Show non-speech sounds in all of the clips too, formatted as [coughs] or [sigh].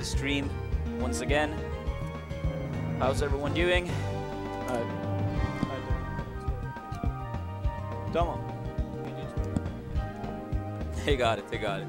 the stream once again. How's everyone doing? Uh, Domo. They got it, they got it.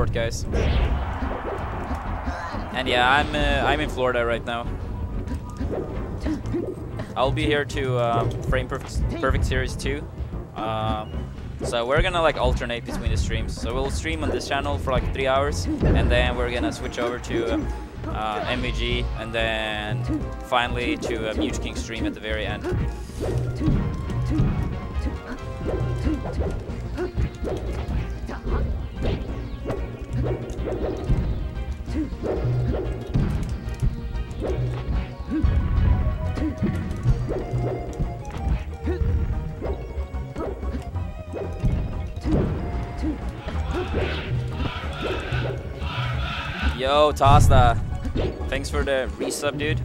I'm the third port, guys. And yeah, I'm uh, I'm in Florida right now. I'll be here to uh, frame Perfect, Perfect Series 2. Uh, so we're gonna like alternate between the streams. So we'll stream on this channel for like three hours, and then we're gonna switch over to um, uh, MVG, and then finally to a Mew2King stream at the very end. Tosta. Thanks for the resub, dude.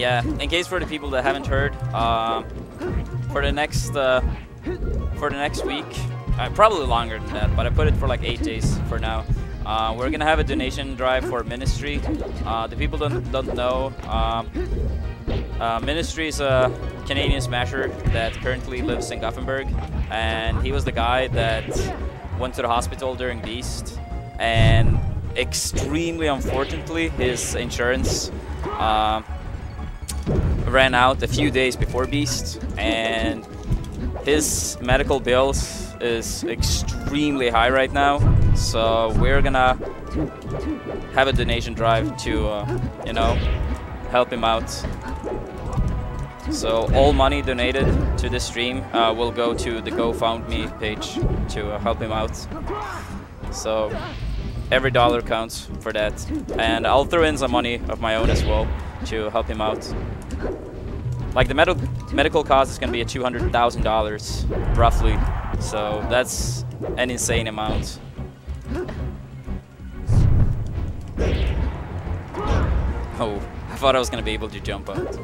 Yeah, in case for the people that haven't heard, um, for the next uh, for the next week, uh, probably longer than that, but I put it for like eight days for now. Uh, we're gonna have a donation drive for Ministry. Uh, the people don't don't know. Um, uh, Ministry is a Canadian smasher that currently lives in Gothenburg, and he was the guy that went to the hospital during Beast, and extremely unfortunately, his insurance uh, ran out a few days before Beast, and his medical bills is extremely high right now. So we're gonna have a donation drive to, uh, you know, help him out. So all money donated to this stream uh, will go to the GoFundMe page to uh, help him out. So every dollar counts for that, and I'll throw in some money of my own as well to help him out. Like the medical medical cost is going to be at two hundred thousand dollars, roughly. So that's an insane amount. Oh, I thought I was going to be able to jump out.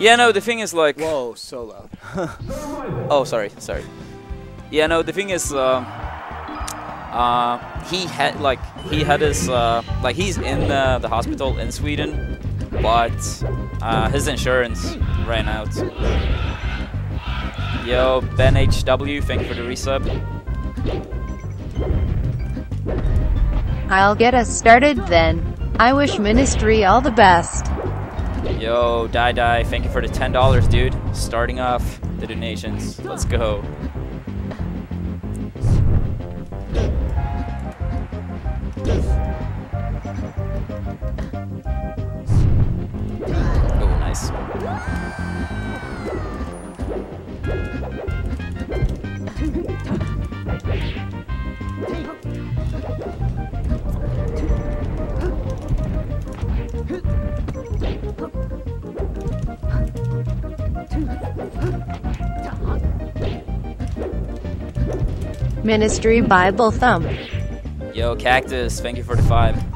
Yeah, no, the thing is like. Whoa, so loud. [laughs] Oh, sorry, sorry. Yeah, no, the thing is, uh, Uh, he had like he had his uh, like he's in the, the hospital in Sweden, but uh, his insurance ran out. Yo, Ben HW, thank you for the resub. I'll get us started then. I wish Ministry all the best. Yo, Die Die, thank you for the ten dollars, dude. Starting off the donations. Let's go. Oh, nice. Ministry Bible Thump. Yo, Cactus, thank you for the five.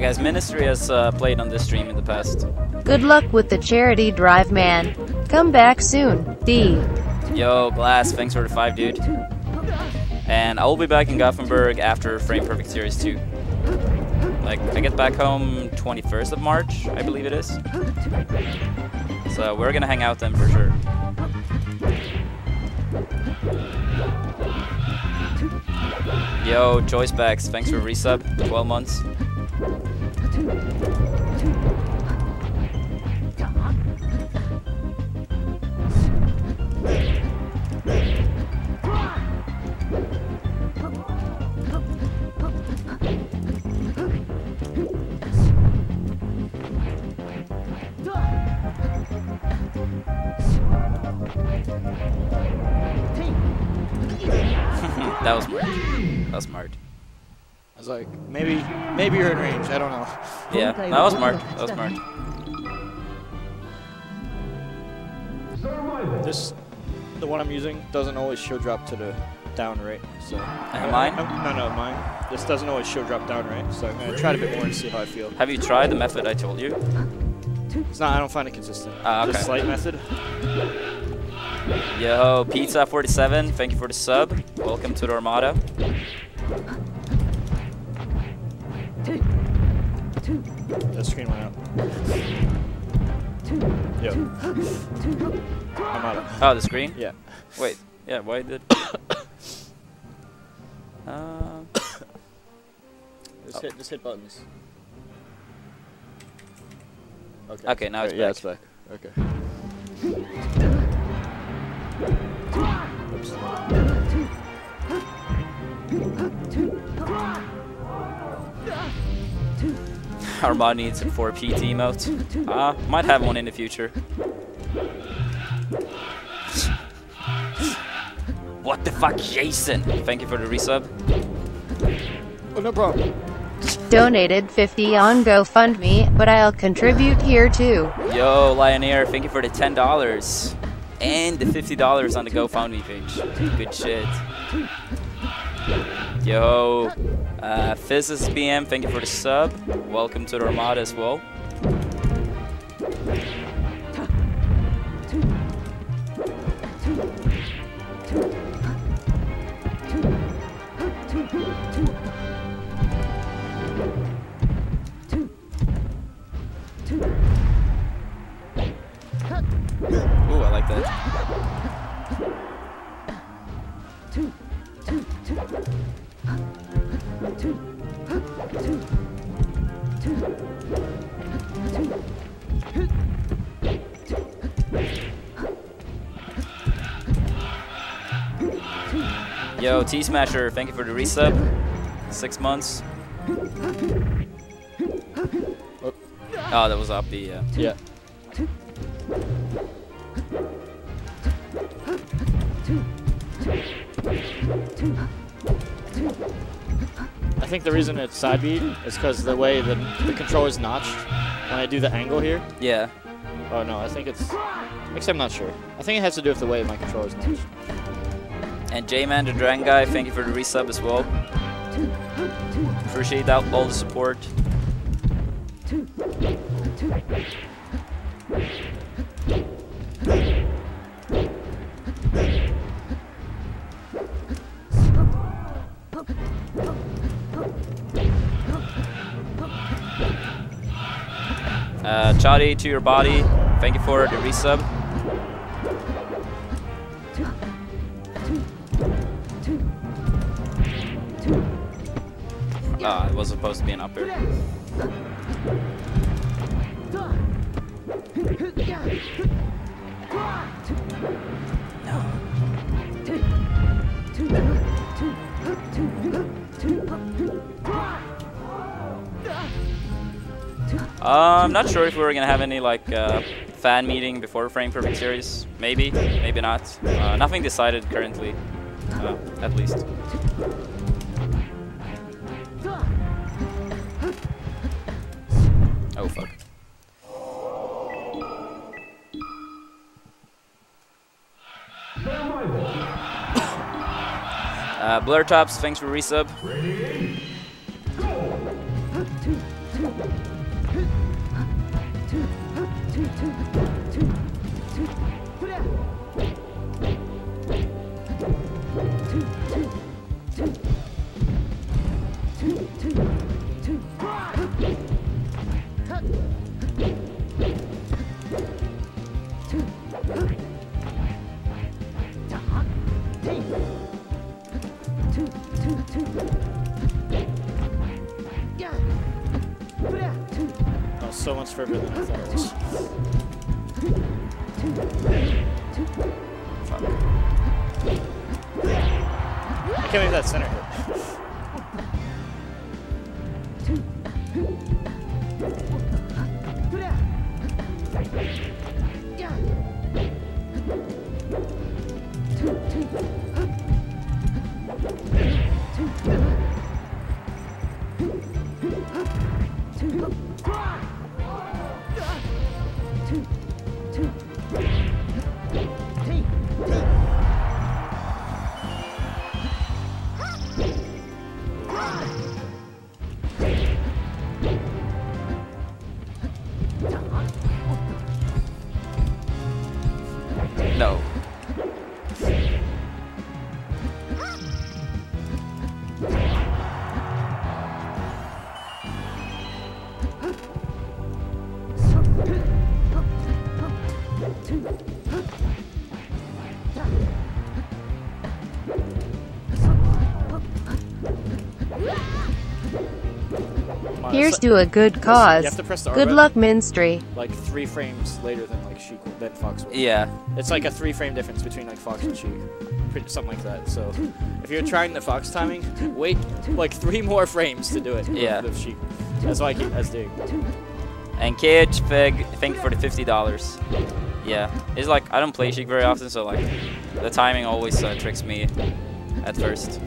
Guys, Ministry has uh, played on this stream in the past. Good luck with the charity drive, man. Come back soon. D. Yo, Glass, thanks for the five, dude. And I will be back in Gothenburg after Frame Perfect Series 2. Like, I get back home 21st of March, I believe it is. So we're gonna hang out then for sure. Yo, Joyce Backs, thanks for resub, 12 months. Thank you. That was smart. That was smart. This, the one I'm using, doesn't always show drop to the down rate. So. And mine? No, no, no, mine. This doesn't always show drop down rate. So I'm gonna try it a bit more and see how I feel. Have you tried the method I told you? It's not. I don't find it consistent. Ah, The slight method. Yo, Pizza47, thank you for the sub. Welcome to the Armada. That screen went out. Yo. I'm out of. Oh, the screen? Yeah. Wait, yeah, why did... uh, Just hit, just hit buttons. Okay. Okay, now it's yeah, back. it's back. Okay. Oops our mod needs a 4PT emote. Uh, might have one in the future. what the fuck, Jason? Thank you for the resub. Oh, no problem. Donated 50 on GoFundMe, but I'll contribute here too. Yo, Lionair, thank you for the $10 and the $50 on the GoFundMe page. Good shit. Yo, uh, Physis BM, thank you for the sub. Welcome to the Armada as well. Ooh, I like that. Yo, T Smasher, thank you for the resub. Six months. Oh, that was up the. Uh, Yeah. I think the reason it's side beat is because the way the, the is notched when I do the angle here. yeah. Oh no, I think it's. Actually, I'm not sure. I think it has to do with the way my controller's notched. And J-Man the Dragon Guy, thank you for the resub as well. Appreciate that, all the support. Chadi to your body, thank you for the resub. Ah, it was supposed to be an upper. I'm not sure if we're gonna have any like uh, fan meeting before Frame Perfect series. Maybe, maybe not. Uh, nothing decided currently, uh, at least. Oh fuck. [coughs] Uh, Blur Tops, thanks for resub. Here's it's to a good You cause. have to press the R Good luck, Ministry. Like three frames later than like Sheik than Fox would. Yeah. It's like a three frame difference between like Fox and Sheik. Pretty, something like that. So if you're trying the Fox timing, wait like three [laughs] more frames to do it. Yeah. With Sheik. That's why I keep as doing. And KH Fig, thank you for the fifty dollars. Yeah, it's like I don't play Sheik very often, so like the timing always uh, tricks me at first.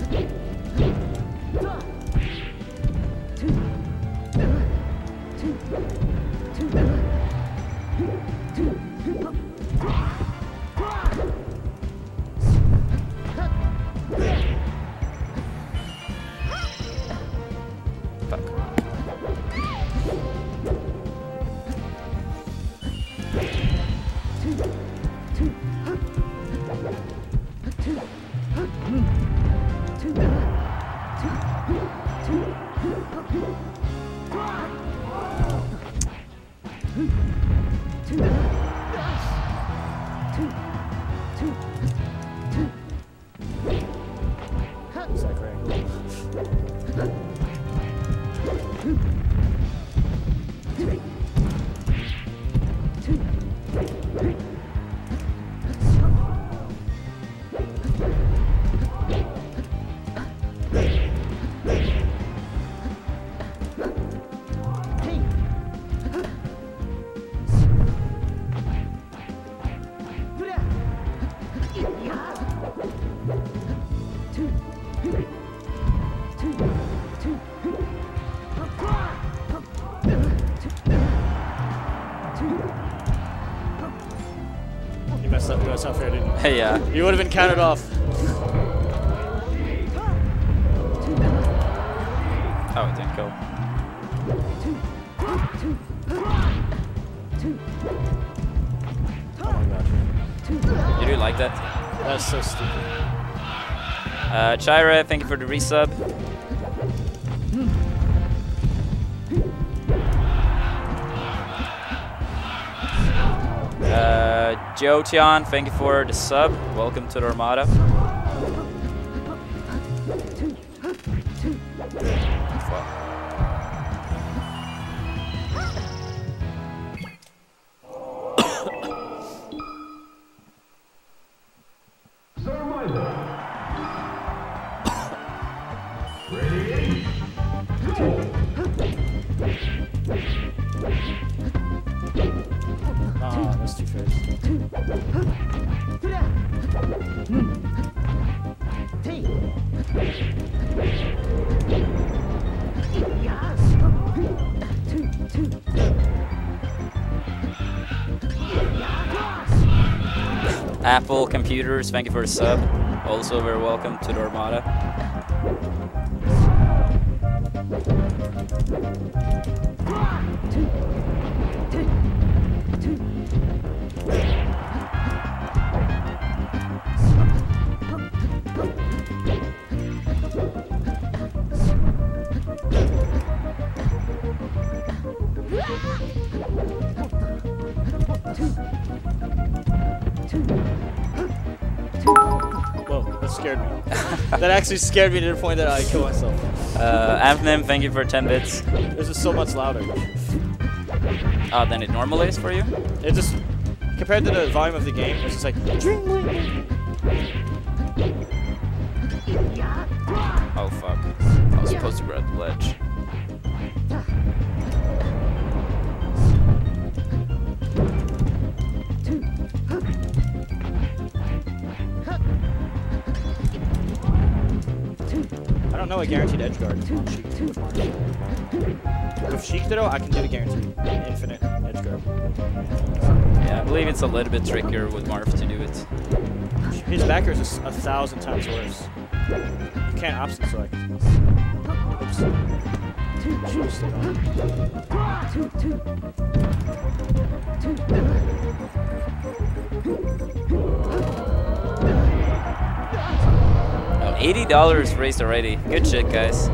You? Hey, yeah. You would have been counted off. Oh, it didn't go. Oh my god. You do like that? That's so stupid. Uh, Chira, thank you for the resub. Uh, Jotian, thank you for the sub. Welcome to the Armada. Apple Computers, thank you for the sub. Also, very welcome to the Armada. Whoa, that actually scared me to the point that I killed myself. Uh, Amphnim, thank you for 10 bits. This is so much louder. Ah, then it normally is for you? It just compared to the volume of the game, it's just like a guaranteed edge guard on Sheik with Marth. With Sheik though, I can do the guaranteed infinite edge guard. Yeah, I believe it's a little bit trickier with Marth to do it. His backer is a thousand times worse. You can't opposite select. Oops. $80 raised already. Good shit, guys.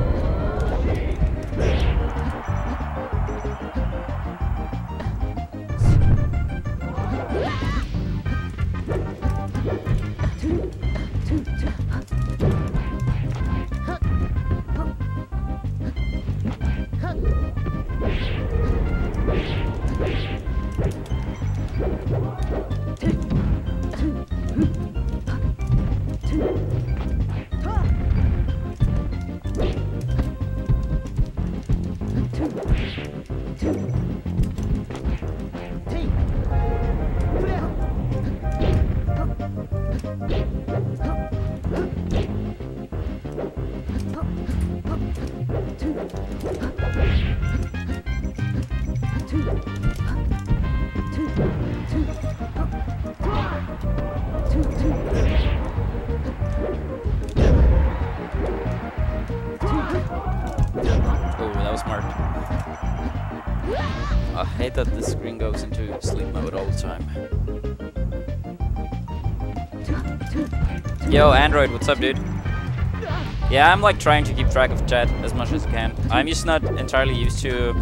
I'm like trying to keep track of chat as much as I can. I'm just not entirely used to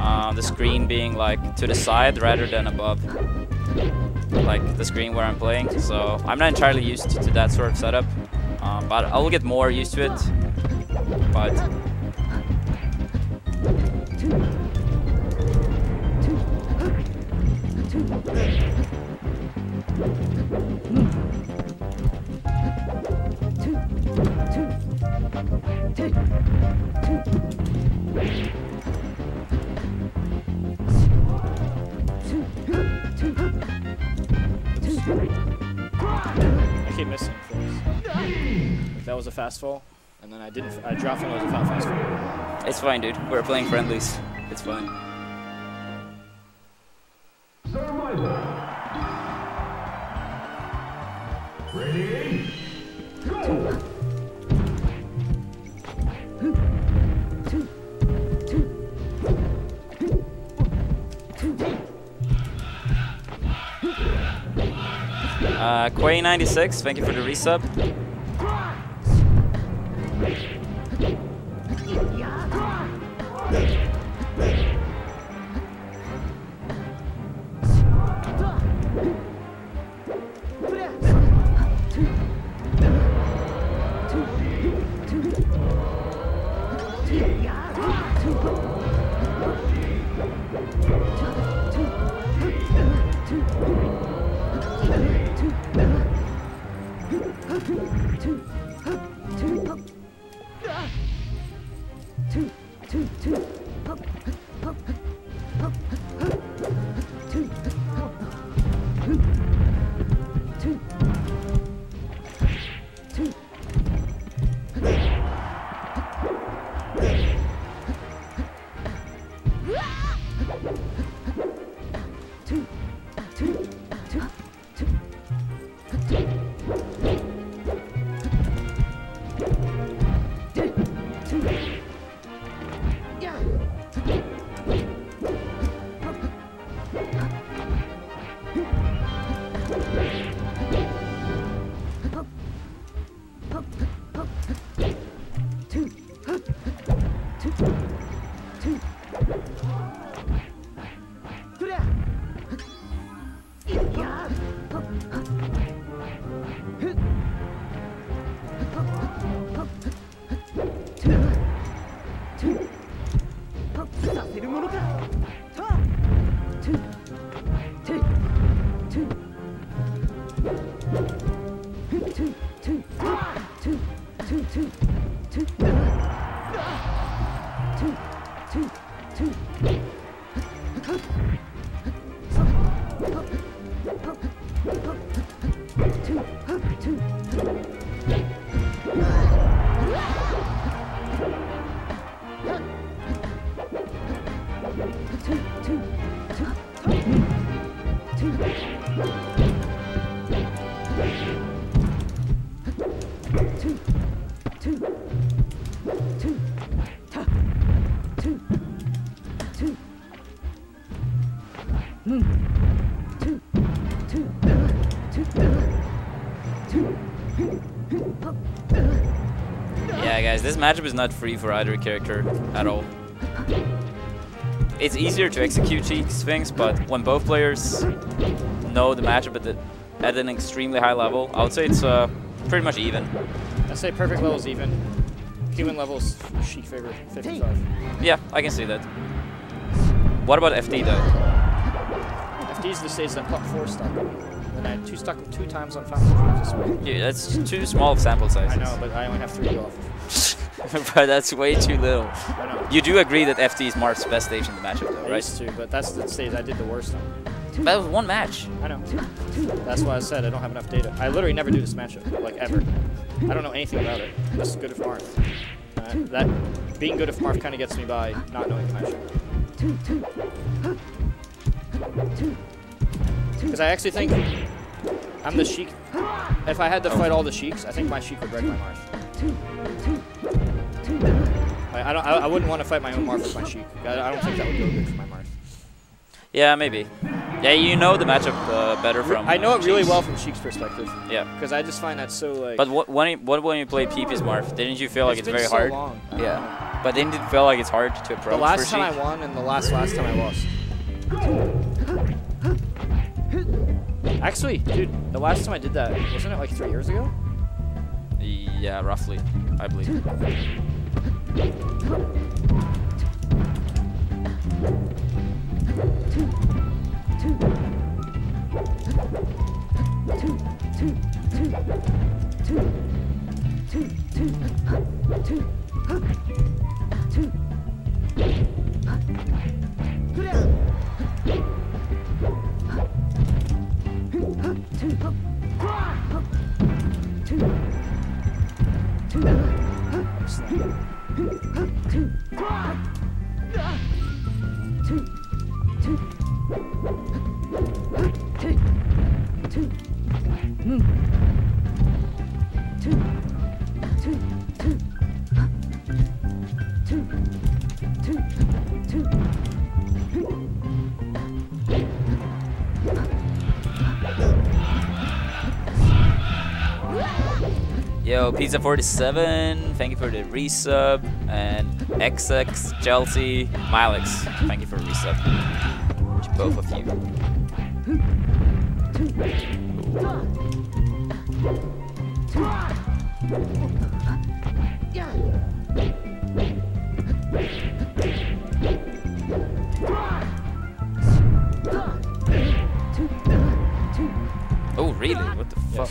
uh, the screen being like to the side rather than above, like the screen where I'm playing. So I'm not entirely used to that sort of setup, um, but I'll get more used to it. Fine, dude. We're playing friendlies. It's fine. Uh, Quay96, thank you for the resub. This matchup is not free for either character at all. It's easier to execute these things, but when both players know the matchup at, the, at an extremely high level, I would say it's uh, pretty much even. I'd say perfect level's even. Human level's Sheik favorite, 55. Yeah, I can see that. What about FD though? FD's the stage that Puck 4 stuck. And I two stuck two times on Fountain Dreams this week. Yeah, that's too small of sample size. I know, but I only have three offer. [laughs] but that's way too little. You do agree that FD is Marth's best stage in the matchup though, I right? used to, but that's the stage I did the worst on. That was one match. I know. That's why I said I don't have enough data. I literally never do this matchup, like ever. I don't know anything about it. That's good of Marth. Uh, that being good of Marth kind of gets me by not knowing the matchup. Because I actually think I'm the Sheik. If I had to fight all the Sheiks, I think my Sheik would break my Marth. Like, I don't. I, I wouldn't want to fight my own Marth with my Sheik. I, I don't think that would go good for my Marth. Yeah, maybe. Yeah, you know the matchup uh, better from. I know it really well from Sheik's perspective. Yeah. Because I just find that so like. But what when you, what when you play PP Smurf? Didn't you feel like it's, been very so hard? Long. I don't know. Yeah. But didn't it feel like it's hard to approach The last time I won and the last last time I lost. Actually, dude, the last time I did that wasn't it like three years ago? Yeah, roughly, I believe. Two. 음. Yo, Pizza 47, thank you for the resub. And XX, Chelsea, Milex, thank you for resub. To both of you. Oh, really? What the fuck?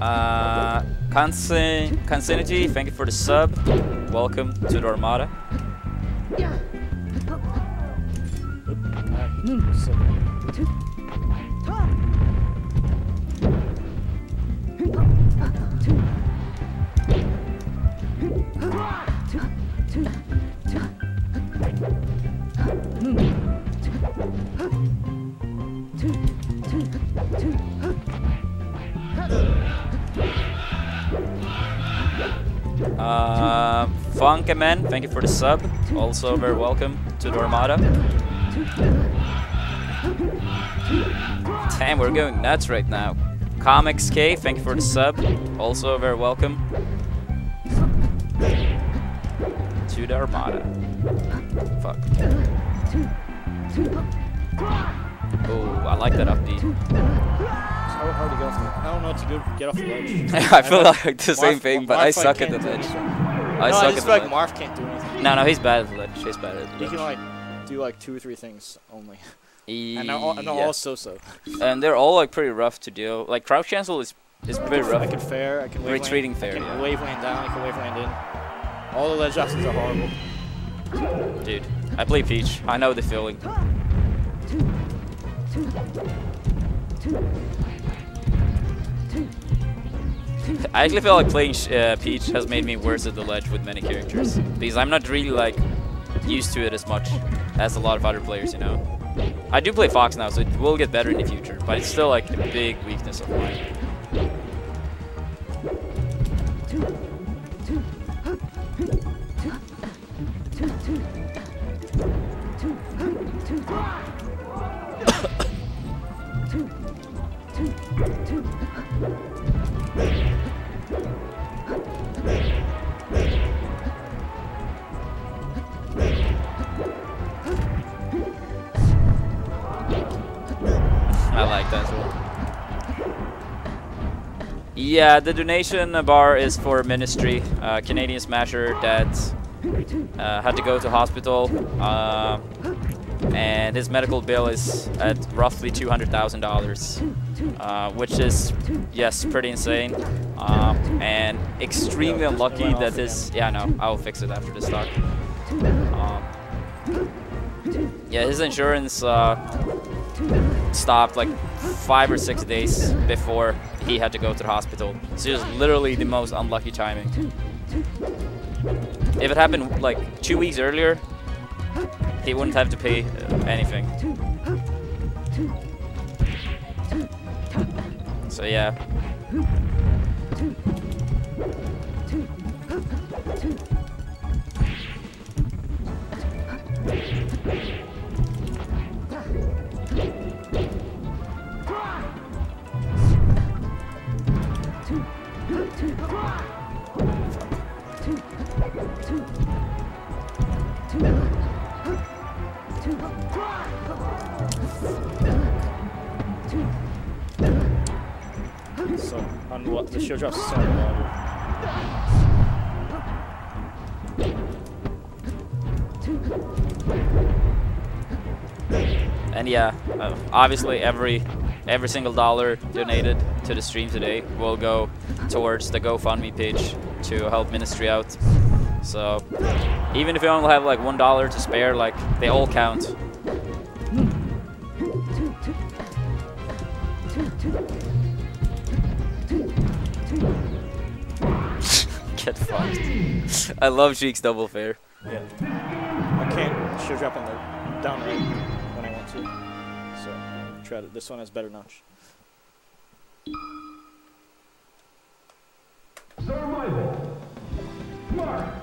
Uh, Kansin, Kansinity, thank you for the sub. Welcome to the Armada. Alright, Uh, Funkaman, thank you for the sub. Also very welcome to the Armada. Damn, we're going nuts right now. Comics K, thank you for the sub. Also very welcome to the Armada. Fuck. Oh, I like that upbeat. It's so hard to get off the, I don't know what to do. Get off the ledge. [laughs] I feel Marth- like the same Marth- thing, but Marth, I suck at the ledge. I no, suck I at just the feel like ledge. Marth can't do anything. No, no, he's bad at the ledge. He's bad at the He can ledge. like do like two or three things only, E- and they're all, and they're yeah. all so-so. and they're all like pretty rough to deal. Like crouch cancel is is pretty rough. I can fair. I can wave Retreating land, fair, I can yeah. wave land down. I can wave land in. All the ledge options are horrible. Dude, I play Peach. I know the feeling. I actually feel like playing uh, Peach has made me worse at the ledge with many characters because I'm not really like used to it as much as a lot of other players, you know. I do play Fox now, so it will get better in the future, but it's still like a big weakness of mine. Yeah, the donation bar is for Ministry, uh, Canadian Smasher that uh, had to go to hospital. Uh, and his medical bill is at roughly two hundred thousand dollars, uh, which is yes, pretty insane, um, and extremely unlucky that this. Yeah, no, I'll fix it after this talk. Um, yeah, his insurance uh, stopped like five or six days before he had to go to the hospital. So it was literally the most unlucky timing. If it happened like two weeks earlier, he wouldn't have to pay uh, anything. So yeah. So, what the shield drops so. And yeah, uh, obviously every every single dollar donated to the stream today will go towards the GoFundMe page to help ministry out. So even if you only have like one dollar to spare, like they all count. Get fucked. [laughs] I love Sheik's double fair. Yeah. I can't shield drop on the down right when I want to. So, try to, this one has better notch. Survival. Mark.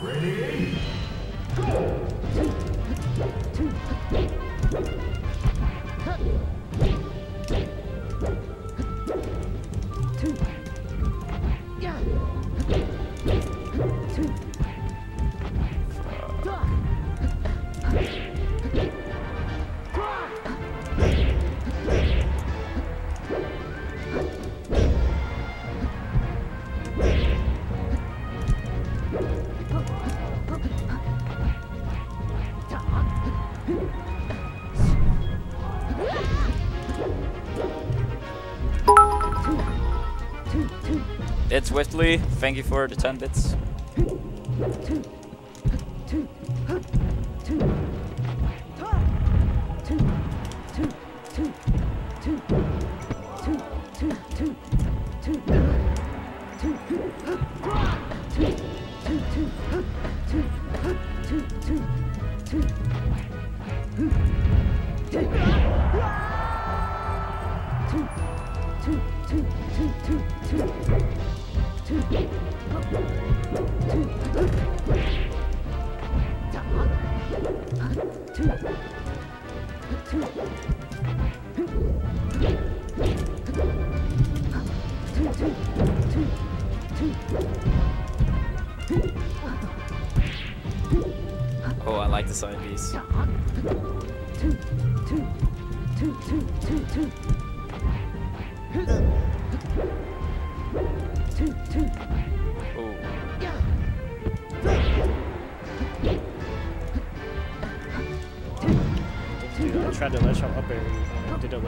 Ready? Go. It's Swiftly. Thank you for the 10 bits. Oh,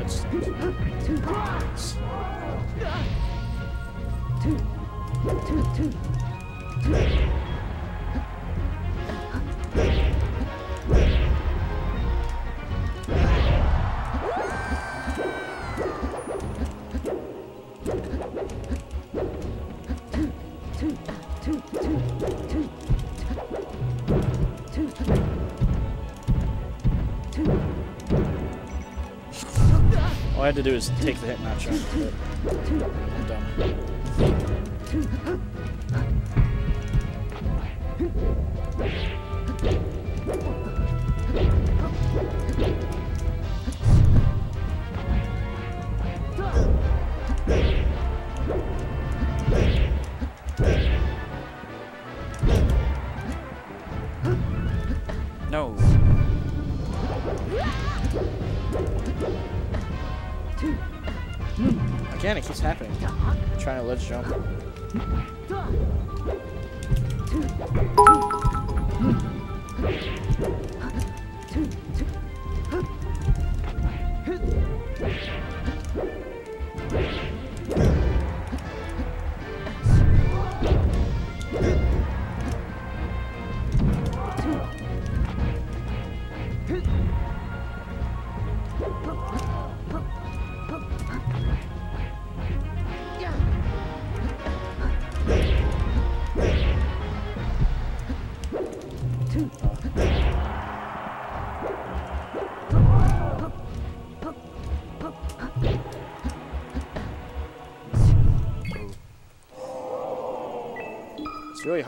and I did to do is take the hit on, but happening. I'm trying to ledge jump.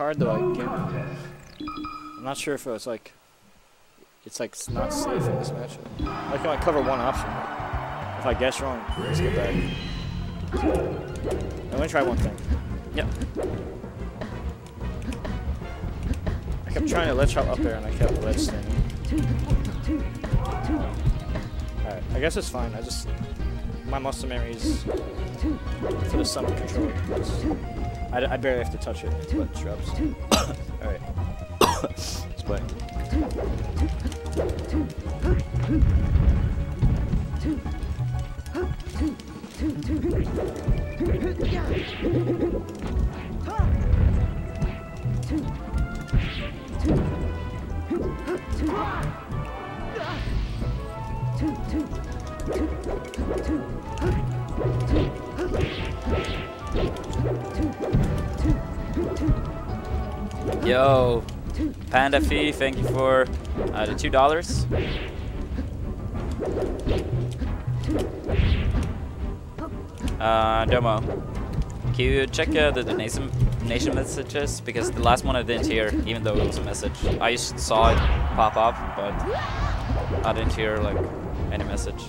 Hard though. I can't. I'm not sure if it was like. It's like s- not safe in this matchup. I can only cover one option. If I guess wrong, let's get back. I'm gonna try one thing. Yep. I kept trying to ledge hop up there and I kept ledge standing. Alright, I guess it's fine. I just. My muscle memory is for the summon controller. I, I barely have to touch it drops. Alright. Panda Fee, thank you for uh, the two dollars. Uh, Domo, can you check uh, the donation donation messages because the last one I didn't hear, even though it was a message. I just saw it pop up, but I didn't hear like any message.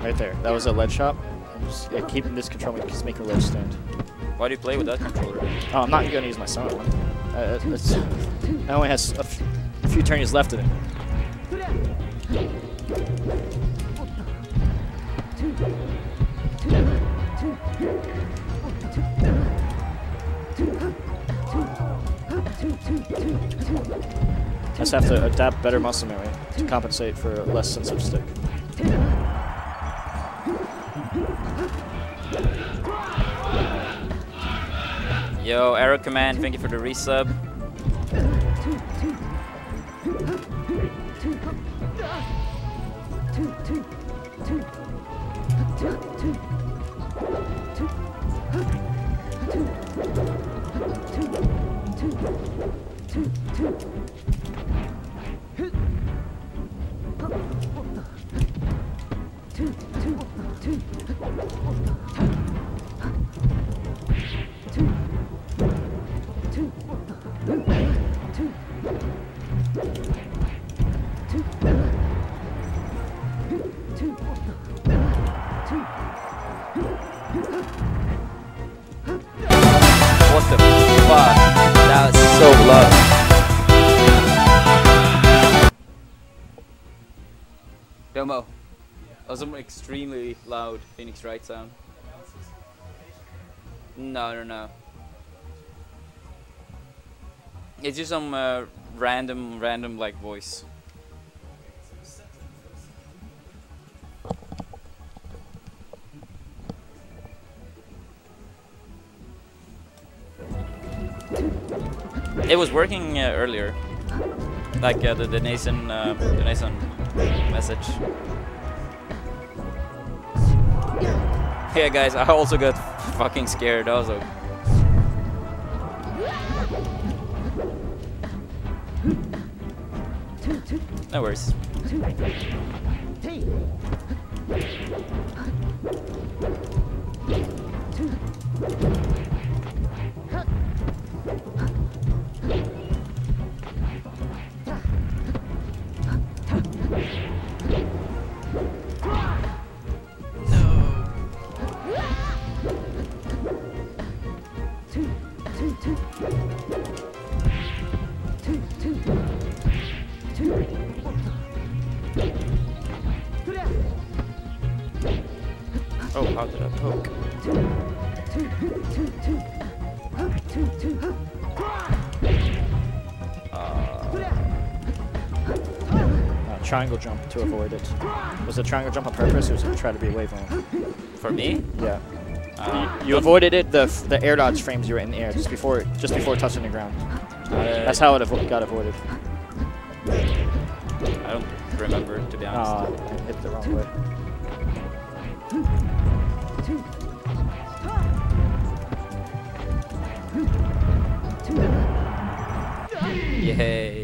Right there. That was a ledge shop. I'm just yeah, keeping this control just make a ledge stand. Why do you play with that controller? Oh, I'm not gonna use my summon one. Uh, it's, it only has a, few turns left in it. I just have to adapt better muscle memory to compensate for less sensitive stick. Yo, Arrow Command, thank you for the resub. Extremely loud Phoenix Wright sound. No, no, no. It's just some uh, random, random like voice. It was working uh, earlier, like uh, the the Nathan uh, the message. Yeah, guys, I also got fucking scared. Also. No worries. Triangle jump to avoid it. Was the triangle jump on purpose, or was it try to be him? For me, Yeah. uh, You avoided it. The f- the air dodge frames you were in the air just before just before touching the ground. uh, That's how it avo- got avoided. I don't remember to be honest. Ah, I hit the wrong way. Yay!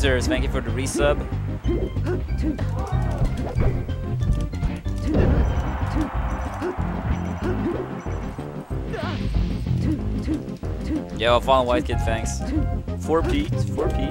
Thank you for the resub. Yo, Fallen White Kid, thanks. 4p, 4p.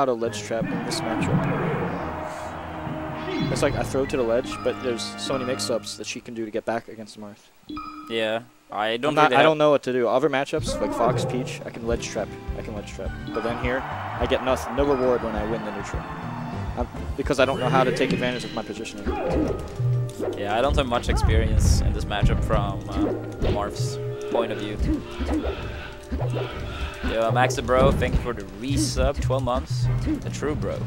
How to ledge trap in this matchup. It's like I throw to the ledge, but there's so many mix-ups that she can do to get back against Marth. Yeah, I don't I'm not, I don't know what to do. Other matchups like Fox, Peach, I can ledge trap. I can ledge trap. But then here, I get nothing, no reward when I win the neutral. i because I don't know how to take advantage of my positioning. Yeah, I don't have much experience in this matchup from uh, Marth's point of view. Uh, Yo, Max the Bro, thank you for the resub, 12 months. The true bro.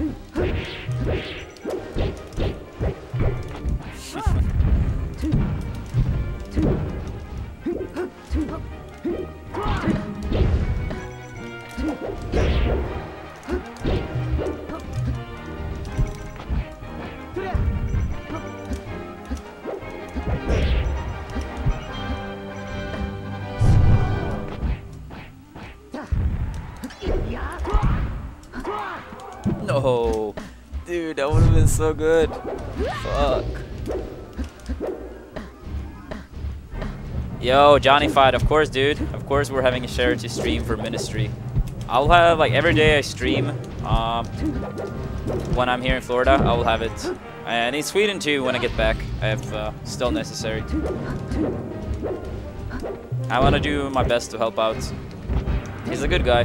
No. So good. Fuck. Yo, Johnny Fight, of course, dude. Of course, we're having a charity stream for Ministry. I'll have, like, every day I stream. Um, when I'm here in Florida, I will have it. And in Sweden, too, when I get back. I have uh, still necessary. I want to do my best to help out. He's a good guy.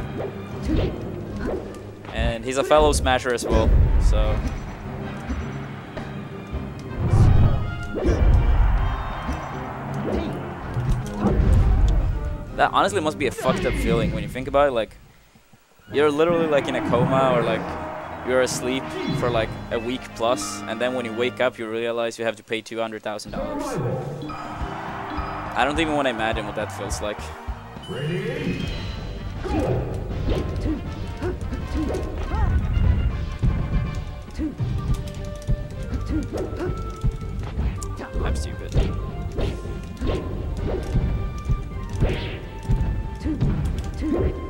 And he's a fellow smasher as well, so... That honestly must be a fucked up feeling when you think about it, like... You're literally like in a coma or like you're asleep for like a week plus and then when you wake up you realize you have to pay $200,000. I don't even want to imagine what that feels like. I'm stupid. I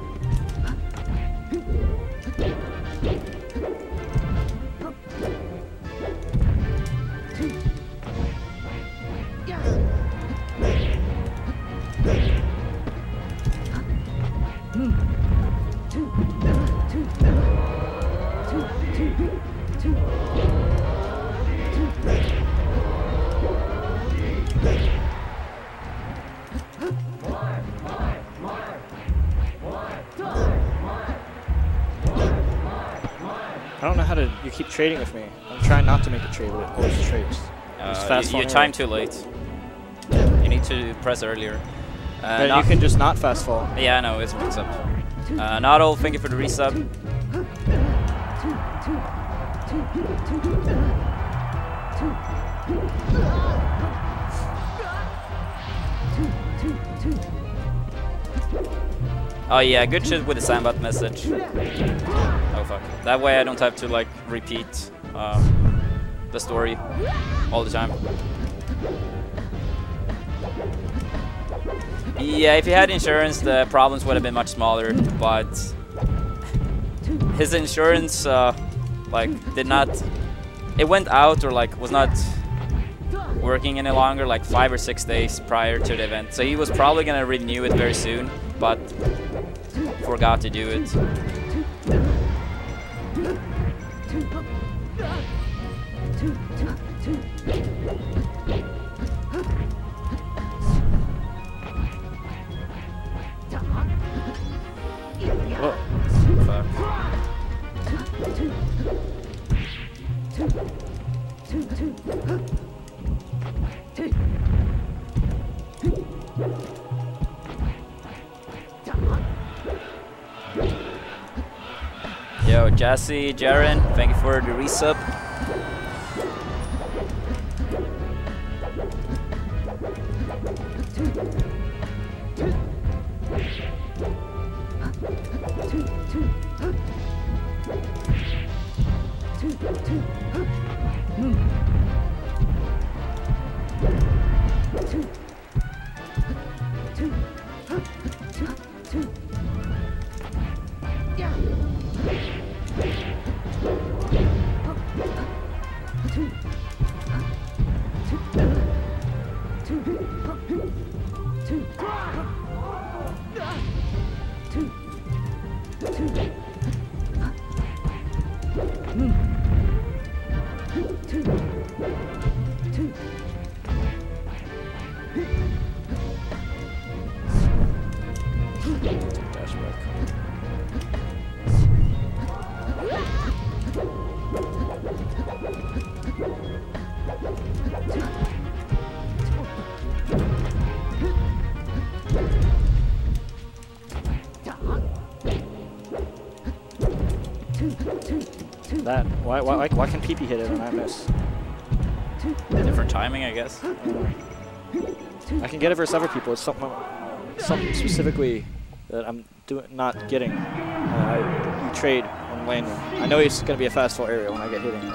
trading with me. I'm trying not to make a trade, but it always trades. Uh, fast you, you fall timed too late. You need to press earlier. Uh, But you can just not fast fall. Yeah, I know, it's mixed up. Uh, not all, thank you for the resub. Oh yeah, good shit with the Sandbot message. That way I don't have to like repeat um, the story all the time. Yeah, if he had insurance, the problems would have been much smaller, but his insurance, uh, like, did not, it went out or like was not working any longer, like five or six days prior to the event. So he was probably gonna renew it very soon, but forgot to do it. Whoa. Fuck. Yo, Jesse, Jaren, thank you for the resub. Why why why, why can PP hit it and I miss? Different timing, I guess. I can get it versus other people. It's something something specifically that I'm doing not getting. Uh, I, you trade on landing. I know it's gonna be a fast fall area when I get hitting it.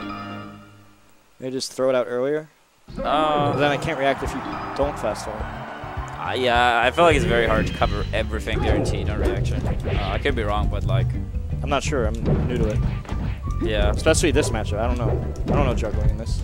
Maybe just throw it out earlier. Uh, then I can't react if you don't fast fall. uh, yeah, I feel like it's very hard to cover everything guaranteed on reaction. Uh, I could be wrong, but like, I'm not sure. I'm new to it. Yeah. Especially this matchup. I don't know. I don't know juggling in this.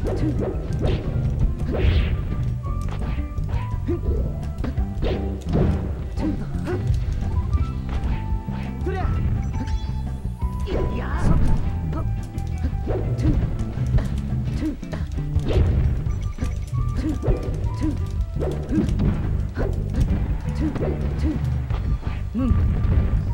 Fuck.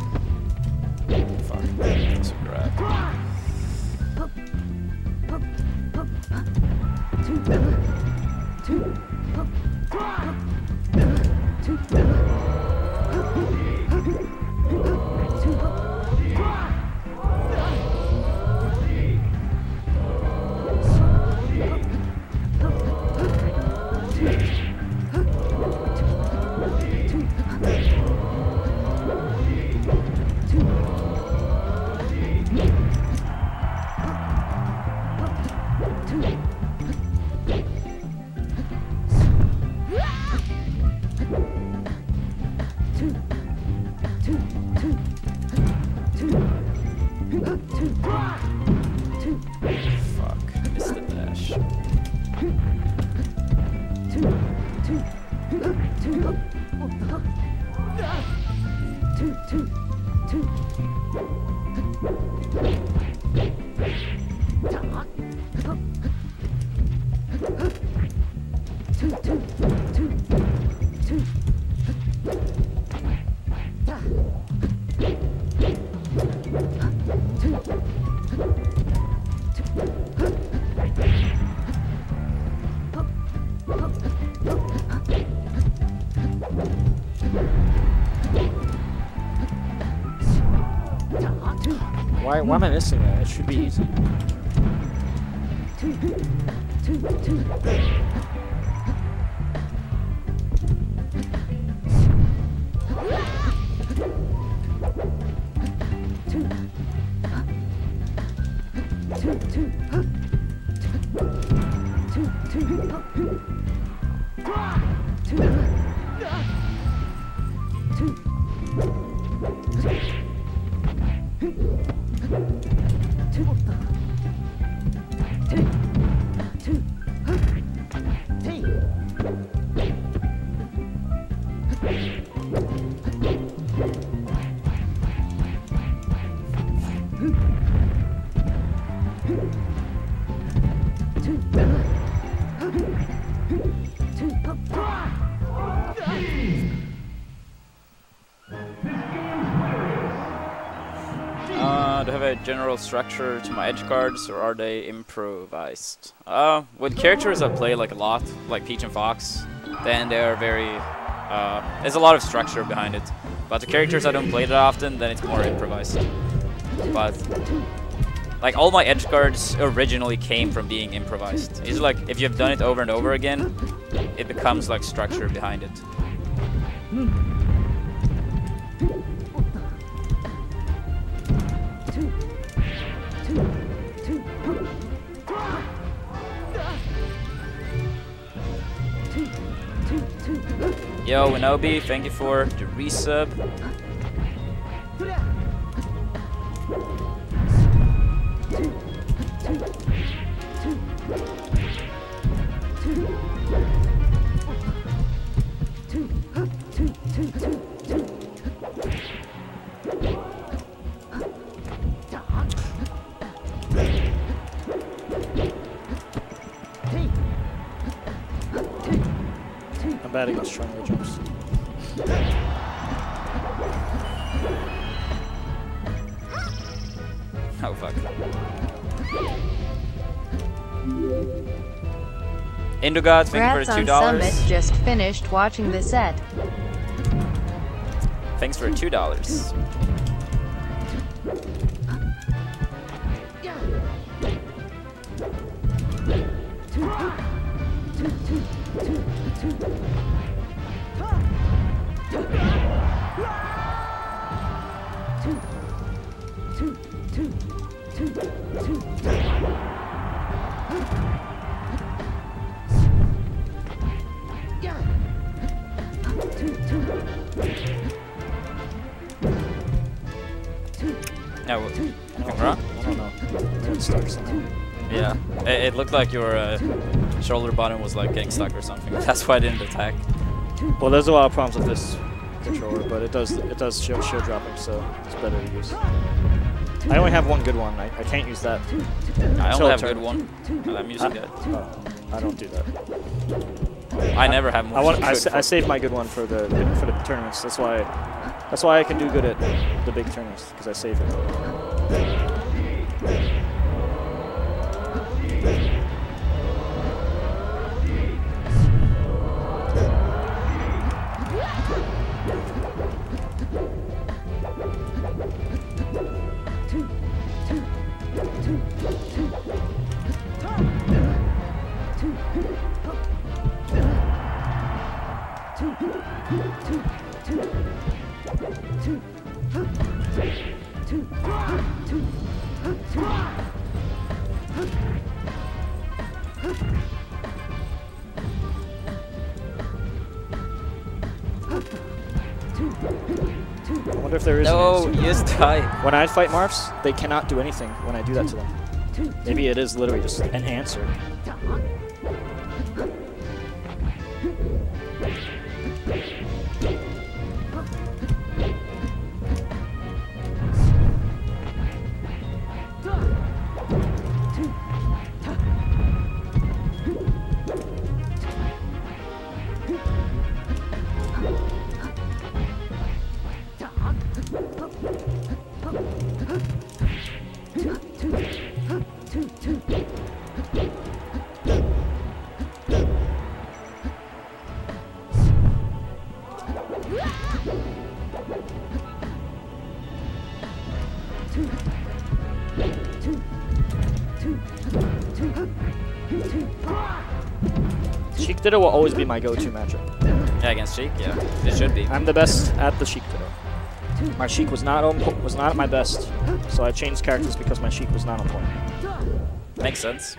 Why, am I missing that? It should be easy. General structure to my edgeguards, or are they improvised? Uh, with characters I play like a lot, like Peach and Fox, then they're very. Uh, there's a lot of structure behind it. But the characters I don't play that often, then it's more improvised. But like all my edgeguards originally came from being improvised. It's like if you've done it over and over again, it becomes like structure behind it. Yo, Winobi, thank you for the resub. Indogod, thank you for the two dollars. Summit just finished watching the set. Thanks for two dollars. Looked like your uh, shoulder button was like getting stuck or something. [laughs] That's why I didn't attack. Well, there's a lot of problems with this controller, but it does it does show shield dropping, so it's better to use. I only have one good one. I, I can't use that. I only have a turn. good one, and I'm using that. Oh, I don't do that. I never have more. I want I, sa- I save my good one for the for the tournaments. That's why that's why I can do good at the big tournaments because I save it. I wonder if there is. an No, you just die. When I fight Marths, they cannot do anything when I do that to them. Maybe it is literally just an answer. Sheik will always be my go-to matchup. Yeah, against Sheik, Yeah, it should be. I'm the best at the Sheik. My Sheik was not on was not at my best, so I changed characters because my Sheik was not on point. Makes sense.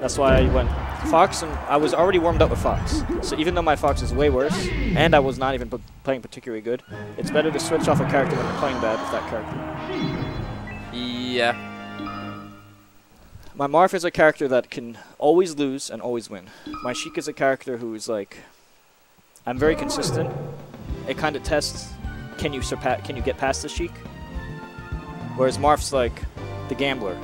That's why I went Fox, and I was already warmed up with Fox. So even though my Fox is way worse, and I was not even playing particularly good, it's better to switch off a character when you're playing bad with that character. Yeah. My Marth is a character that can always lose and always win. My Sheik is a character who is like, I'm very consistent. It kind of tests, can you surpass, can you get past the Sheik? Whereas Marth's like the gambler.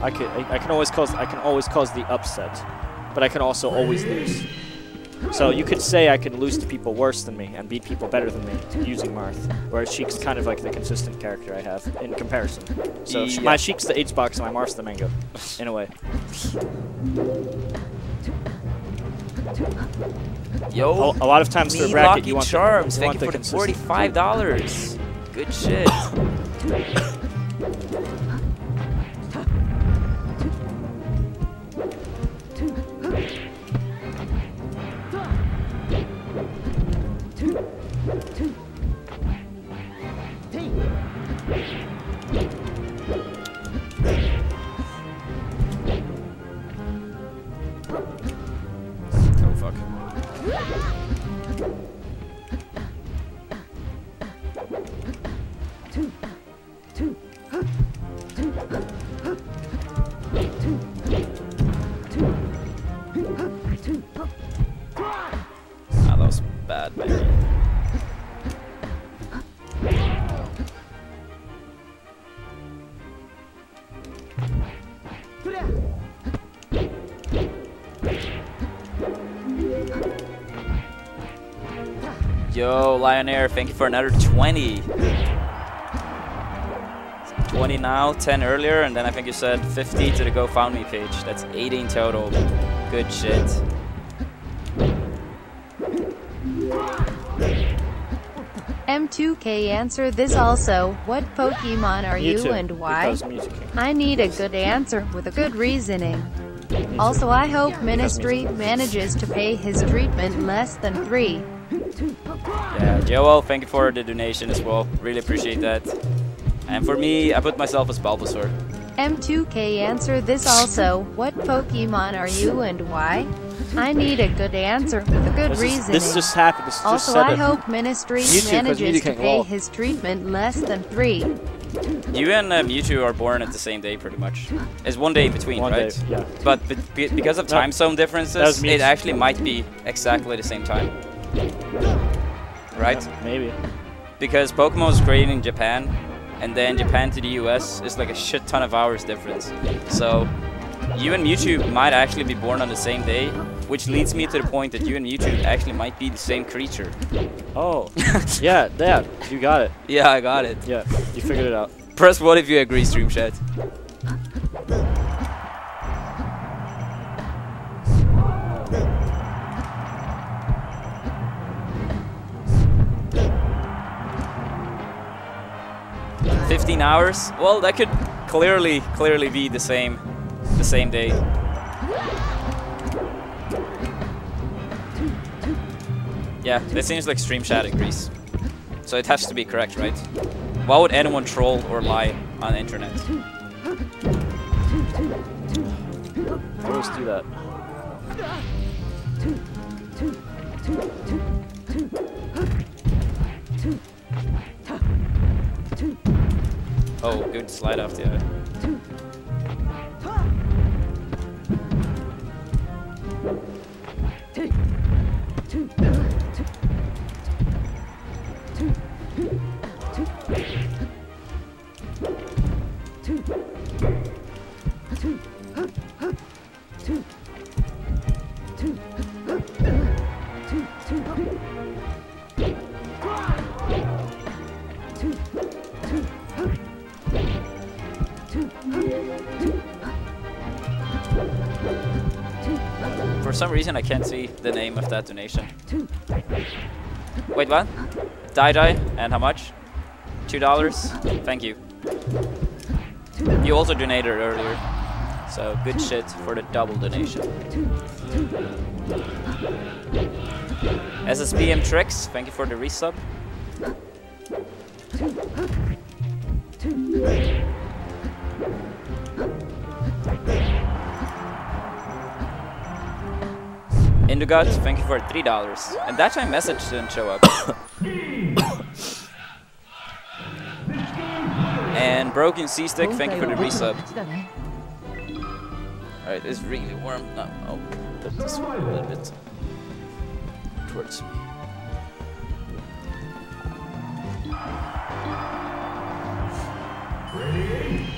I can I, I can always cause I can always cause the upset, but I can also always lose. So you could say I can lose to people worse than me and beat people better than me using Marth, whereas Sheik's kind of like the consistent character I have in comparison. So Yeah. my Sheik's the H box and my Marth's the mango, in a way. Yo. A, a lot of times for bracket you want Charms. the, you Thank want you for the forty-five dollars. [coughs] Good shit. [coughs] Yo, Lionaire, thank you for another 20. 20 now, 10 earlier, and then I think you said 50 to the GoFundMe page. That's 18 total. Good shit. M2K answer this also. What Pokemon are you Mewtwo, and why? Because Music King. I need a good answer with a good reasoning. Also, I hope Ministry manages to pay his treatment less than three. Yeah, Joel, thank you for the donation as well. Really appreciate that. And for me, I put myself as Bulbasaur. M2K answer this also. What Pokemon are you and why? I need a good answer with a good This, is, reasoning. this just happened. This also, said I it. hope Ministry Mewtwo, 'cause manages to can't pay walk. his treatment less than three. You and uh, Mewtwo are born at the same day, pretty much. It's one day between, One right? day, yeah. But be- be- because of No, time zone differences, it actually might be exactly the same time. Right? Yeah, maybe. Because Pokemon was created in Japan, and then Japan to the US is like a shit ton of hours difference. So you and Mewtwo might actually be born on the same day, which leads me to the point that you and Mewtwo actually might be the same creature. Oh, [laughs] yeah, yeah, you got it. Yeah, I got it. Yeah, you figured it out. Press what if you agree, Stream Chat. [laughs] Fifteen hours? Well, that could clearly, clearly be the same, the same day. Yeah, that seems like Stream Chat agrees. So it has to be correct, right? Why would anyone troll or lie on the internet? I always do that. Oh, good slide off the eye. For some reason, I can't see the name of that donation. Wait, what? Die Die, and how much? Two dollars. Thank you. You also donated earlier, so good shit for the double donation. SSBM Tricks, thank you for the resub. Indugot, thank you for three dollars. And that time message didn't show up. and Broken Sea Stick, thank you for the resub. Alright, it's really warm. No, I'll put this one a little bit towards me. Ready?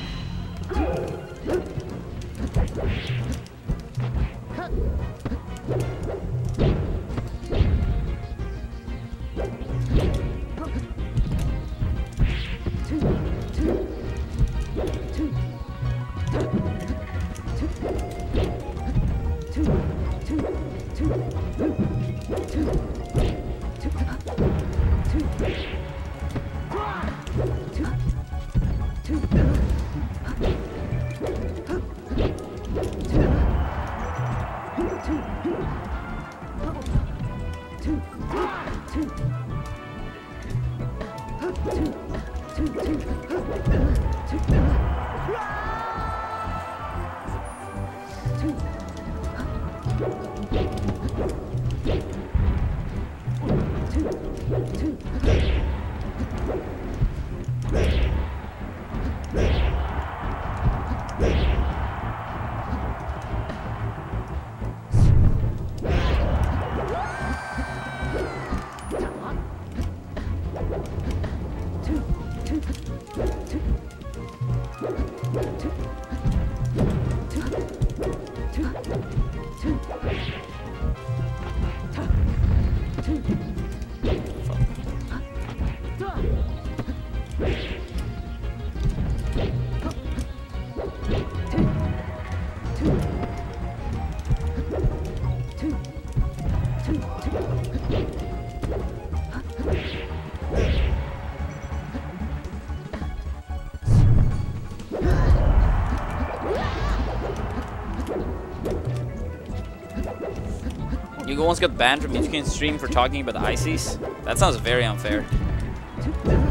You once got banned from Mewtwo stream for talking about ICs? That sounds very unfair.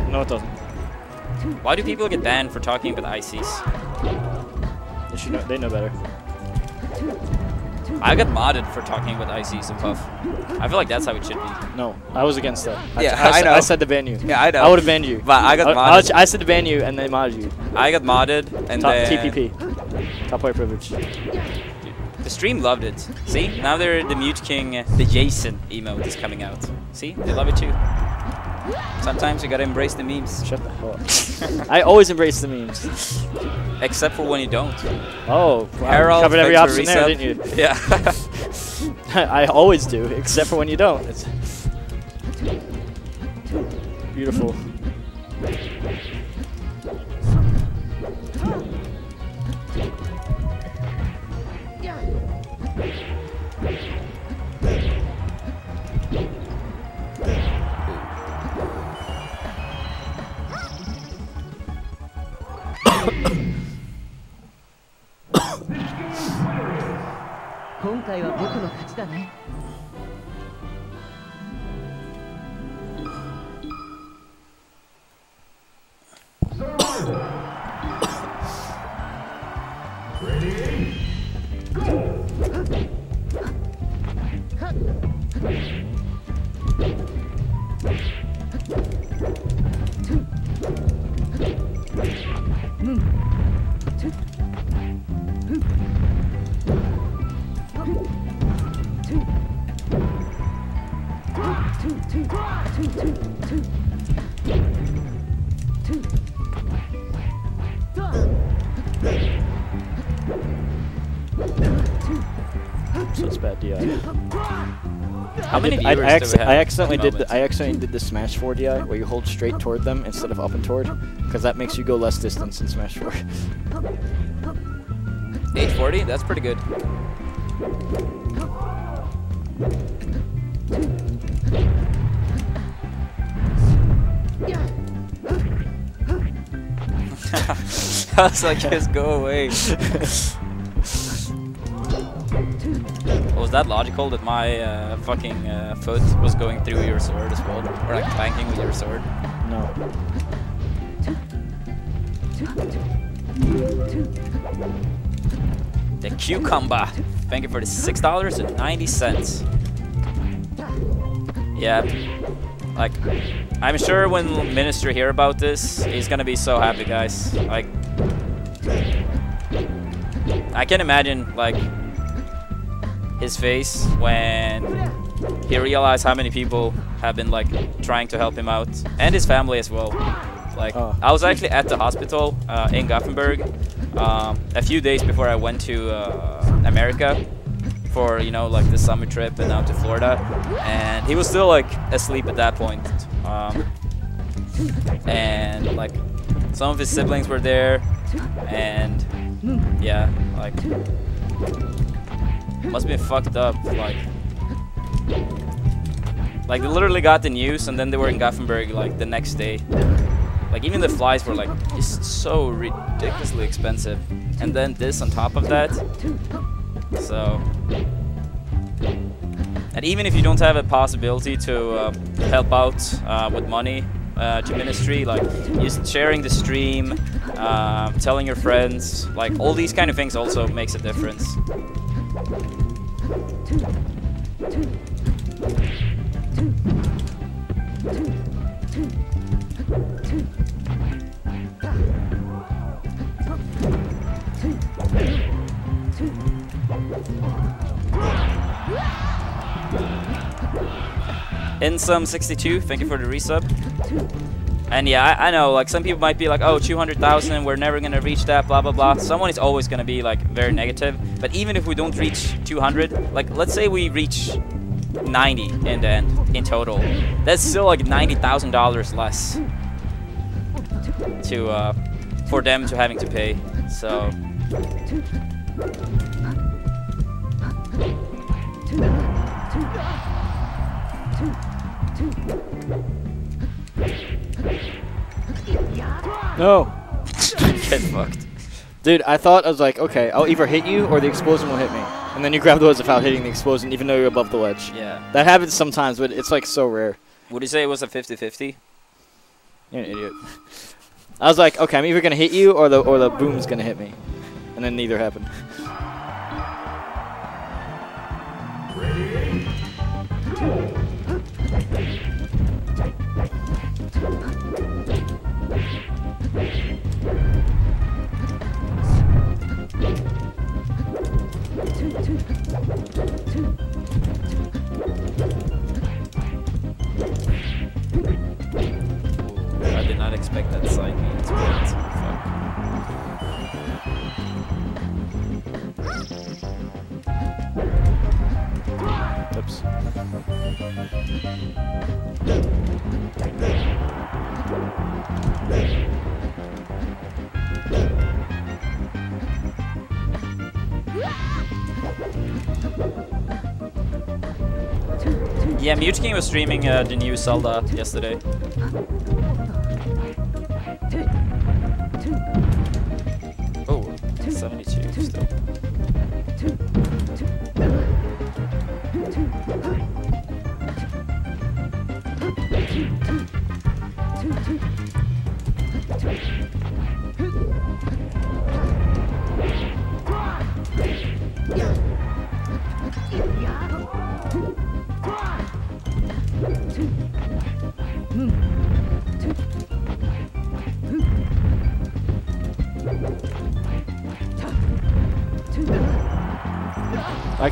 No, it doesn't. Why do people get banned for talking about ICs? They should know. They know better. I got modded for talking about ICs and Puff. I feel like that's how it should be. No, I was against that. I, Yeah, I, I said- know. I said to ban you. Yeah, I know. I would have banned you. But I got I, I, modded. I said to ban you, and they modded you. I got modded and Top then TPP. Top player privilege. The stream loved it. See, now they're the Mew2King, the Jason emote is coming out. See, they love it too. Sometimes you gotta embrace the memes, Shut the hell up. [laughs] I always embrace the memes. except for when you don't. Oh, wow. Harold, covered every option there, didn't you? Yeah. [laughs] I always do, except for when you don't. It's [laughs] beautiful. I, I, do acci- we have? I accidentally did the. I accidentally did the Smash 4 DI where you hold straight toward them instead of up and toward, because that makes you go less distance in Smash 4. 840? That's pretty good. [laughs] I was like, just go away. [laughs] logical that my uh, fucking uh, foot was going through your sword as well? Or like clanking with your sword? no. The cucumber. Thank you for the six dollars and ninety cents. Yeah, like I'm sure when Ministry hear about this, he's gonna be so happy, guys. Like, I can imagine like his face when he realized how many people have been like trying to help him out, and his family as well. Like, Oh. I was actually at the hospital uh, in Gothenburg um, a few days before I went to uh, America for you know like the summer trip and out to Florida, and he was still like asleep at that point. Um, and like some of his siblings were there, and yeah, like must be fucked up. Like, like they literally got the news, and then they were in Gothenburg like the next day. Like even the flights were like just so ridiculously expensive, and then this on top of that. So, and even if you don't have a possibility to uh, help out uh, with money uh, to Ministry, like just sharing the stream, uh, telling your friends, like all these kind of things also makes a difference. In some 62, thank you for the resub. And yeah, I, I know, like some people might be like, oh, 200,000, we're never gonna reach that, blah blah blah. Someone is always gonna be like very negative. But even if we don't reach 200, like let's say we reach 90 in the end, in total, that's still like $90,000 less to uh, for them to having to pay. So No. get fucked. Dude, I thought I was like, okay, I'll either hit you or the explosion will hit me. And then you grab the ledge without hitting the explosion, even though you're above the ledge. Yeah. That happens sometimes, but it's like so rare. Would you say it was a 50-50? You're an idiot. I was like, okay, I'm either gonna hit you or the or the boom's gonna hit me, and then neither happened. I expect that side. Oops. Yeah, Mew2King was streaming uh, the new Zelda yesterday.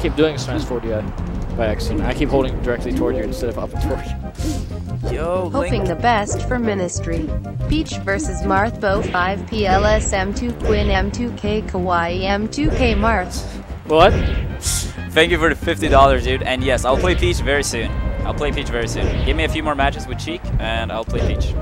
Keep doing smash 4DI by accident. I keep holding directly toward you instead of up and toward you. Yo, Hoping the best for Ministry. Peach versus Marthbo 5 PLS M2 Quinn M2K Kawaii M2K Marth. What? Thank you for the $50, dude. And yes, I'll play Peach very soon. I'll play Peach very soon. Give me a few more matches with Sheik, and I'll play Peach.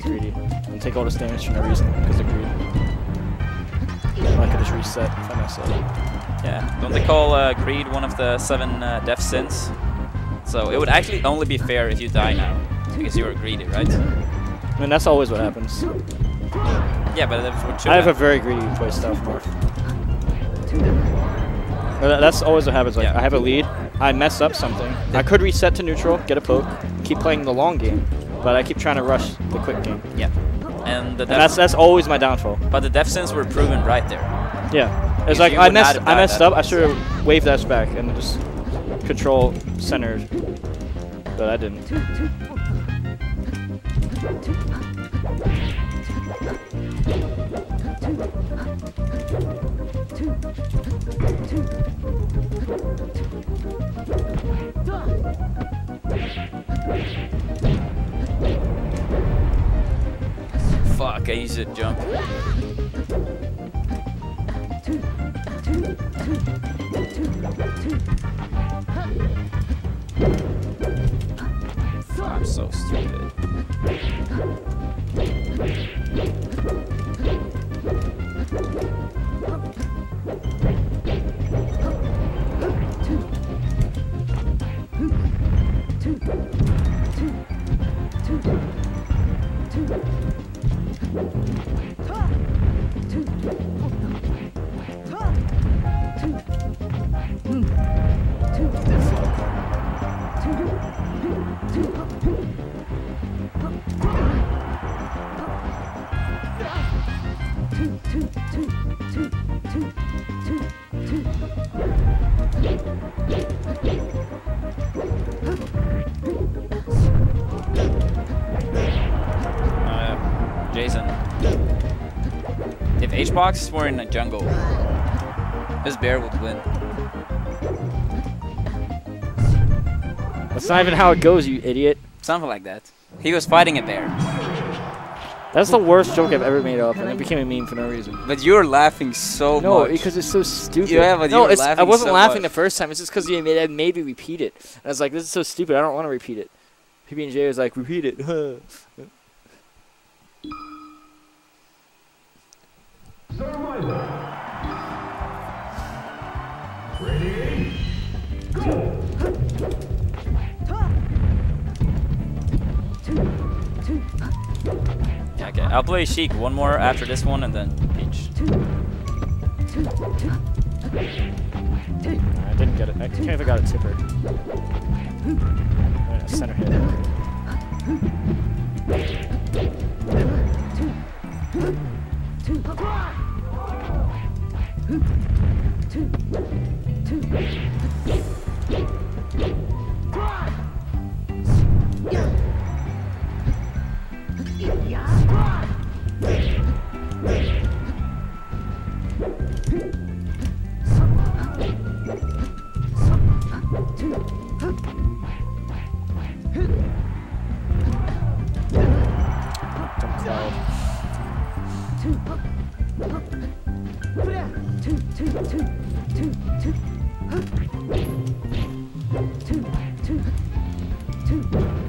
Get greedy and take all this damage for no reason because of greed. I could just reset if I mess up. Yeah. Don't they call uh, greed one of the seven uh, death sins? So it would actually only be fair if you die now, because you were greedy, right? I mean, that's always what happens. Yeah, but that's what should I have a very greedy play style for. That's always what happens. Like, Yeah. I have a lead, I mess up something. I could reset to neutral, get a poke, keep playing the long game, but I keep trying to rush the quick game. Yeah. And the And that's that's always my downfall. but the death sins were proven right there. Yeah. It's like I messed I messed up. I should have waved dash back and just control centered. But I didn't. [laughs] I used to jump. I'm so stupid. Uh, Jason. If H-Box were in a jungle, this bear would win. That's not even how it goes, you idiot. Something like that. He was fighting a bear. That's the worst joke I've ever made up, and it became a meme for no reason. But you're laughing so No, much. because it's so stupid. Yeah, but you no, were it's, I wasn't so laughing much. the first time. It's just because you made, it made me repeat it. And I was like, this is so stupid. I don't want to repeat it. PB and J was like, repeat it. [laughs] Yeah, okay. I'll play Sheik one more after this one and then Peach. I didn't get it. I can't even got a tipper. Uh, center hit. Jump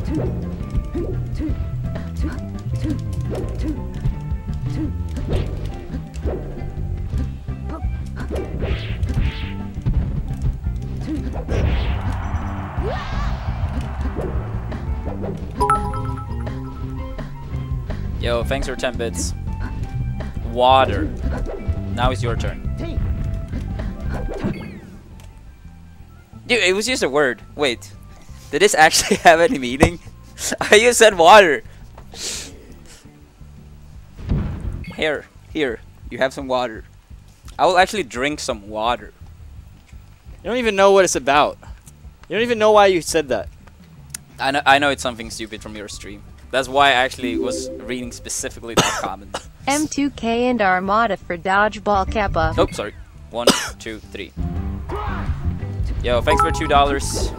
Two. Yo, thanks for 10 bits. Water. Now it's your turn. Dude, it was just a word. Wait. Did this actually [laughs] have any meaning? [laughs] you said water. Here, here. You have some water. I will actually drink some water. You don't even know what it's about. You don't even know why you said that. I know, I know it's something stupid from your stream. That's why I actually was reading specifically that [coughs] comment. M2K and Armada for Dodgeball Kappa. Oh, sorry. One, two, three. Yo, thanks for two dollars.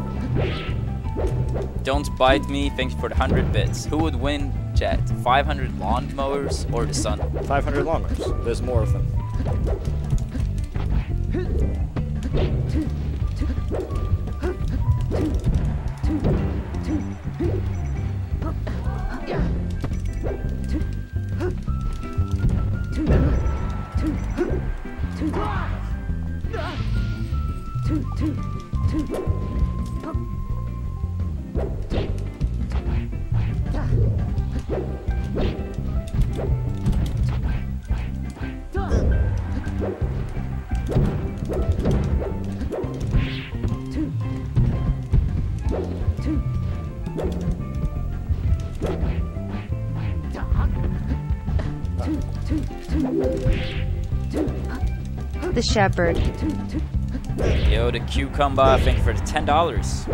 Don't bite me. Thanks for the hundred bits. Who would win, Jet? 500 lawnmowers or the sun? 500 lawnmowers. There's more of them. Two, two, two. The Shepherd. Yo, the cucumber. Thank you for the ten dollars.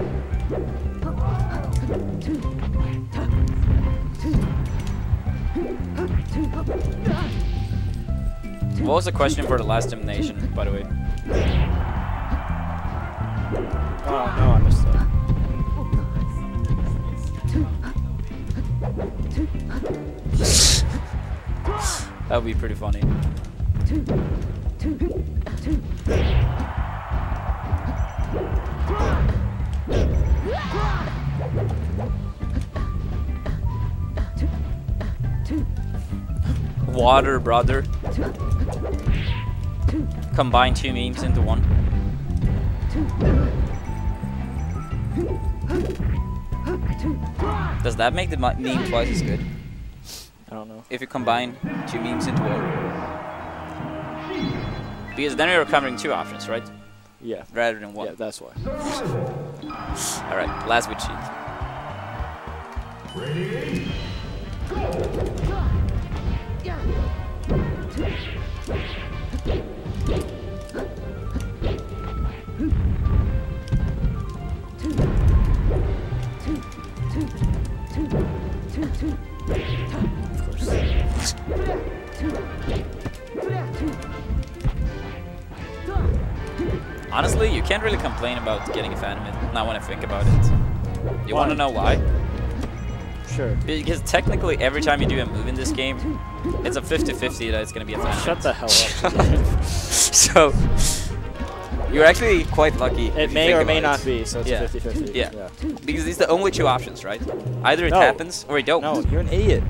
What was the question for the last elimination, by the way? Oh, no, I missed that. [laughs] That would be pretty funny. Water, brother. Combine two memes into one. Does that make the meme twice as good? I don't know. if you combine two memes into one. Because then you're covering two options, right? Yeah. Rather than one. Yeah, that's why. Alright, last with Sheik. Of Honestly, you can't really complain about getting a Phantom not when I think about it. You want to know why? Sure. Because technically, every time you do a move in this game, it's a 50-50 that it's going to be a Phantom Shut the hell up. [laughs] so, you're actually quite lucky. it may or may about not it. be, so it's Yeah. 50-50. Yeah. Because it's the only two options, right? Either it No. happens or it don't. No, you're an idiot.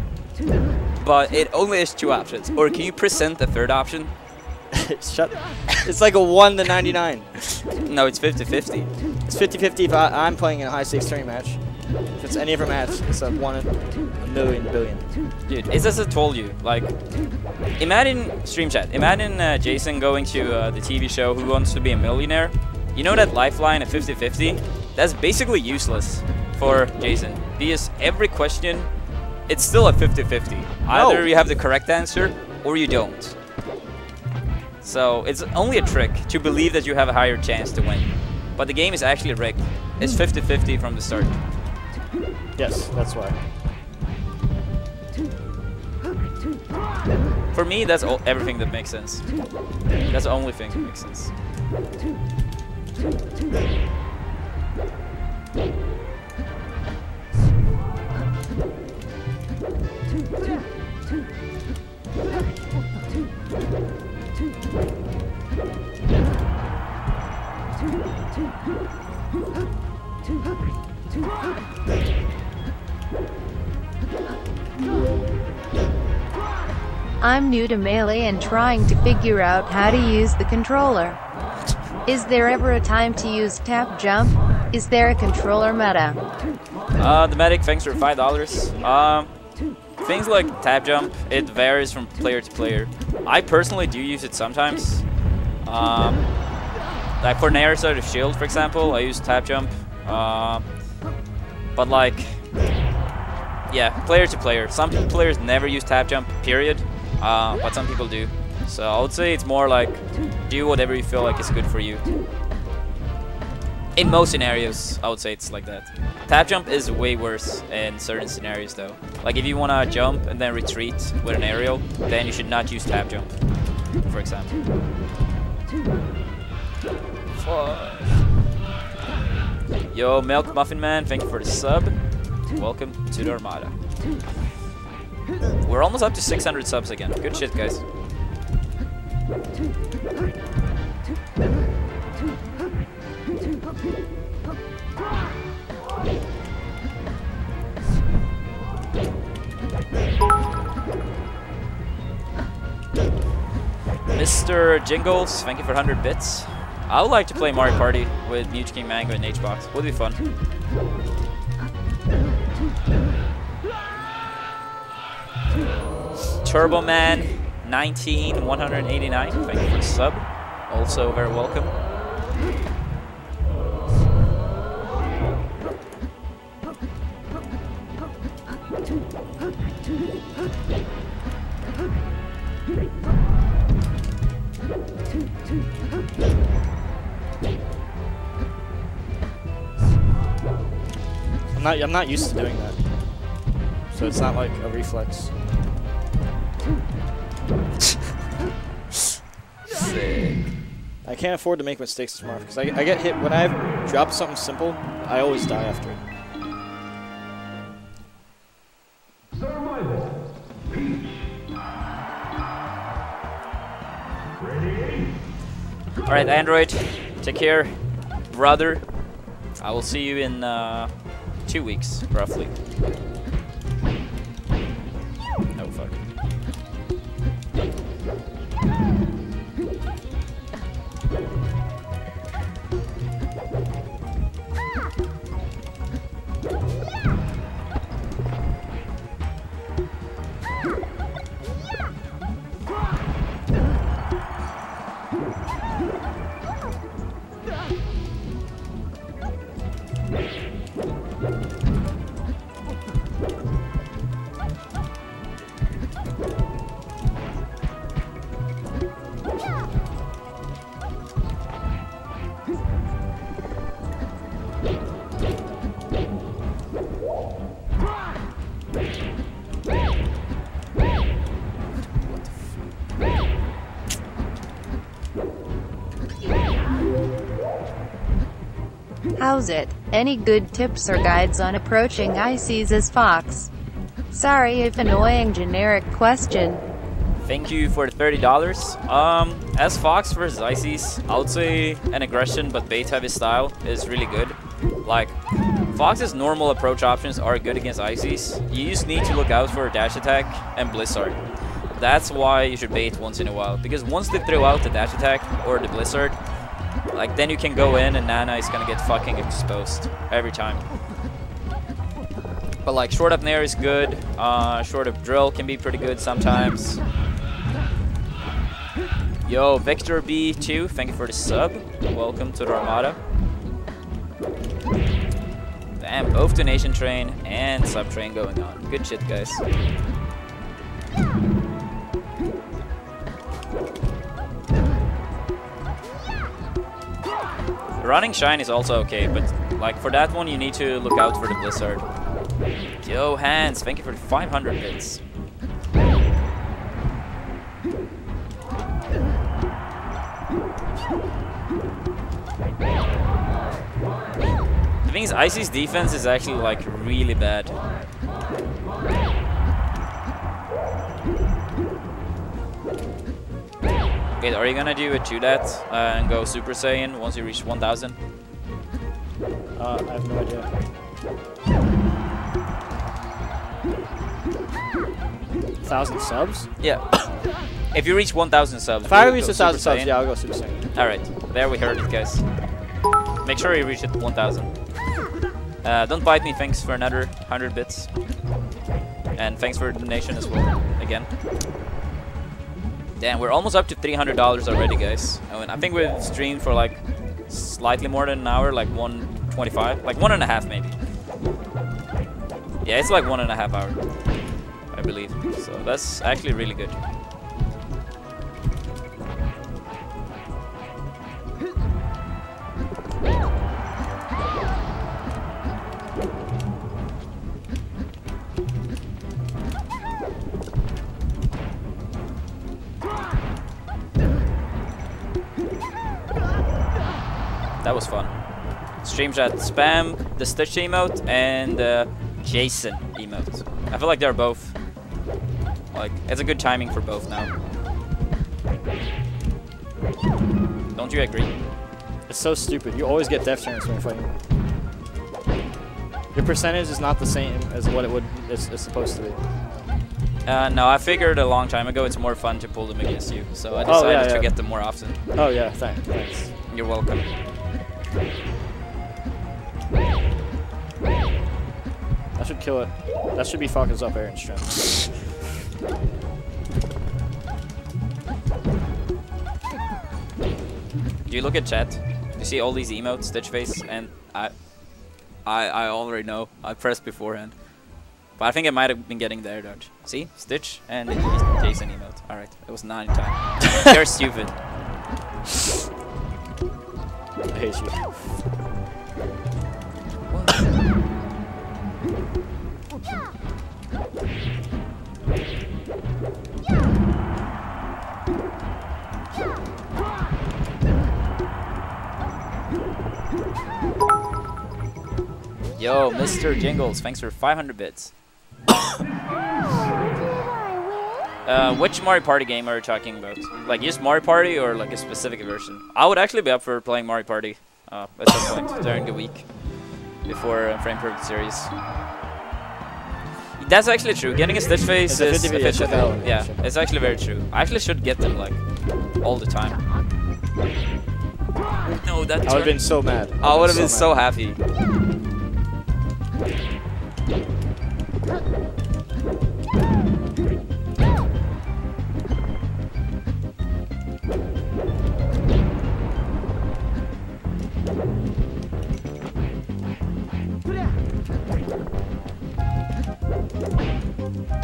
But it only has two options. Or can you present the third option? [laughs] Shut. It's like a 1 to 99. No, it's 50-50. It's 50-50 if I, I'm playing in a high stakes tourney match. If it's any other match, it's a 1 in a million billion. Dude, it's as I told you. Like, imagine stream chat. Imagine uh, Jason going to uh, the TV show Who Wants to Be a Millionaire. You know that lifeline at 50-50? That's basically useless for Jason because every question, it's still a 50-50. Either No. you have the correct answer or you don't. So it's only a trick to believe that you have a higher chance to win. But the game is actually rigged. It's hmm. 50-50 from the start. Yes, that's why. For me, that's all, everything that makes sense. That's the only thing that makes sense. I'm new to Melee and trying to figure out how to use the controller. Is there ever a time to use tap jump? Is there a controller meta? Uh, the medic, thanks for five dollars. Um, things like tap jump, it varies from player to player. I personally do use it sometimes. Um, like for Nair Side of Shield, for example, I use tap jump. Um, but like, yeah, player to player. Some players never use tap jump, period. Uh, but some people do. So I would say it's more like do whatever you feel like is good for you. In most scenarios, I would say it's like that. Tap jump is way worse in certain scenarios though. Like if you want to jump and then retreat with an aerial, then you should not use tap jump, for example. Yo, Milk Muffin Man, thank you for the sub. Welcome to the Armada. We're almost up to 600 subs again. Good shit, guys. Mr. Jingles, thank you for 100 bits. I would like to play Mario Party with Mew2King Mango and HBox. Would be fun. Turbo Man 19 189. Thank you for the sub. Also very welcome. I'm not. I'm not used to doing that. So it's not like a reflex. I can't afford to make mistakes this Marth because I, I get hit when I drop something simple. I always die after it. All right, Android, take care, brother. I will see you in uh, two weeks, roughly. It? Any good tips or guides on approaching ICs as Fox? Sorry if annoying generic question. Thank you for the thirty dollars. Um, as Fox versus Ices, I would say an aggression but bait heavy style is really good. Like, Fox's normal approach options are good against Ices. You just need to look out for dash attack and Blizzard. that's why you should bait once in a while. Because once they throw out the dash attack or the blizzard, like then you can go in and Nana is gonna get fucking exposed every time. But like short up nair is good. Uh, short up drill can be pretty good sometimes. Yo, Victor B2, thank you for the sub. Welcome to the Armada. Damn, both donation train and sub train going on. Good shit, guys. Running Shine is also okay, but like for that one you need to look out for the Blizzard. Yo, Hans, thank you for the 500 bits. The thing is, Icy's defense is actually like really bad. Okay, are you gonna do a 2 that uh, and go Super Saiyan once you reach 1000? Uh, I have no idea. Thousand subs? Yeah. [coughs] if you reach 1000 subs, If I will reach thousand subs, yeah, I'll go Super Saiyan. Alright, there we heard it, guys. Make sure you reach it 1000. Uh, don't bite me, thanks for another 100 bits. And thanks for the donation as well, again. Damn, we're almost up to $300 already, guys. I, think we've streamed for like slightly more than an hour, like 125, like one and a half maybe. Yeah, it's like one and a half hour, I believe. So that's actually really good. Stream chat spam the Stitch emote and uh, Jason emote. I feel like they're both like it's a good timing for both now. Don't you agree? It's so stupid. You always get death turns when you're fighting. Your percentage is not the same as what it would is, is supposed to be. Uh, no, I figured a long time ago it's more fun to pull them against you, so I Oh, decided yeah, to get them more often. Oh yeah, thanks. thanks. You're welcome. That should kill it. That should be Falcon's up air and strength. Do you look at chat? You see all these emotes, Stitch face, and I, I, I already know. I pressed beforehand, but I think I might have been getting there. Don't see Stitch and Jason emote. All right, it was nine time. [laughs] You're stupid. I hate you. Yo, Mr. Jingles, thanks for 500 bits. [coughs] Uh, which Mario Party game are you talking about? Like just Mario Party or like a specific version? I would actually be up for playing Mario Party uh, at some point during the week before Frame Perfect Series. That's actually true. Getting a Stitch face It's is 50 a 50 yeah, yeah, it's actually very true. I actually should get them like all the time. No, that I would have been so mad. I would have been so mad. happy. Yeah!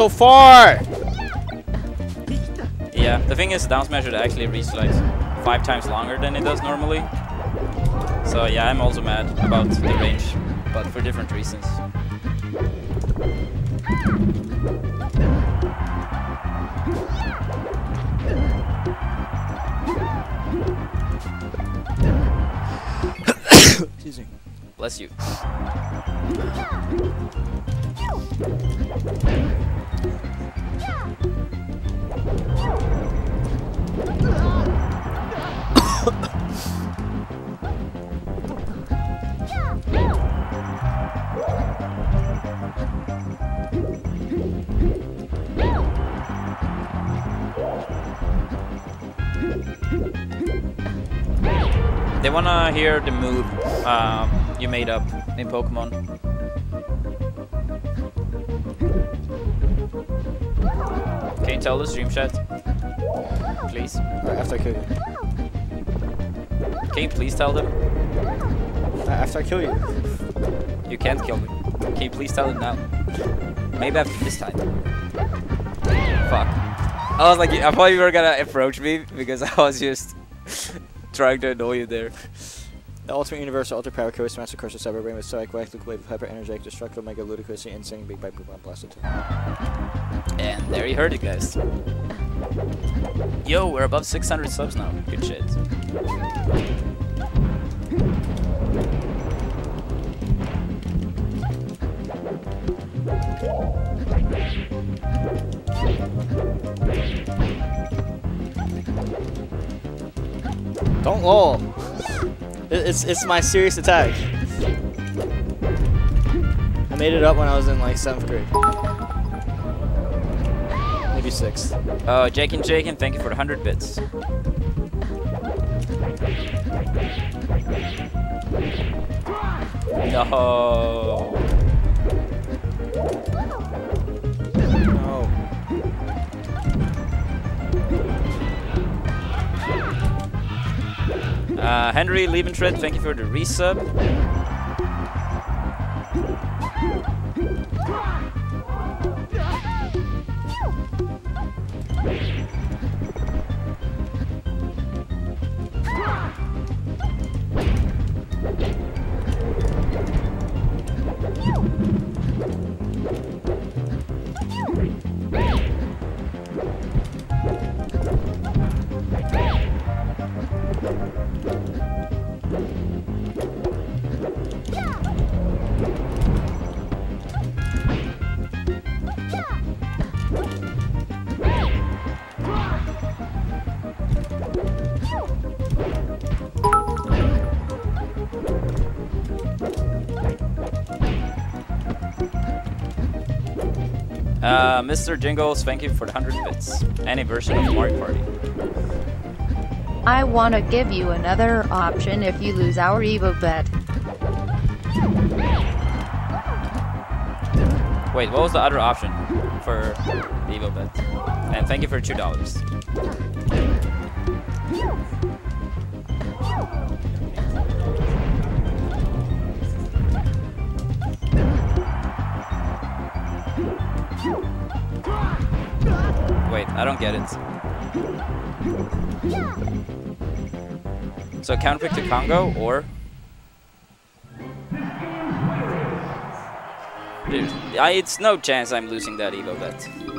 So far! Yeah, the thing is, down smash would actually reach like five times longer than it does normally. So yeah, I'm also mad about the range, but for different reasons. Wanna hear the move um, you made up in Pokemon. Can you tell the stream chat? Please. After I kill you. Can you please tell them? After I kill you. You can't kill me. Can you please tell them now? Maybe after this time. Fuck. I was like, I thought you were gonna approach me because I was just [laughs] trying to annoy you there. The Ultimate Universal Ultra Power Killer Smash Crusher Cyber Brain with Psych, Galactic Wave of Hyper Energetic, Destructible, Mega Ludicrously, Insane, Big Bite, Pokemon Blast Attack. And there you heard it, guys. Yo, we're above 600 subs now. Good shit. Don't lol. It- It's it's my serious attack. I made it up when I was in like seventh grade. Maybe sixth. Uh, Jake and Jake, and thank you for the 100 bits. No. Uh, Henry Liebentritt, thank you for the resub. Mr. Jingles, thank you for the 100 bits. Any version of Mario Party. I wanna give you another option if you lose our Evo bet. Wait, what was the other option for the Evo bet? And thank you for $2. It. So counterpick to Kongo or Dude, I, it's no chance I'm losing that Evo bet.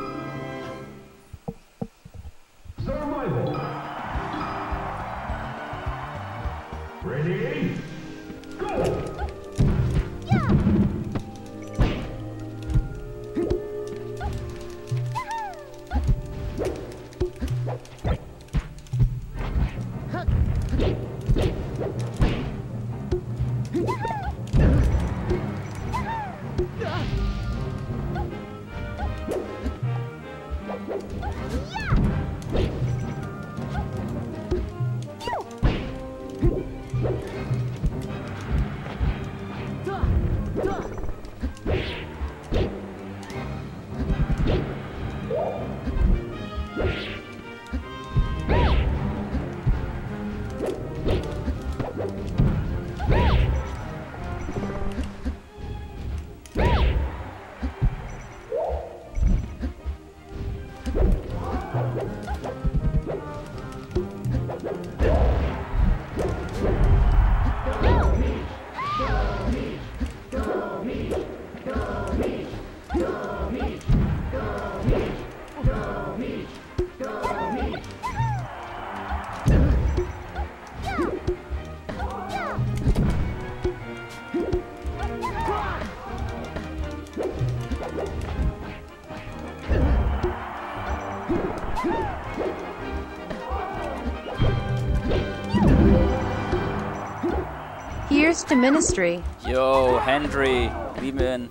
Ministry. Yo, Henry Lieben.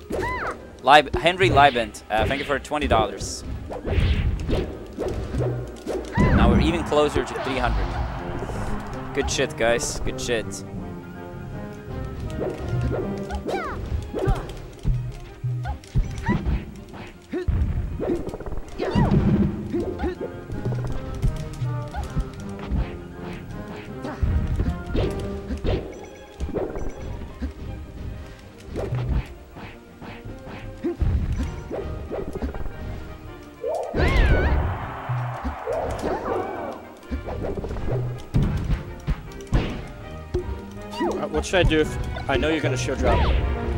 Lib Henry Libent, uh, thank you for $20. Now we're even closer to 300. Good shit, guys. Good shit. Should I do if I know you're gonna show drop,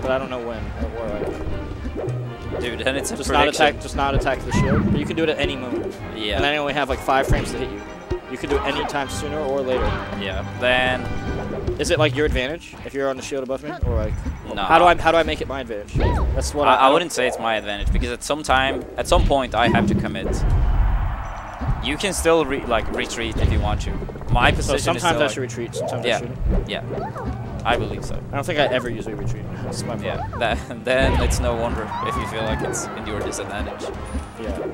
but I don't know when or like Dude, then it's a just not attack, just not attack the shield. But you can do it at any moment, Yeah. and then I only have like five frames to hit you. You can do it any time sooner or later. yeah. Then Is it like your advantage if you're on the shield above me, or like no. how do I how do I make it my advantage? That's what I, I, I wouldn't say it's my advantage because at some time, at some point, I have to commit. You can still re like retreat if you want to. My So position is sometimes still I like- should retreat, sometimes I shouldn't. yeah. I believe so. I don't think I ever usually retreat. That's my problem. Yeah. That, [laughs] then it's no wonder if you feel like it's in your disadvantage. Yeah.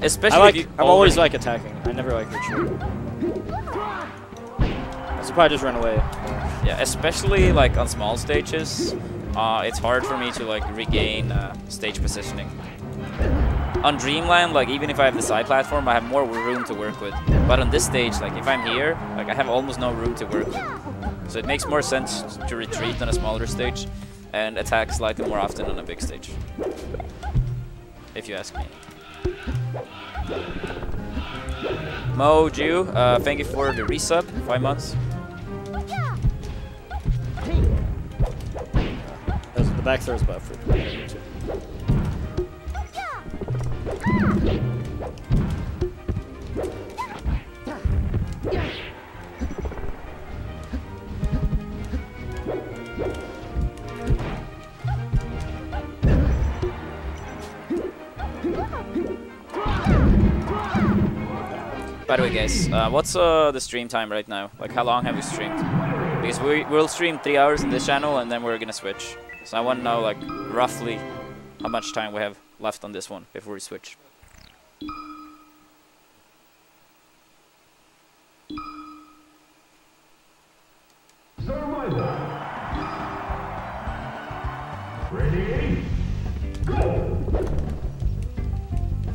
Especially I like. I'm always like attacking. I never like retreat. I should probably just run away. Yeah, especially like on small stages, uh, it's hard for me to like regain uh, stage positioning. On Dreamland, like even if I have the side platform, I have more room to work with. But on this stage, like if I'm here, like I have almost no room to work with. So it makes more sense to retreat on a smaller stage and attack slightly more often on a big stage. If you ask me. Moju, uh, thank you for the resub, five months. That's- The back throw is By the way, guys, uh, what's uh, the stream time right now? Like, how long have we streamed? Because we we'll stream three hours in this channel, and then we're gonna switch. So I want to know, like, roughly how much time we have left on this one before we switch.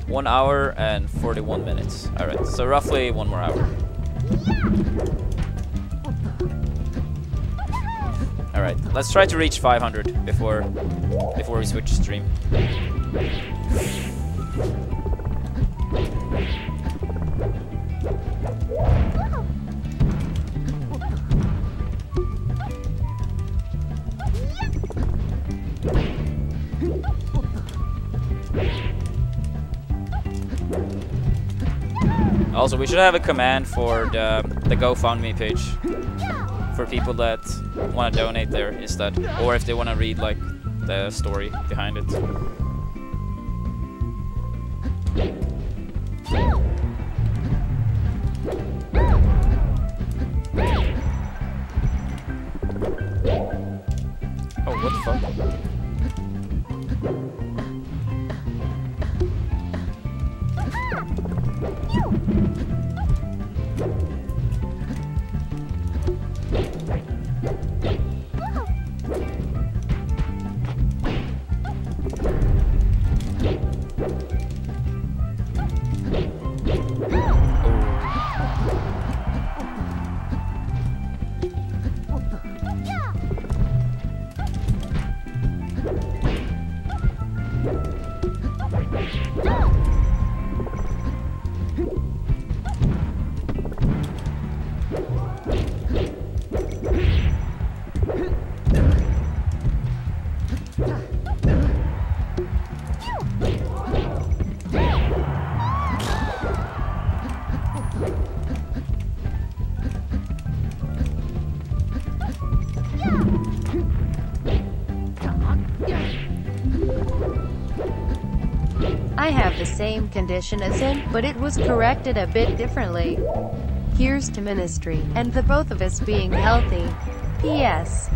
One hour and 41 minutes. All right, so roughly one more hour. All right, let's try to reach 500 before before we switch stream. Also, we should have a command for the, the GoFundMe page for people that want to donate there instead, or if they want to read like the story behind it. Oh, what the fuck? Condition as him, but it was corrected a bit differently. Here's to ministry, and the both of us being healthy. P.S.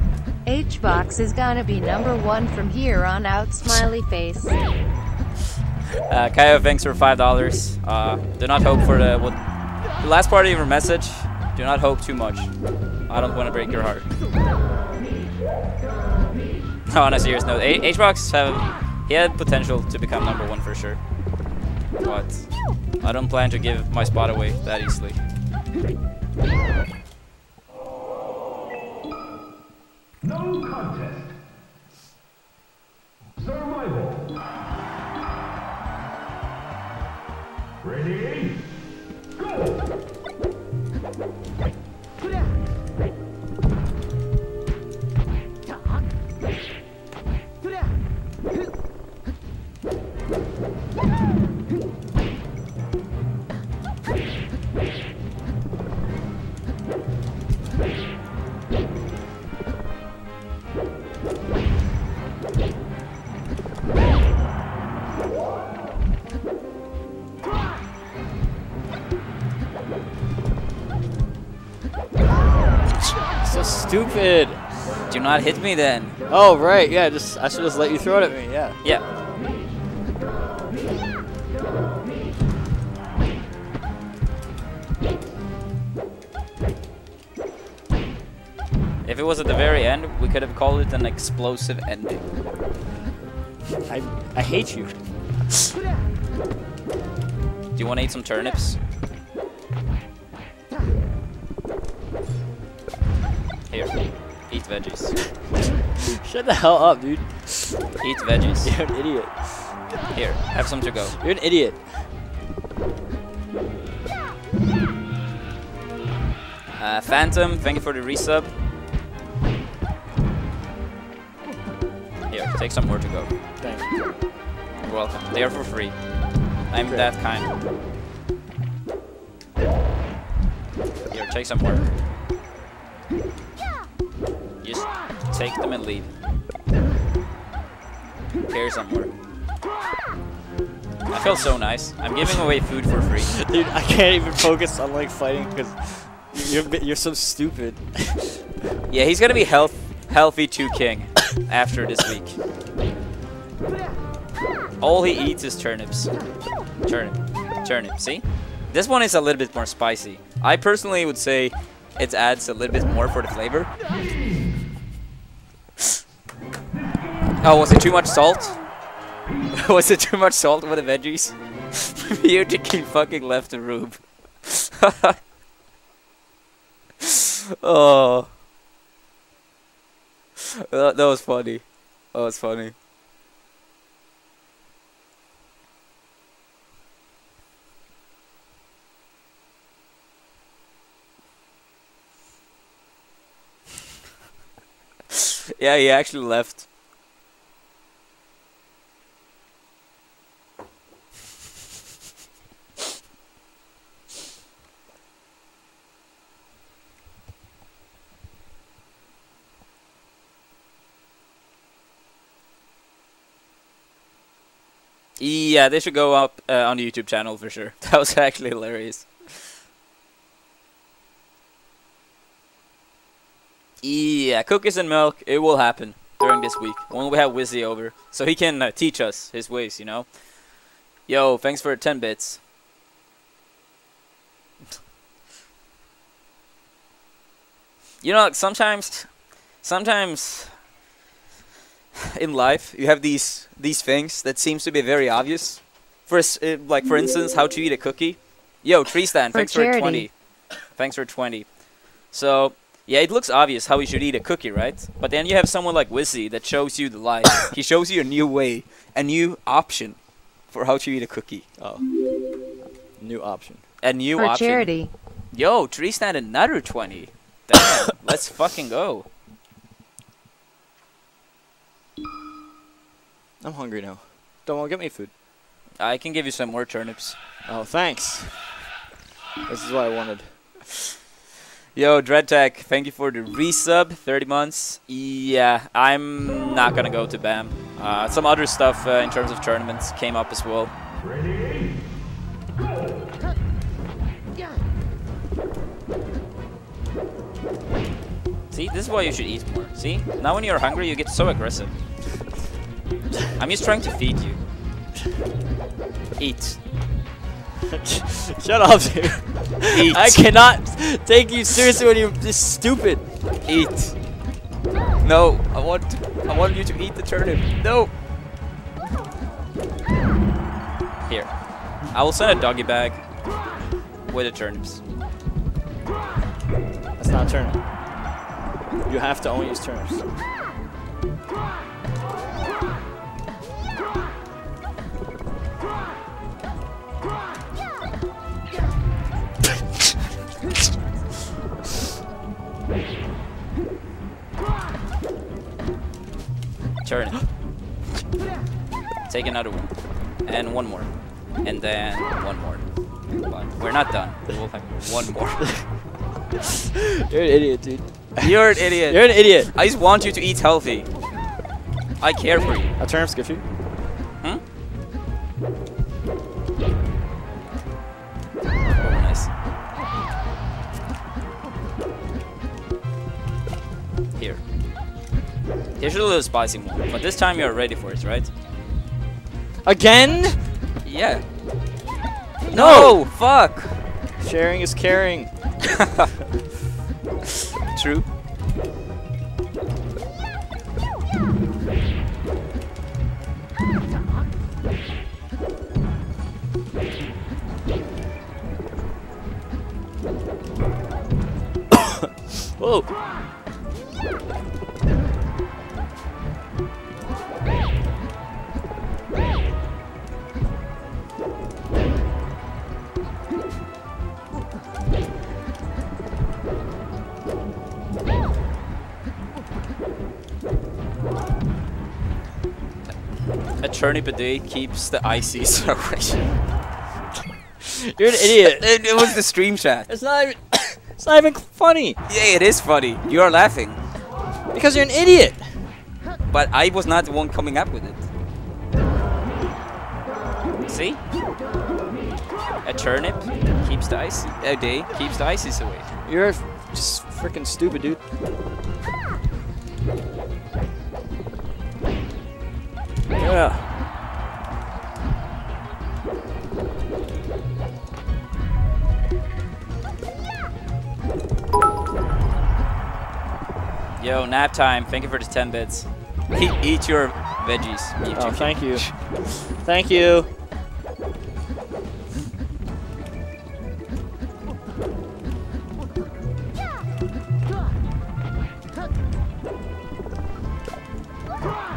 Hbox is gonna be number one from here on out, smiley face. Uh, Kaya, thanks for five dollars. Uh, do not hope for the the last part of your message. Do not hope too much. I don't want to break your heart. No, [laughs] on a serious note, H- Hbox have he had potential to become number one for sure, but I don't plan to give my spot away that easily. Not hit me then. Oh right, yeah. Just I should just let you throw it at me. Yeah. Yeah. If it was at the very end, we could have called it an explosive ending. I I hate you. Do you want to eat some turnips? Veggies. [laughs] Shut the hell up, dude. Eat veggies. You're an idiot. Here, have some to go. You're an idiot. Uh, Phantom, thank you for the resub. Here, take some more to go. Thank you. You're welcome. They are for free. I'm Great. that kind. Here, take some more. Take them and leave. Here's some more. I feel so nice. I'm giving away food for free. [laughs] Dude, I can't even focus on like fighting because you're you're so stupid. [laughs] Yeah, he's gonna be health healthy 2 king after this week. All he eats is turnips. Turnip. Turnip, see? This one is a little bit more spicy. I personally would say it adds a little bit more for the flavor. Oh, was it too much salt? [laughs] was it too much salt with the veggies? [laughs] you fucking left the room. [laughs] oh. That, that was funny. That was funny. yeah, he actually left. Yeah, they should go up uh, on the YouTube channel for sure. [laughs] That was actually hilarious. Yeah, cookies and milk, it will happen during this week when we have Wizzy over. So he can uh, teach us his ways, you know? Yo, thanks for 10 bits. [laughs] you know, sometimes, sometimes [laughs] in life you have these these things that seems to be very obvious. For uh, like for instance, how to eat a cookie. Yo, tree stand, For thanks for 20. Thanks for 20. So, yeah, it looks obvious how you should eat a cookie, right? But then you have someone like Wizzy that shows you the light. [coughs] he shows you a new way, a new option for how to eat a cookie. Oh. New option. A new For option. charity. Yo, tree stand another 20. Damn, [coughs] let's fucking go. I'm hungry now. Don't want to get me food. I can give you some more turnips. Oh, thanks. This is what I wanted. Yo, DreadTech, thank you for the resub, 30 months. Yeah, I'm not gonna go to BAM. Uh, some other stuff uh, in terms of tournaments came up as well. Ready? See, this is why you should eat more. See? Now when you're hungry, you get so aggressive. I'm just trying to feed you. Eat. [laughs] Shut up, dude. Eat. I cannot take you seriously when you're this stupid. Eat. No, I want I want you to eat the turnip. No. Here. I will send a doggy bag with the turnips. That's not a turnip. You have to only use turnips. Turnip. Take another one. And one more. And then one more. But we're not done. We'll have one more. [laughs] You're an idiot, dude. You're an idiot. You're an idiot. I just want you to eat healthy. I care for you. A turnip's good for you? Hmm? Oh, nice. Here. Here's a little spicy more, but this time you're ready for it, right? Again? Yeah. No! Fuck! Sharing is caring. [laughs] True. [coughs] Whoa. A turnip a day keeps the ICs [laughs] away. You're an idiot. it, [laughs] it was the stream chat. It's not even. [coughs] it's not even funny Yeah, it is funny. You are laughing. because you're an idiot. But I was not the one coming up with it. See? A turnip keeps the ice. A day keeps the ices away. You're just freaking stupid, dude. Yeah. Yo, nap time. Thank you for the 10 bits. Eat, eat your veggies. Eat Oh, your- thank you. Thank you.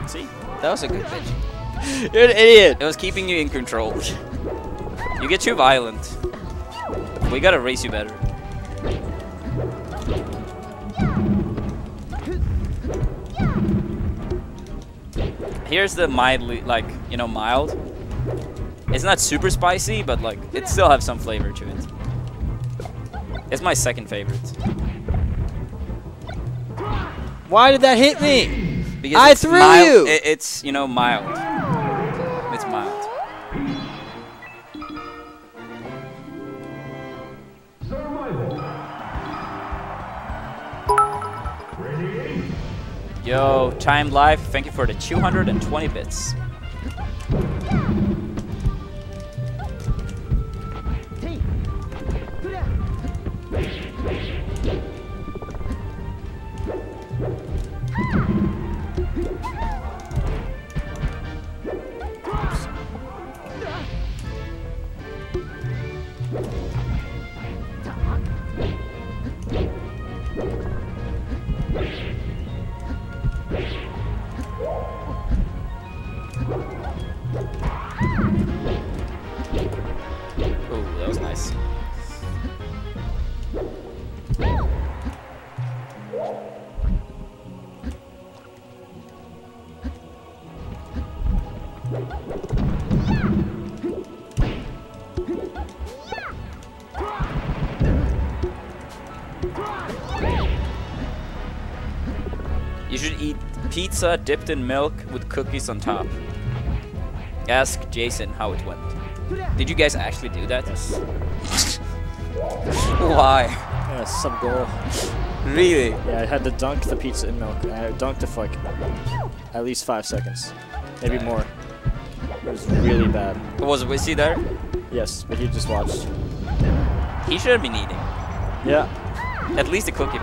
See? That was a good veggie. You're an idiot. It was keeping you in control. You get too violent. We gotta race you better. Here's the mildly, like, you know, mild. It's not super spicy, but like, it still has some flavor to it. It's my second favorite. Why did that hit me? Because I it's threw mild- you! i- it's, you know, mild. It's mild. Ready? Yo, Time Live, thank you for the 220 bits. Pizza dipped in milk with cookies on top. Ask Jason how it went. Did you guys actually do that? Yes. [laughs] Why? Yeah, some goal. Really? Yeah, I had to dunk the pizza in milk. I dunked it for like at least five seconds, maybe more. It was really bad. Was Wizzy there? Yes, but he just watched. He should have been eating. Yeah. At least the cookie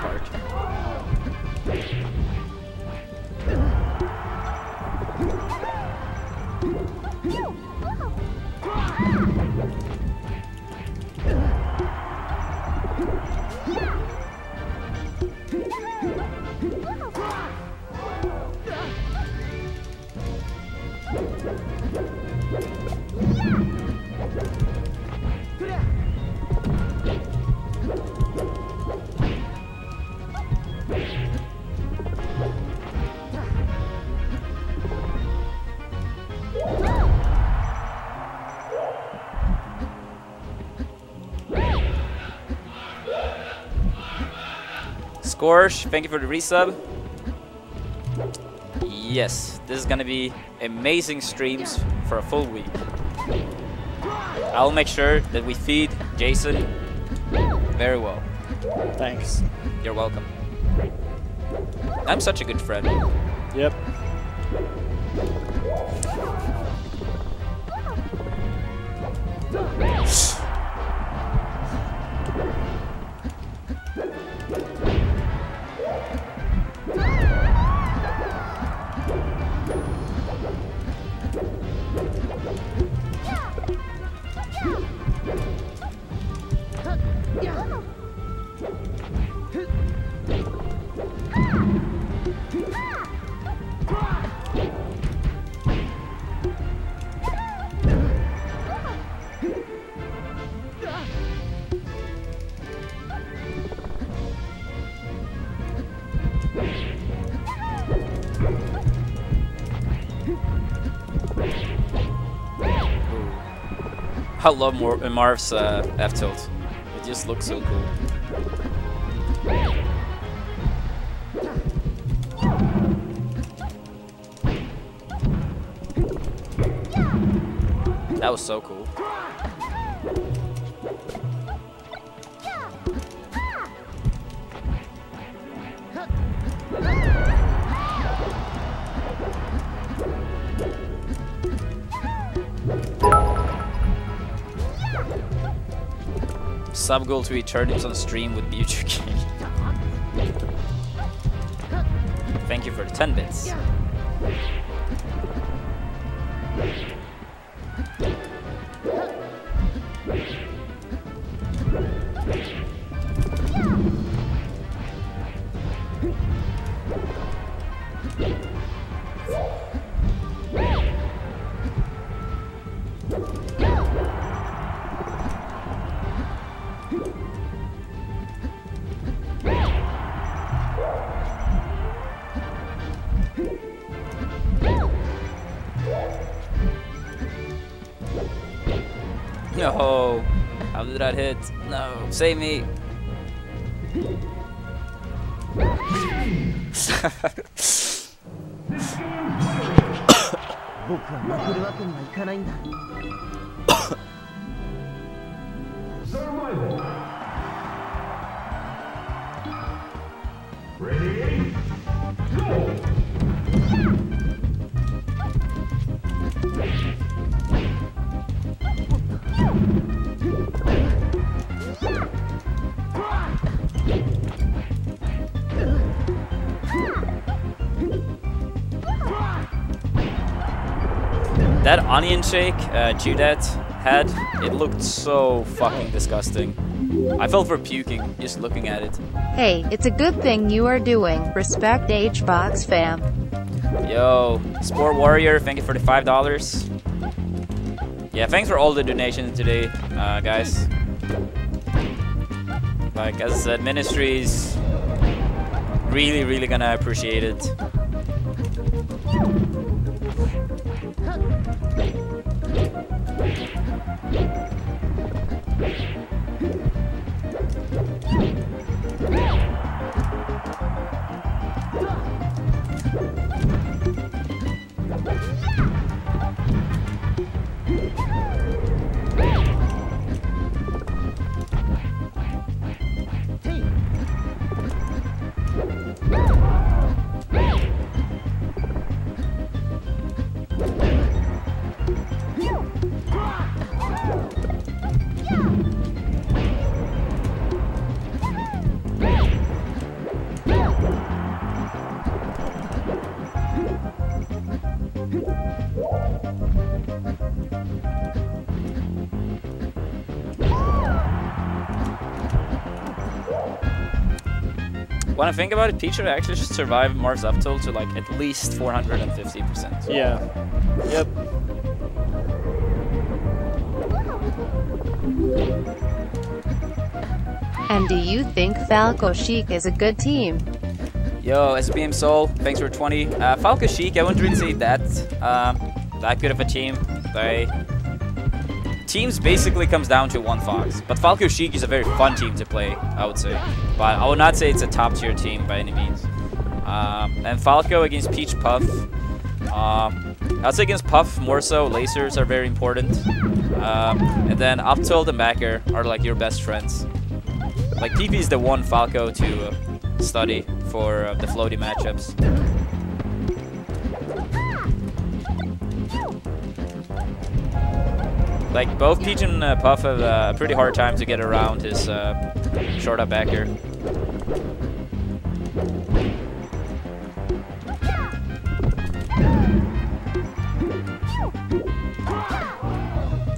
Scorch, thank you for the resub. Yes, this is gonna be amazing streams for a full week. I'll make sure that we feed Jason very well. Thanks. You're welcome. I'm such a good friend. Yep. I love Mar Marth's uh, F tilt. It just looks so cool. Goal to Eterniums on stream with Future King. [laughs] Thank you for the 10 bits. That hit? No. Save me. Onion shake uh, Judette had, it looked so fucking disgusting. I felt for puking just looking at it. Hey, it's a good thing you are doing. Respect HBox fam. Yo, Sport Warrior, thank you for the five dollars. Yeah, thanks for all the donations today, uh, guys. Like as I said, ministries really, really gonna appreciate it. I think about it, Peach actually should survive Marth's Uptilt to like at least 450%. Yeah. Yep. And do you think Falco Sheik is a good team? Yo, SBM Soul, thanks for 20. Uh, Falco Sheik, I wouldn't really say that um, that good of a team. They teams basically comes down to one Fox, but Falco Sheik is a very fun team to play, I would say. But I would not say it's a top tier team by any means. Um, and Falco against Peach Puff. Um, I'd say against Puff more so. Lasers are very important. Um, and then up tilt and backer are like your best friends. Like PP is the one Falco to uh, study for uh, the floaty matchups. Like both Peach and uh, Puff have uh, a pretty hard time to get around his uh, short up backer.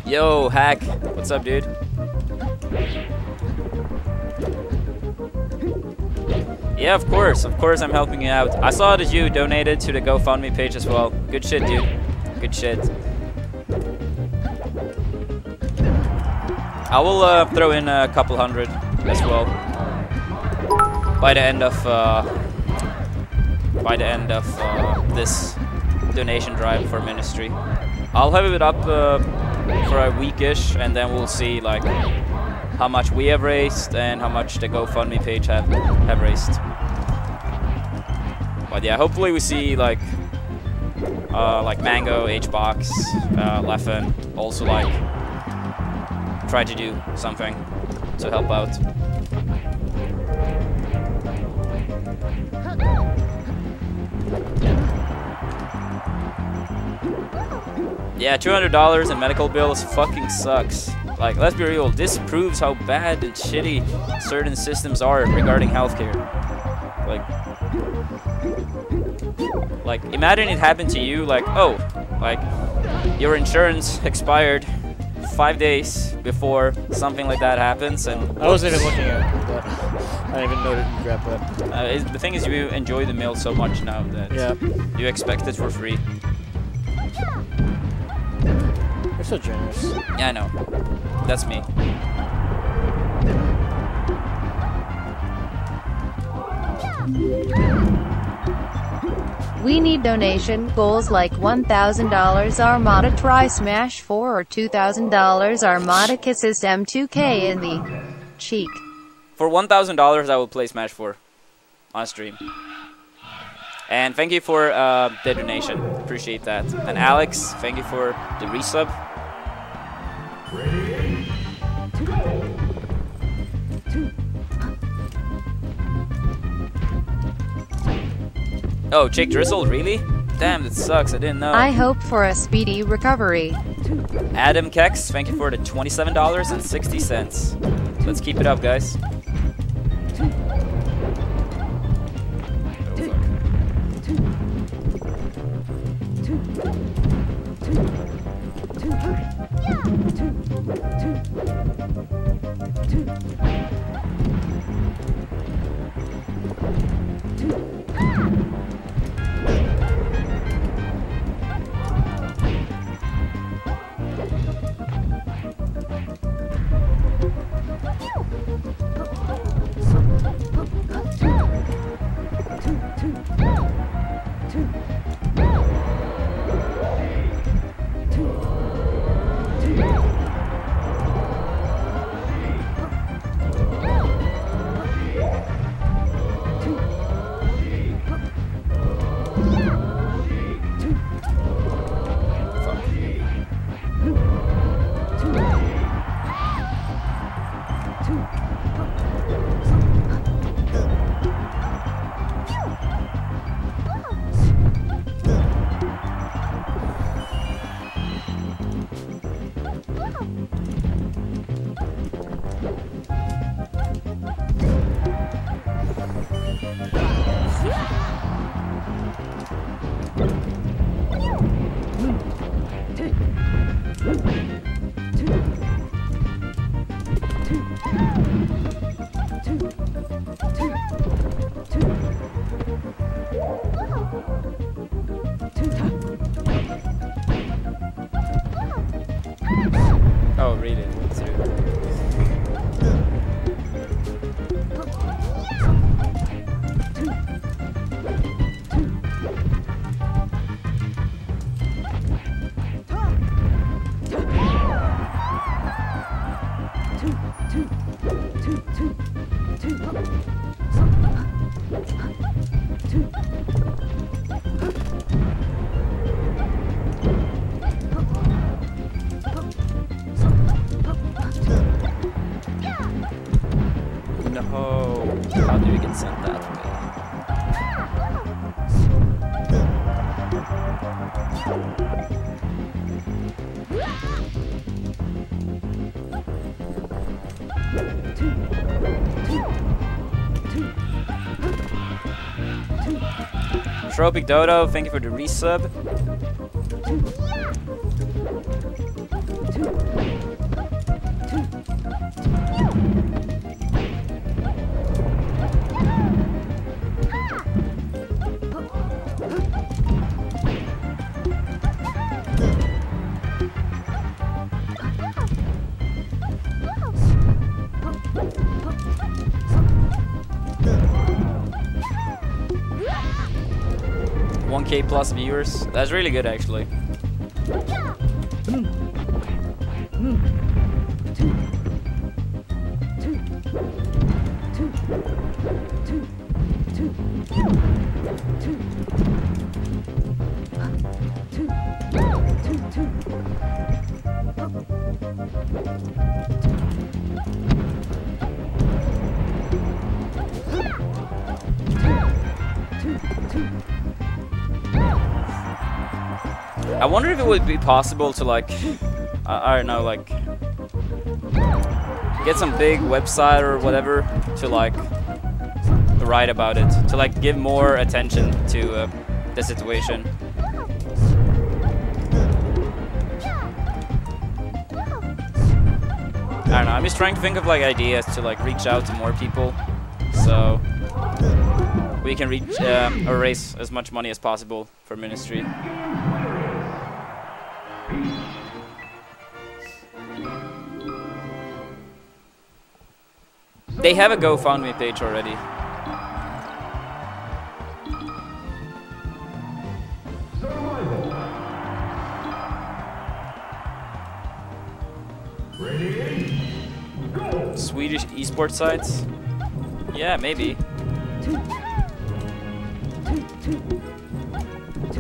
Yo, Hack. What's up, dude? Yeah, of course. Of course I'm helping you out. I saw that you donated to the GoFundMe page as well. Good shit, dude. Good shit. I will uh, throw in a couple hundred as well by the end of uh, by the end of uh, this donation drive for ministry. I'll have it up uh, for a weekish, and then we'll see like how much we have raised and how much the GoFundMe page have have raised. But yeah, hopefully we see like uh, like Mango, HBox, uh, Leffen, also like try to do something to help out. Yeah, $200 in medical bills fucking sucks. Like, let's be real, this proves how bad and shitty certain systems are regarding healthcare. Like, like, imagine it happened to you, like, oh, like, your insurance expired five days before something like that happens, and I wasn't even looking at it, but I didn't even know that you grabbed that. uh, it- the thing is, you enjoy the meal so much now that Yeah. you expect it for free. You're so generous. Yeah, I know. That's me. We need donation goals like $1,000 Armada Try Smash 4 or $2,000 Armada Kisses M2K in the cheek. For one thousand dollars, I will play Smash 4 on stream. And thank you for uh, the donation. Appreciate that. And Alex, thank you for the resub. Oh, Jake Drizzle, really? Damn, that sucks. I didn't know. I hope for a speedy recovery. Adam Kex, thank you for the $27.60. Let's keep it up, guys. two, two. Tropic Dodo, thank you for the resub. Plus viewers. That's really good actually. It would be possible to like, I, I don't know, like, get some big website or whatever to like write about it, to like give more attention to uh, the situation. I don't know. I'm just trying to think of like ideas to like reach out to more people, so we can reach uh, or raise as much money as possible for Ministry. They have a GoFundMe page already. Swedish esports sites? Yeah, maybe.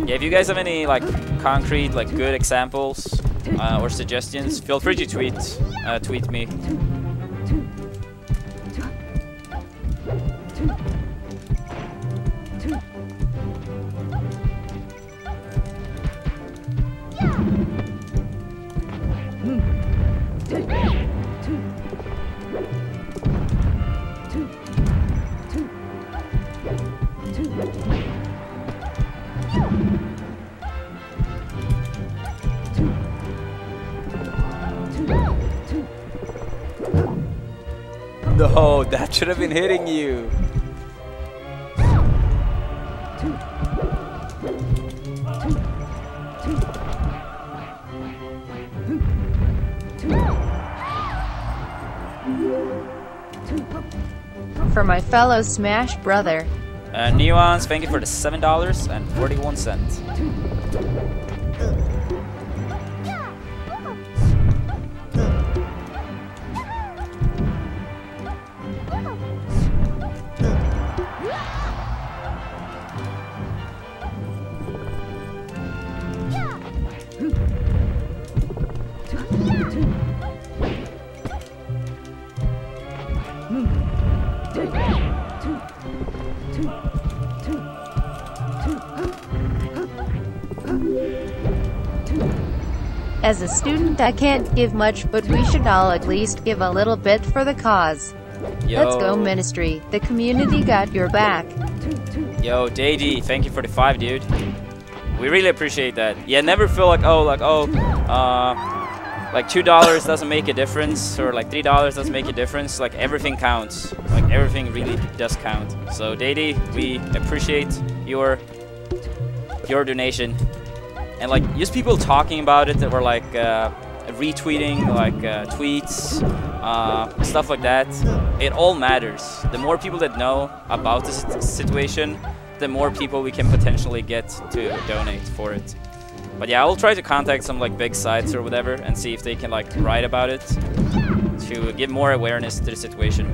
Yeah, if you guys have any like concrete, like good examples uh, or suggestions, feel free to tweet uh, tweet me. should have been hitting you. For my fellow Smash brother. Uh, Nuance, thank you for the $7.41. a student, I can't give much, but we should all at least give a little bit for the cause. Let's go, Ministry. The community got your back. Yo, JD, thank you for the five, dude. We really appreciate that. Yeah, never feel like oh, like oh, uh, like two dollars doesn't make a difference, or like three dollars doesn't make a difference. Like everything counts. Like everything really does count. So, JD, we appreciate your your donation, and like just people talking about it that were like uh, retweeting like uh, tweets, uh, stuff like that. It all matters. The more people that know about this situation, the more people we can potentially get to donate for it. But yeah, I'll try to contact some like big sites or whatever and see if they can like write about it to give more awareness to the situation.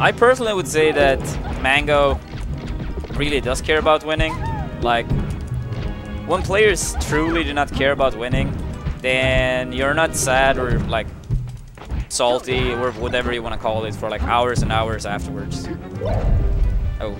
I personally would say that Mango really does care about winning. Like, when players truly do not care about winning, then you're not sad or like salty or whatever you want to call it for like hours and hours afterwards. Oh.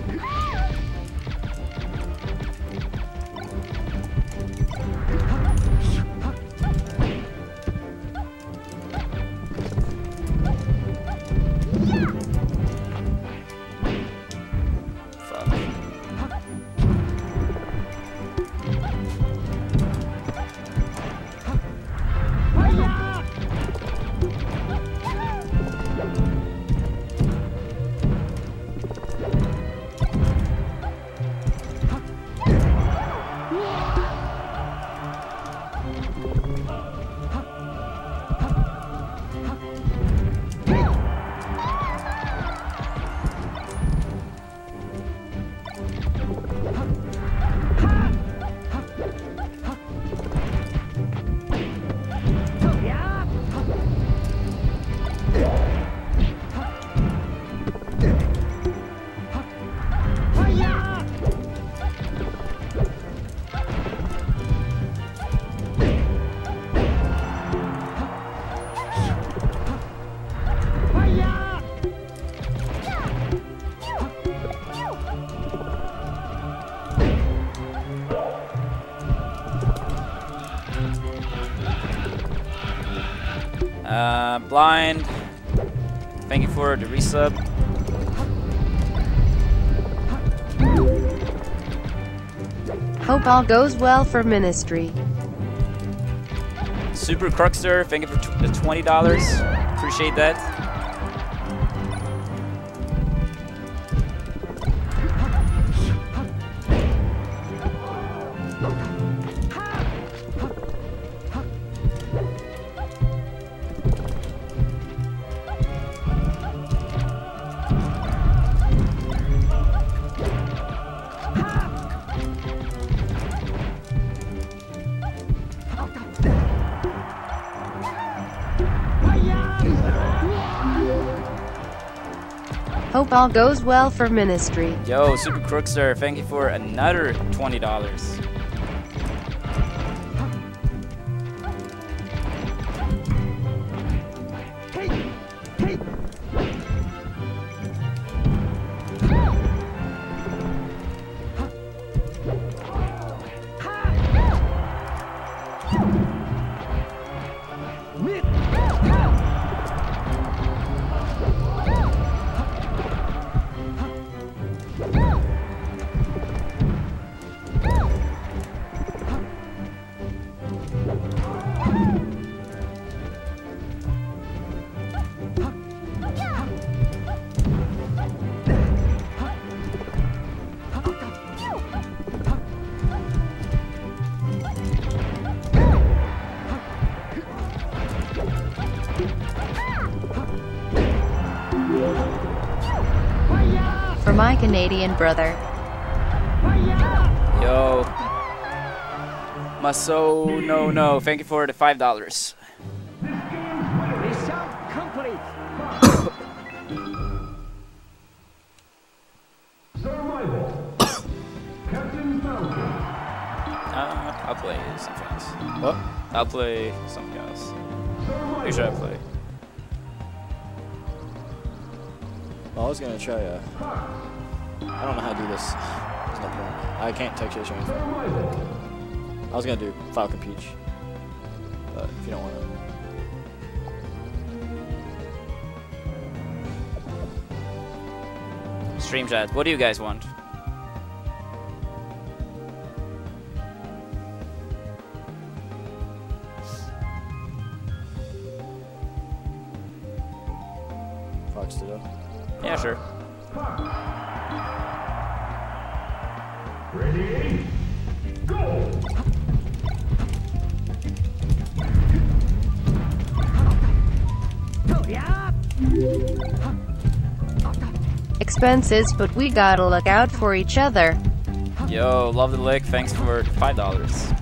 For. Hope all goes well for Ministry. Super Cruxter, thank you for the twenty dollars. Appreciate that. hope all goes well for Ministry. Yo, Super Crookster, thank you for another $20. Canadian brother. Yo. Maso, no, no. Thank you for the five dollars. Mission complete. Survival. Captain Falcon. Uh, I'll play something else. What? I'll play something else. Who should I play? Well, I was gonna try. Uh, I don't know how to do this. There's no point. I can't text or anything. I was gonna do Falcon Peach, but if you don't want to. Stream chat. What do you guys want? expenses, but we gotta look out for each other. Yo, love the lick. Thanks for $5.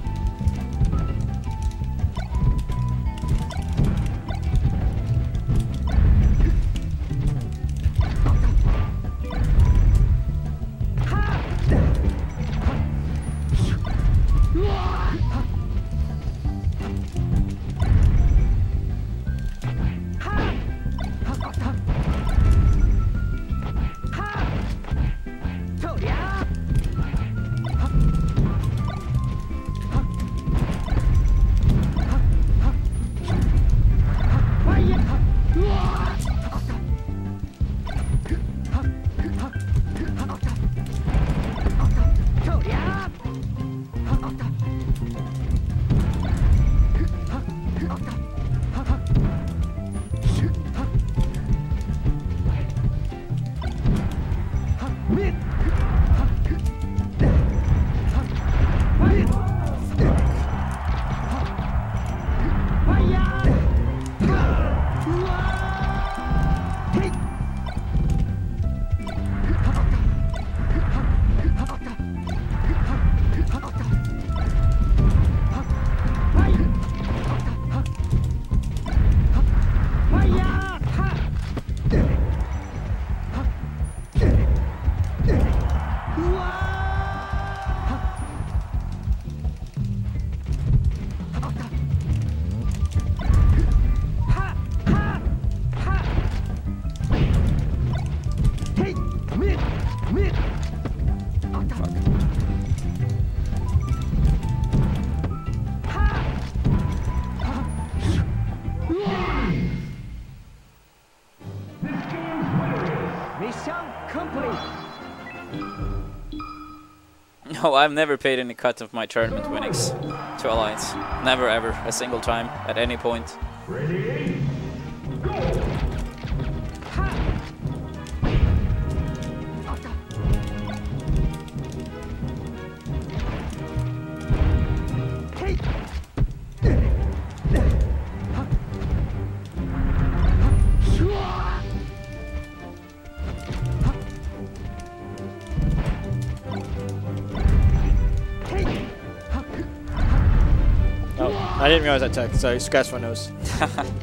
No, I've never paid any cut of my tournament winnings to Alliance. Never ever, a single time, at any point. Ready? Realize that tech. Sorry, scratch my nose. [laughs]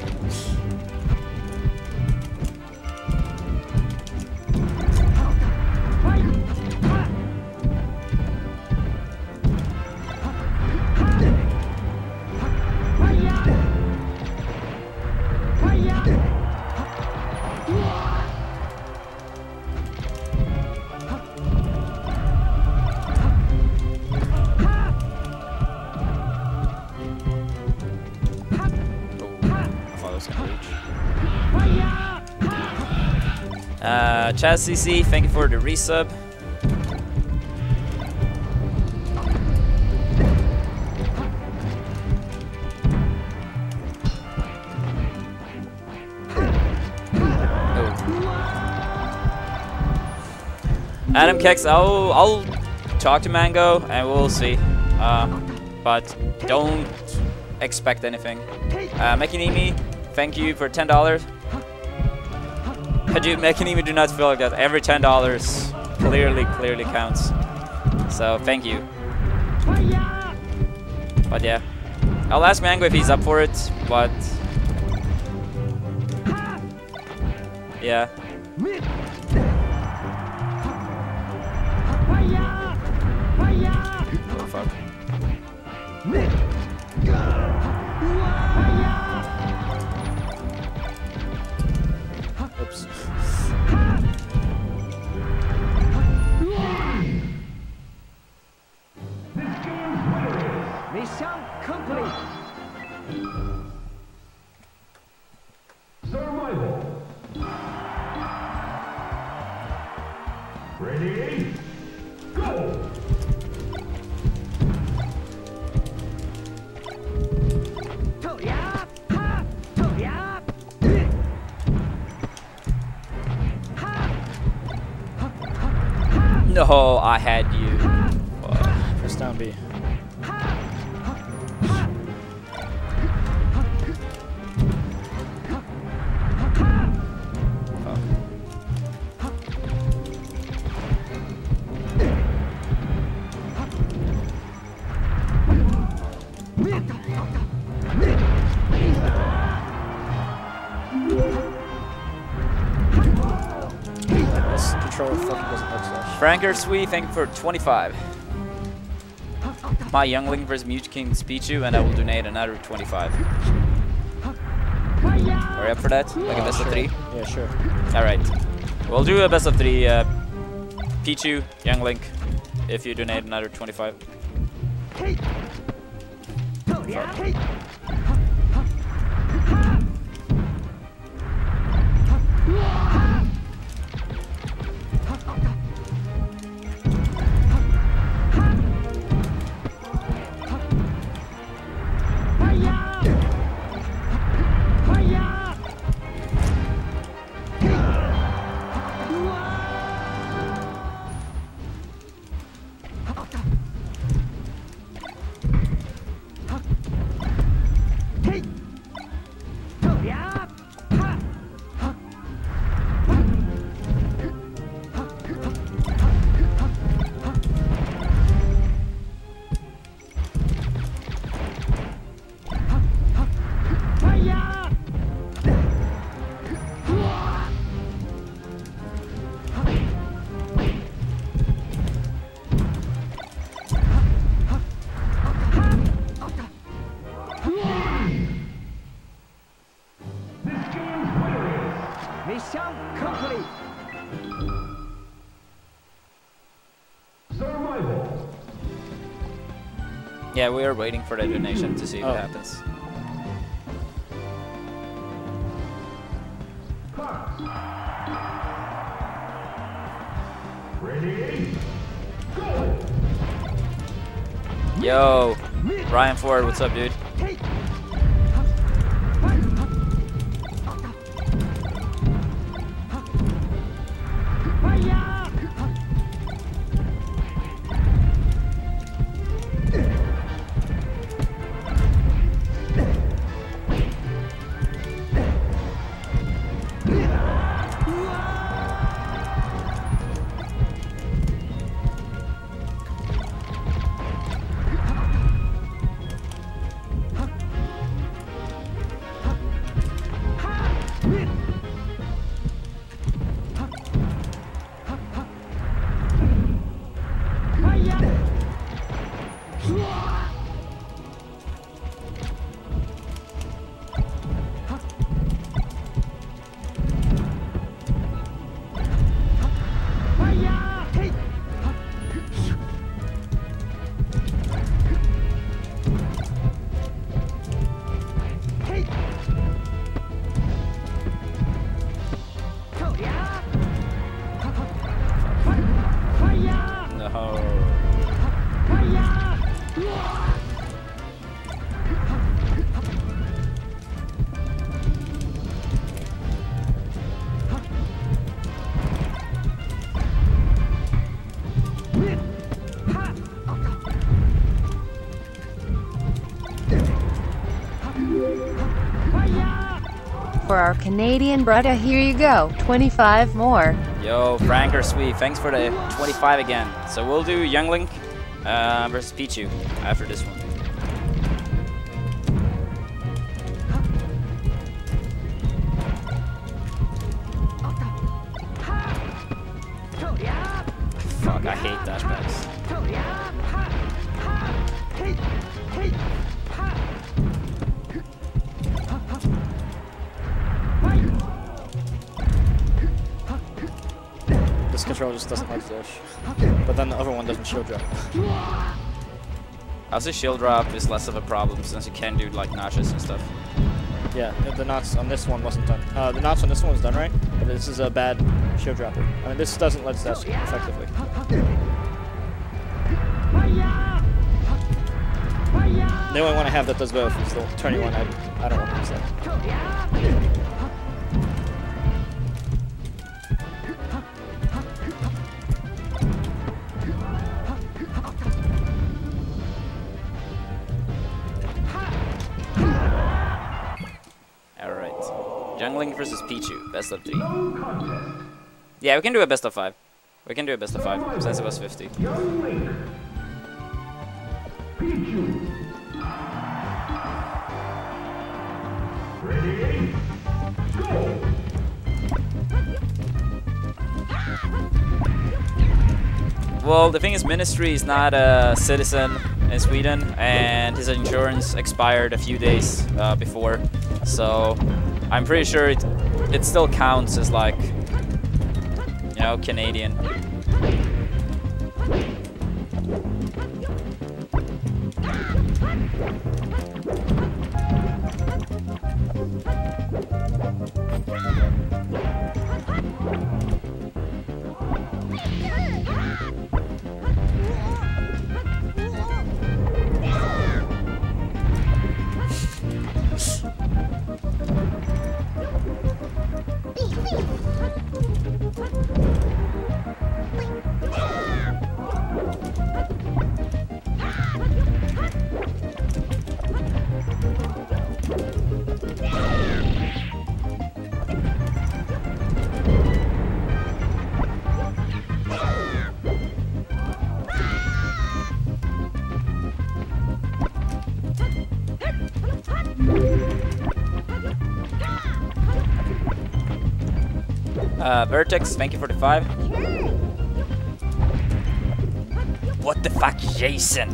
ChazCC, thank you for the resub. Oh. Adam Kex, I'll, I'll talk to Mango and we'll see. Uh, but don't expect anything. Uh, Makinimi, thank you for $10 do, even do not feel like that. Every $10 clearly, clearly counts. So thank you. But yeah. I'll ask Mango if he's up for it, but... Yeah. I had Franker Sweet, thank you for 25. My Young Link versus Mew2King Pichu, and I will donate another 25. Are you up for that? Like a best of three? Yeah, sure. Alright. We'll do a best of three. Uh, Pichu, Young Link, if you donate another 25. Mission Yeah, we are waiting for the donation to see what Oh. happens. Ready? Go! Yo, Ryan Ford, what's up, dude? Canadian brother, here you go. 25 more. Yo, Frank or Sweet, thanks for the 25 again. So we'll do Young Link uh, versus Pichu after this one. Just doesn't like dash. But then the other one doesn't shield drop. Also, shield drop is less of a problem since you can do like notches and stuff. Yeah, the- the knots on this one wasn't done. Uh, the knots on this one was done right, but this is a bad shield dropper. I mean, this doesn't let dash effectively. The only one I have that does both is the turning one. I, I don't want to use that. Pichu, best of three. Yeah, we can do a best of five. We can do a best of five since it was 50. Young Link. Pichu. Ready? Go. Well, the thing is, Ministry is not a citizen in Sweden, and his insurance expired a few days uh, before. So I'm pretty sure it it still counts as like you know Canadian. Uh, Vertex, thank you for the five. What the fuck, Jason?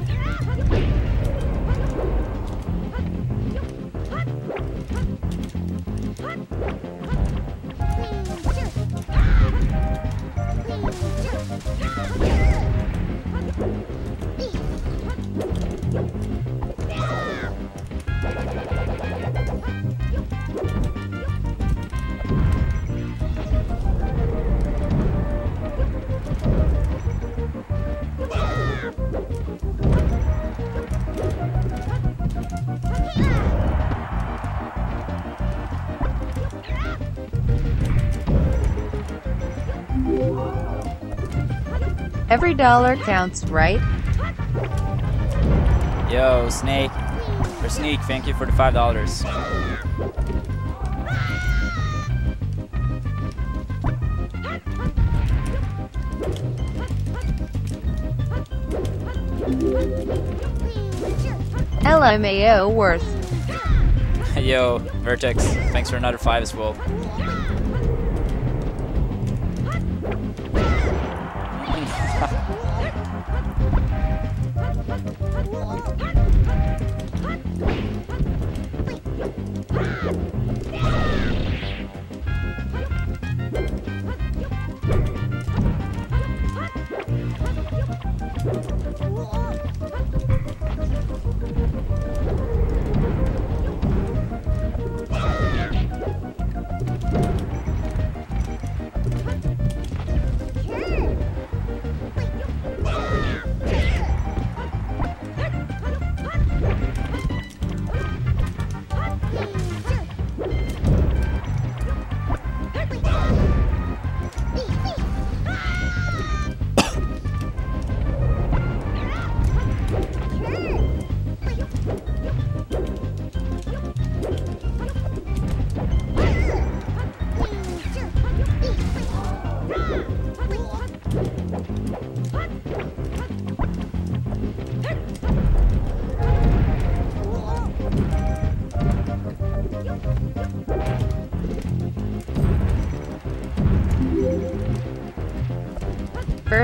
Every dollar counts, right? Yo, Snake. Or Sneak, thank you for the five dollars. LMAO worth. [laughs] Yo, Vertex, thanks for another five as well.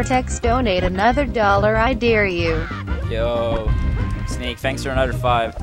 Vertex donate another dollar I dare you. Yo, Sneak, thanks for another five.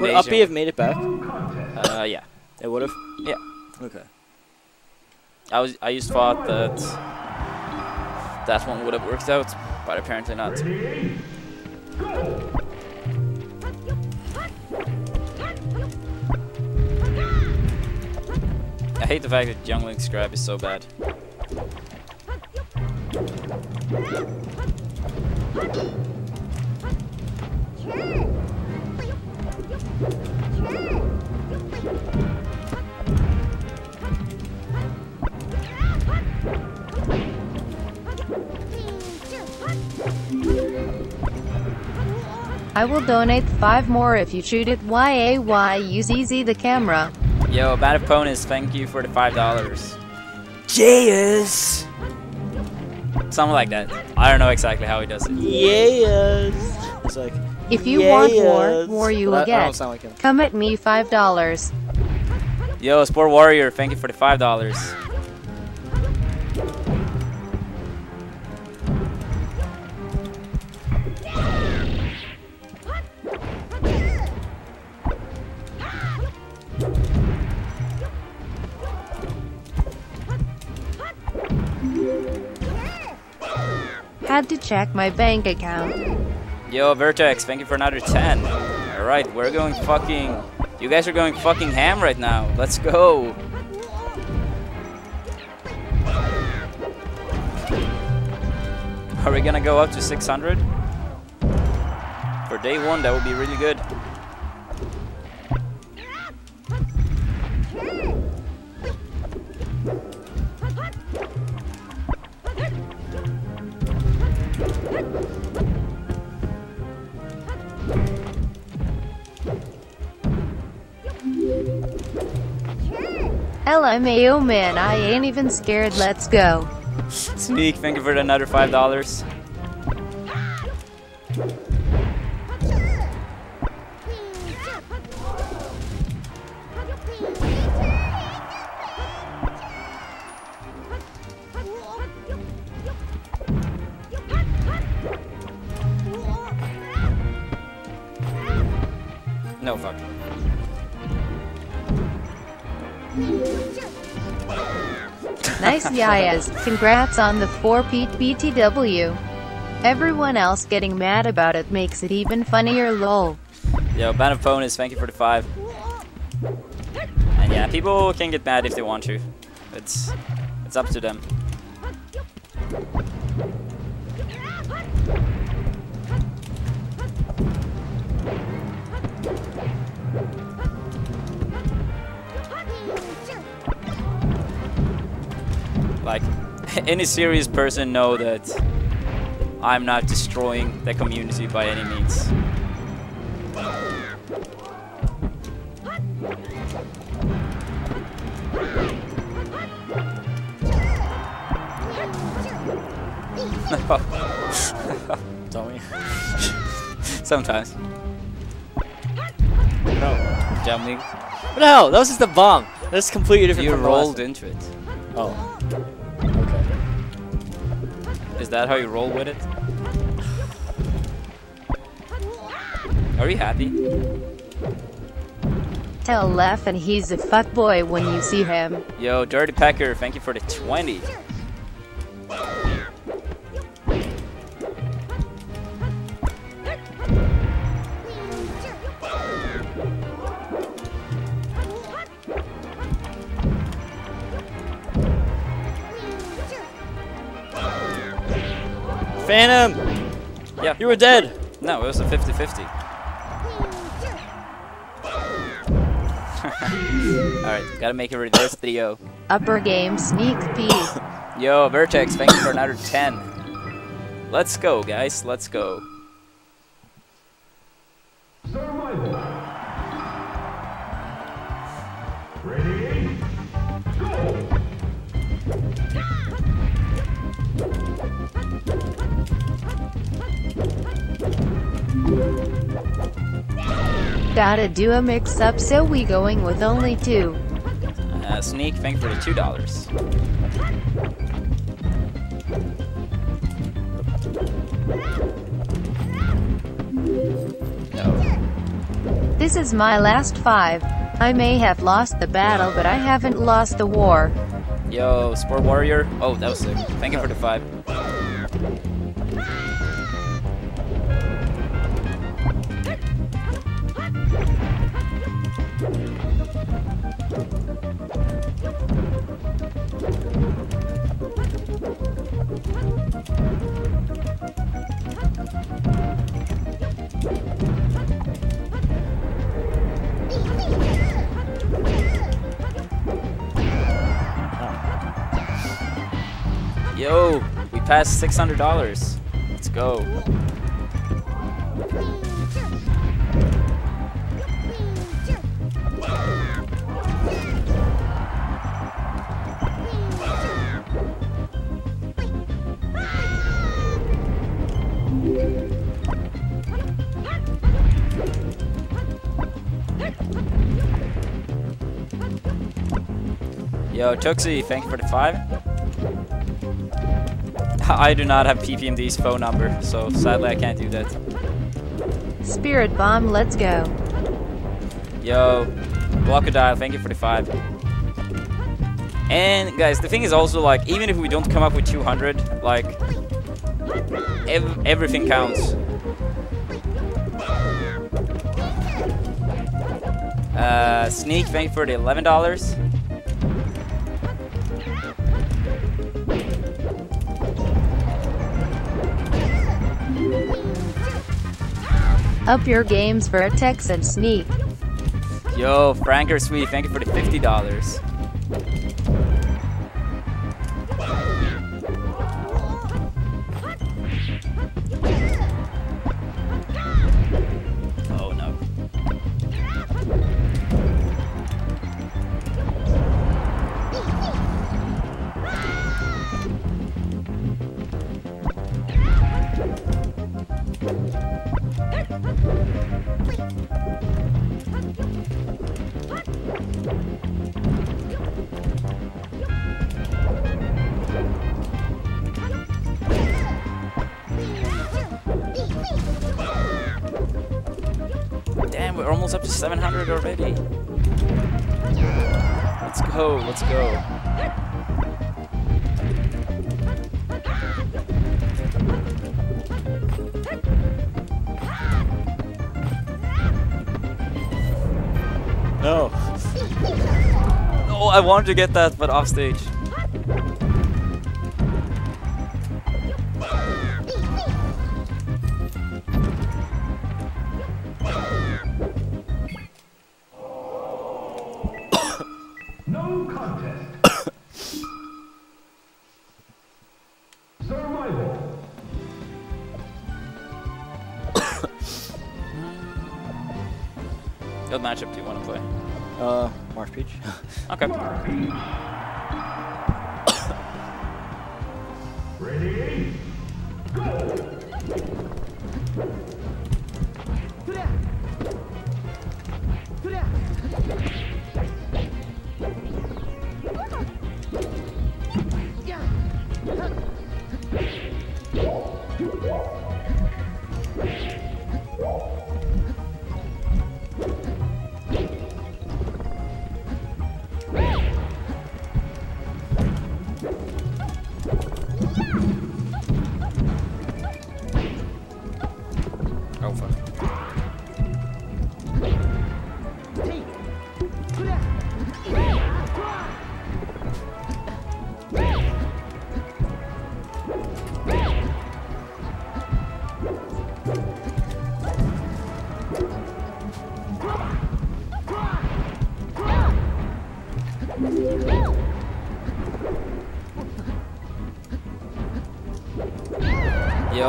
Would. Uppy have made it back? Uh, yeah. It would have. Yeah. Okay. I was. I used thought that that one would have worked out, but apparently not. I hate the fact that Young Link's grab is so bad. Will donate five more if you shoot it YAY use easy the camera. Yo, bad opponents, thank you for the five dollars. Yes. Something like that. I don't know exactly how he does it. Yes. It's like. If you want more, yes. more you But will I, I don't get. sound like him. Come at me five dollars. Yo, Sport Warrior, thank you for the five dollars. Check my bank account. Yo, Vertex, thank you for another 10. Alright, we're going fucking... You guys are going fucking ham right now. Let's go. Are we gonna go up to 600? For day one, that would be really good. LMAO man, I ain't even scared, let's go. Sneak, thank you for another $5. Congrats on the 4-peat BTW. Everyone else getting mad about it makes it even funnier lol. Yo, Band of Bonus, thank you for the five. And yeah, people can get mad if they want to. It's it's up to them. Any serious person know that I'm not destroying the community by any means. [laughs] Don't? [laughs] Sometimes. No. Jumping. No, that was just a bomb. That's completely different You from the last rolled into it. Oh. Is that how you roll with it? Are you happy? Tell Leffen he's a fuckboy when you see him. Yo, Dirty Pecker, thank you for the 20. Phantom! Yeah. You were dead! No, it was a 50-50. [laughs] Alright, gotta make a reverse 3 Upper game sneak peek. [laughs] Yo, Vertex, thank you for another 10. Let's go, guys. Let's go. Gotta do a mix up, so we going with only two. Uh, Sneak, thank you for the $2. No. This is my last five. I may have lost the battle, but I haven't lost the war. Yo, Sport Warrior. Oh, that was sick. Thank you for the 5. Passed $600. Let's go. Yo, Tuxi, thank you for the 5. [laughs] I do not have PPMD's phone number, so sadly I can't do that. Spirit bomb, let's go. Yo, Blockadile, thank you for the five. And guys, the thing is also like, even if we don't come up with 200, like, ev everything counts. Uh, Sneak, thank you for the $11. Up your games for a and sneak. Yo, Franker Sweet, thank you for the $50. I wanted to get that, but off stage.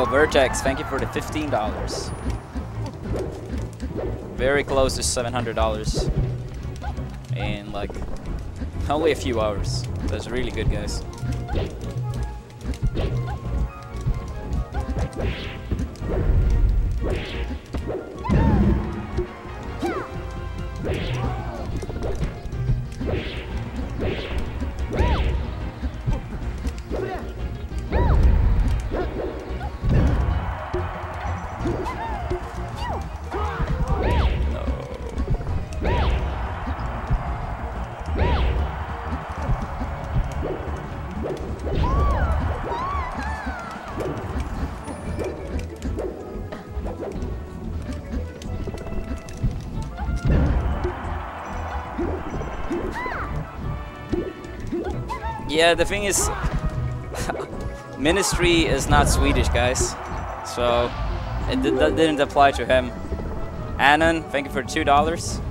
Vertex, thank you for the $15. Very close to $700 in like only a few hours. That's really good, guys. Yeah, the thing is, Ministry is not Swedish, guys. So, it didn't apply to him. Anon, thank you for $2.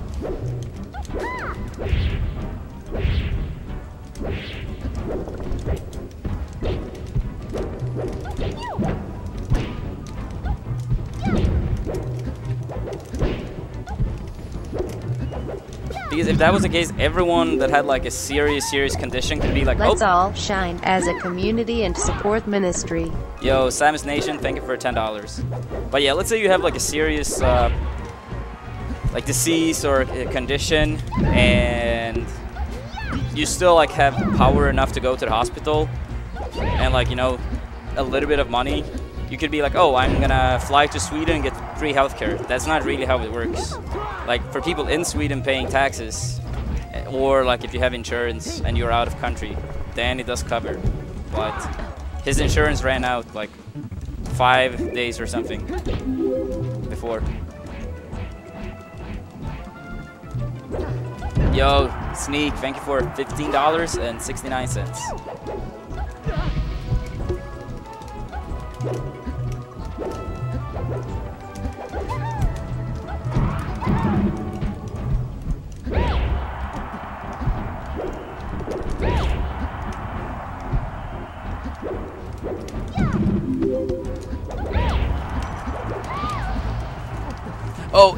If that was the case, everyone that had like a serious, serious condition could be like, Let's oh, all shine as a community and support ministry. Yo, Samus Nation, thank you for ten dollars. But yeah, let's say you have like a serious, uh, like disease or a condition, and you still like have power enough to go to the hospital, and like you know, a little bit of money. You could be like, oh, I'm gonna fly to Sweden and get free healthcare. That's not really how it works. Like for people in Sweden paying taxes, eh, or like if you have insurance and you're out of country, then it does cover. But his insurance ran out like five days or something before. Yo, Sneak, thank you for $15.69.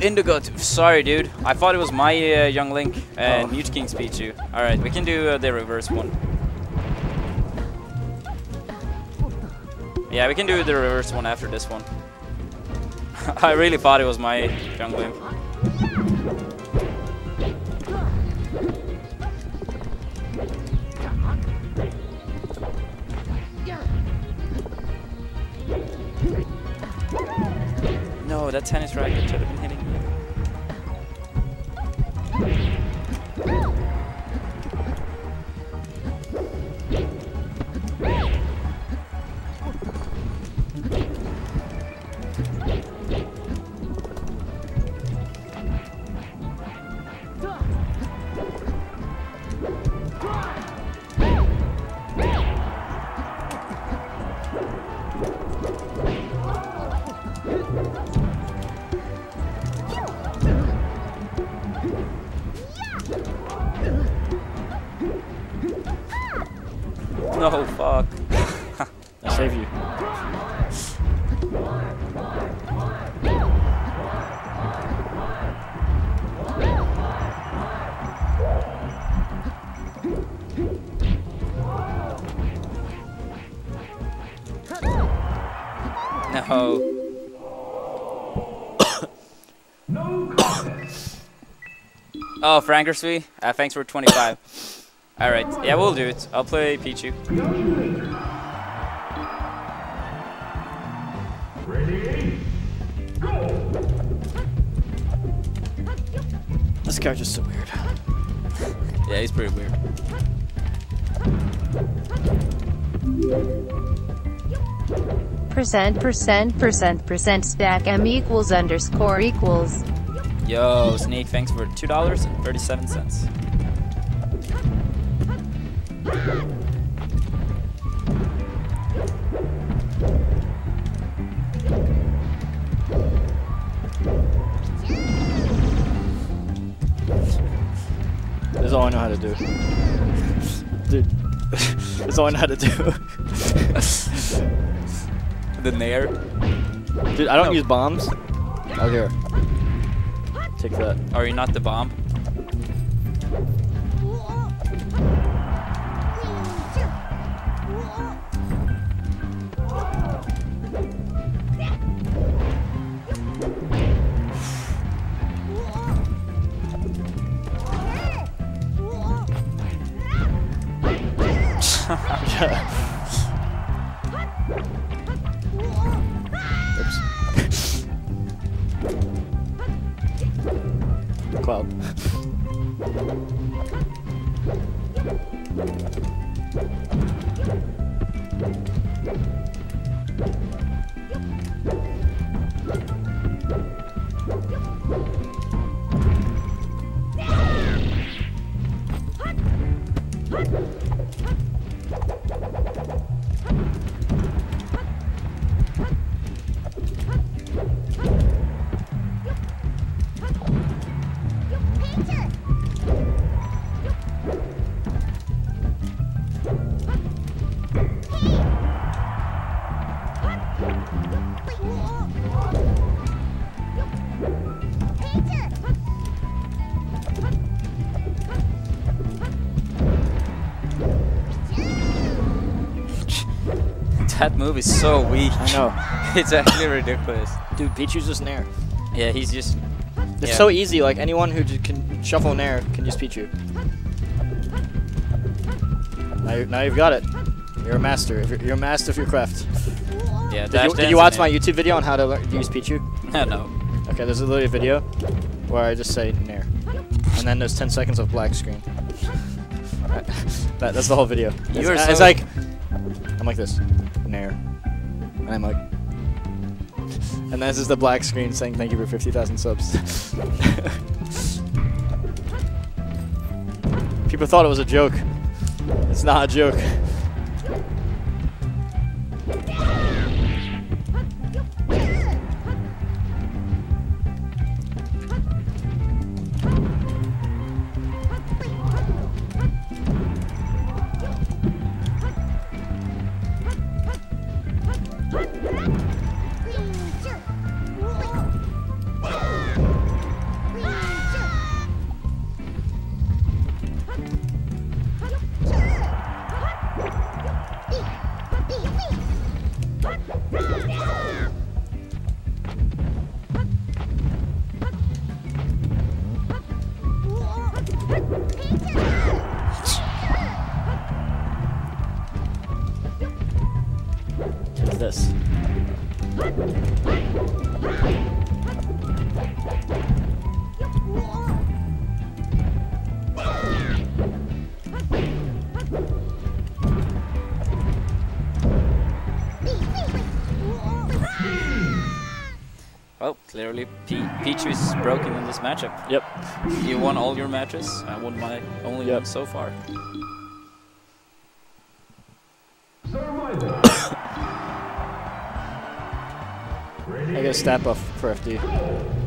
Indigo. Sorry, dude. I thought it was my uh, Young Link and Oh. Mute King's Pichu. Alright, we can do uh, the reverse one. Yeah, we can do the reverse one after this one. [laughs] I really thought it was my Young Link. No contest. Oh, Frankersby? Uh, thanks for 25. Alright, yeah, we'll do it. I'll play Pichu. Ready? Go! This character's so weird. Yeah, he's pretty weird. Percent percent percent percent stack m equals underscore equals. Yo, Snake, thanks for $2.37. This That's all I know how to do. Dude, [laughs] that's all I know how to do. [laughs] The Nair. Dude, I don't No. use bombs. Oh, here. Take that. Are you not the bomb? Move is so weak. I know. [laughs] it's actually ridiculous. Dude, Pichu's just Nair. Yeah, he's just. It's Yeah. so easy, like anyone who can shuffle Nair can just Pichu. Now, you, now you've got it. You're a master. You're, you're a master of your craft. Yeah, Did you, did you watch my YouTube video on how to learn, use Pichu? [laughs] no. Okay, there's a little video where I just say Nair. And then there's 10 seconds of black screen. [laughs] that, that's the whole video. It's, You are uh, it's so- like, I'm like this, Like, and this is the black screen saying thank you for 50,000 subs. [laughs] People thought it was a joke. It's not a joke. Pichu is broken in this matchup. Yep. You won all your matches. I won my only Yep. one so far. [coughs] I get a stat buff for FD.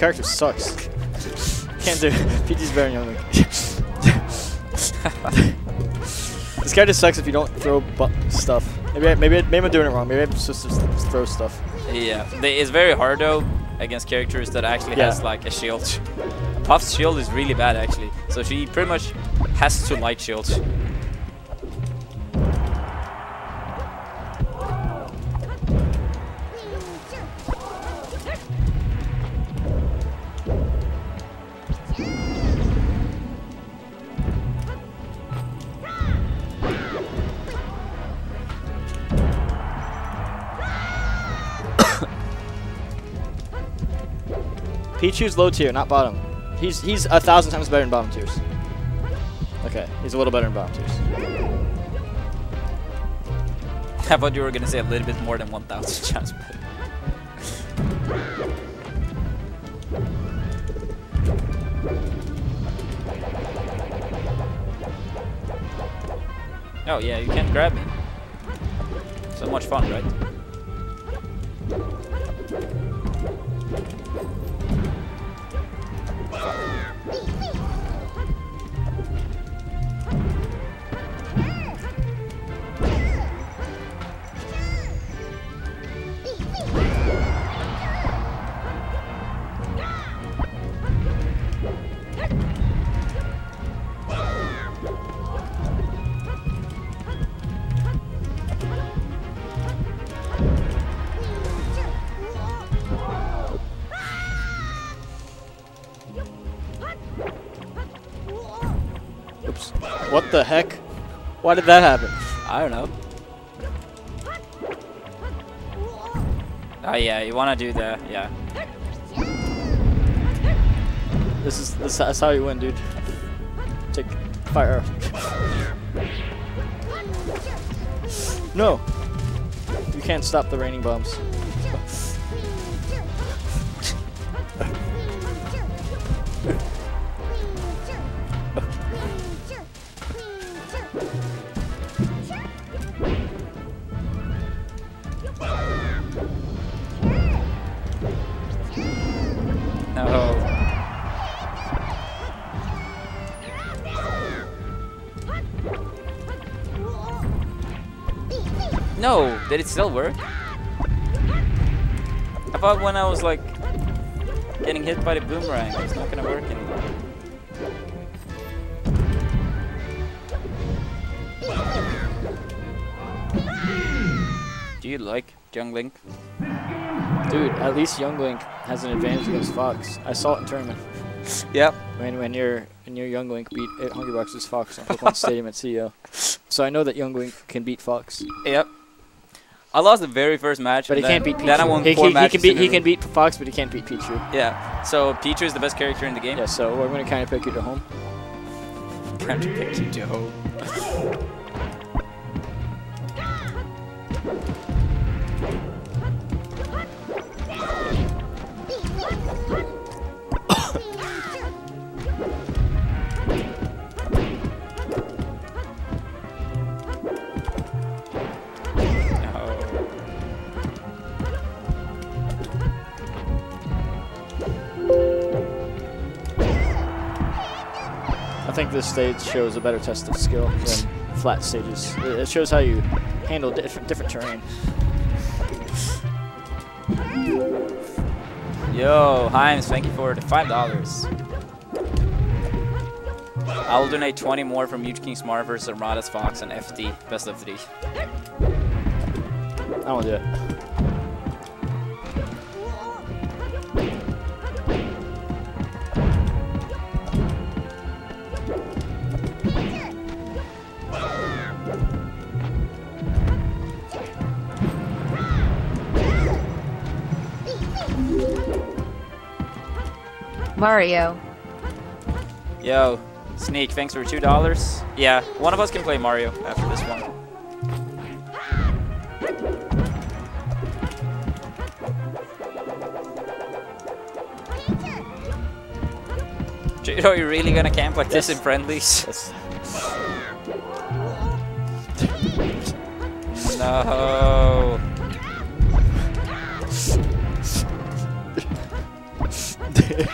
Character sucks. Can't do it. PG's than me. This character sucks if you don't throw stuff. Maybe I, maybe I, maybe I'm doing it wrong. Maybe I'm supposed to just throw stuff. Yeah, they, it's very hard though against characters that actually Yeah. has like a shield. Puff's shield is really bad actually, so she pretty much has to light shield. Pichu's low tier, not bottom. He's he's a thousand times better in bottom tiers. Okay, he's a little better in bottom tiers. I thought you were gonna say a little bit more than 1,000 [laughs] times better. oh yeah, you can't grab me. So much fun, right? What the heck? Why did that happen? I don't know. Oh yeah, you wanna do the yeah. This is this that's how you win, dude. Take fire. No. You can't stop the raining bombs. Did it still work? I thought when I was like getting hit by the boomerang, it's not gonna work anymore. Do you like Young Link? Dude, at least Young Link has an advantage against Fox. I saw it in tournament. [laughs] Yep. When when your when your Young Link beat uh, Hungrybox's Fox on Pokemon Stadium at CEO. So I know that Young Link can beat Fox. Yep. I lost the very first match. But he and can't beat Pichu. Then I won he, four he, he matches can beat he can beat Fox, but he can't beat Pichu. Yeah. So Pichu is the best character in the game. Yeah, so we're gonna kind of pick you to home. Can't pick you to home. Think this stage shows a better test of skill than flat stages. It shows how you handle different different terrain. Yo, Himes, thank you for the five dollars. I will donate 20 more from Mew2King's Marth versus Armada's Fox and FD. Best of three. I won't do it. Mario. Yo, Sneak, thanks for two dollars. Yeah, one of us can play Mario after this one. are you really gonna camp like this in friendlies? That's, No.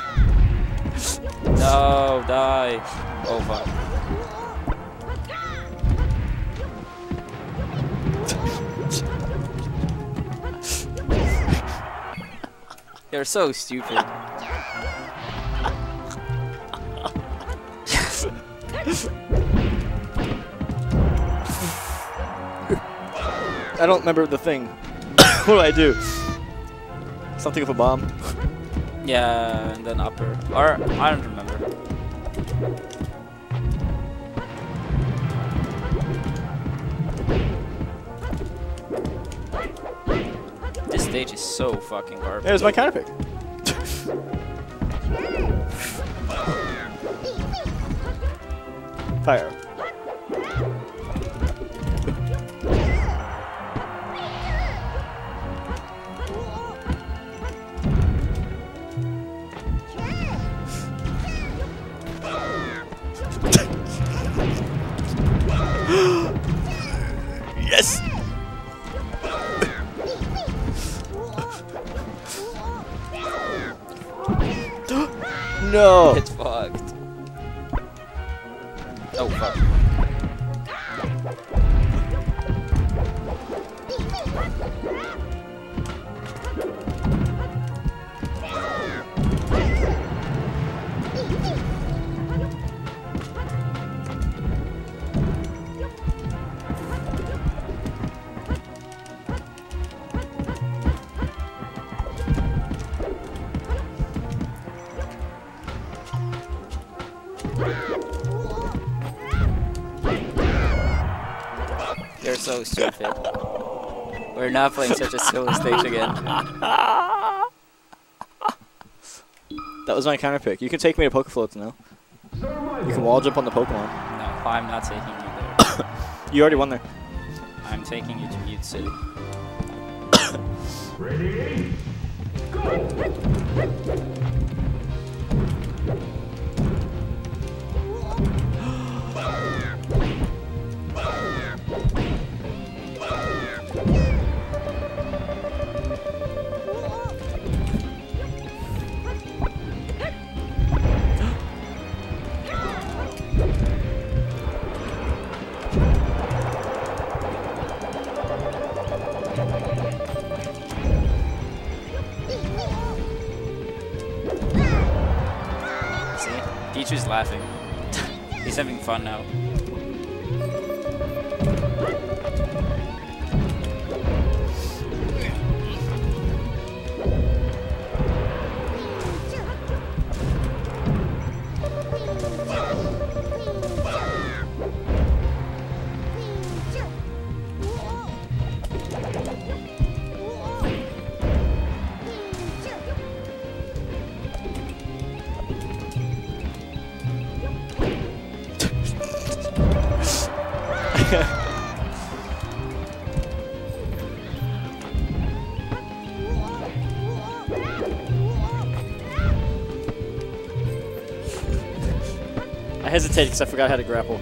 [laughs] [laughs] no, die. Oh fuck. [laughs] You're so stupid. I don't remember the thing. [coughs] what do I do? Something of a bomb. Yeah, and then upper. Or I don't remember. This stage is so fucking garbage. There's my counter [laughs] pick. Fire. No. It's fucked. Oh fuck. You're so stupid. We're not playing such a silly stage again. That was my counter pick. You can take me to Pokefloats now. You can wall jump on the Pokemon. No, I'm not taking you there. [coughs] You already won there. I'm taking you to Mute City. Ready? Go! Having fun now. Hesitated because I forgot how to grapple.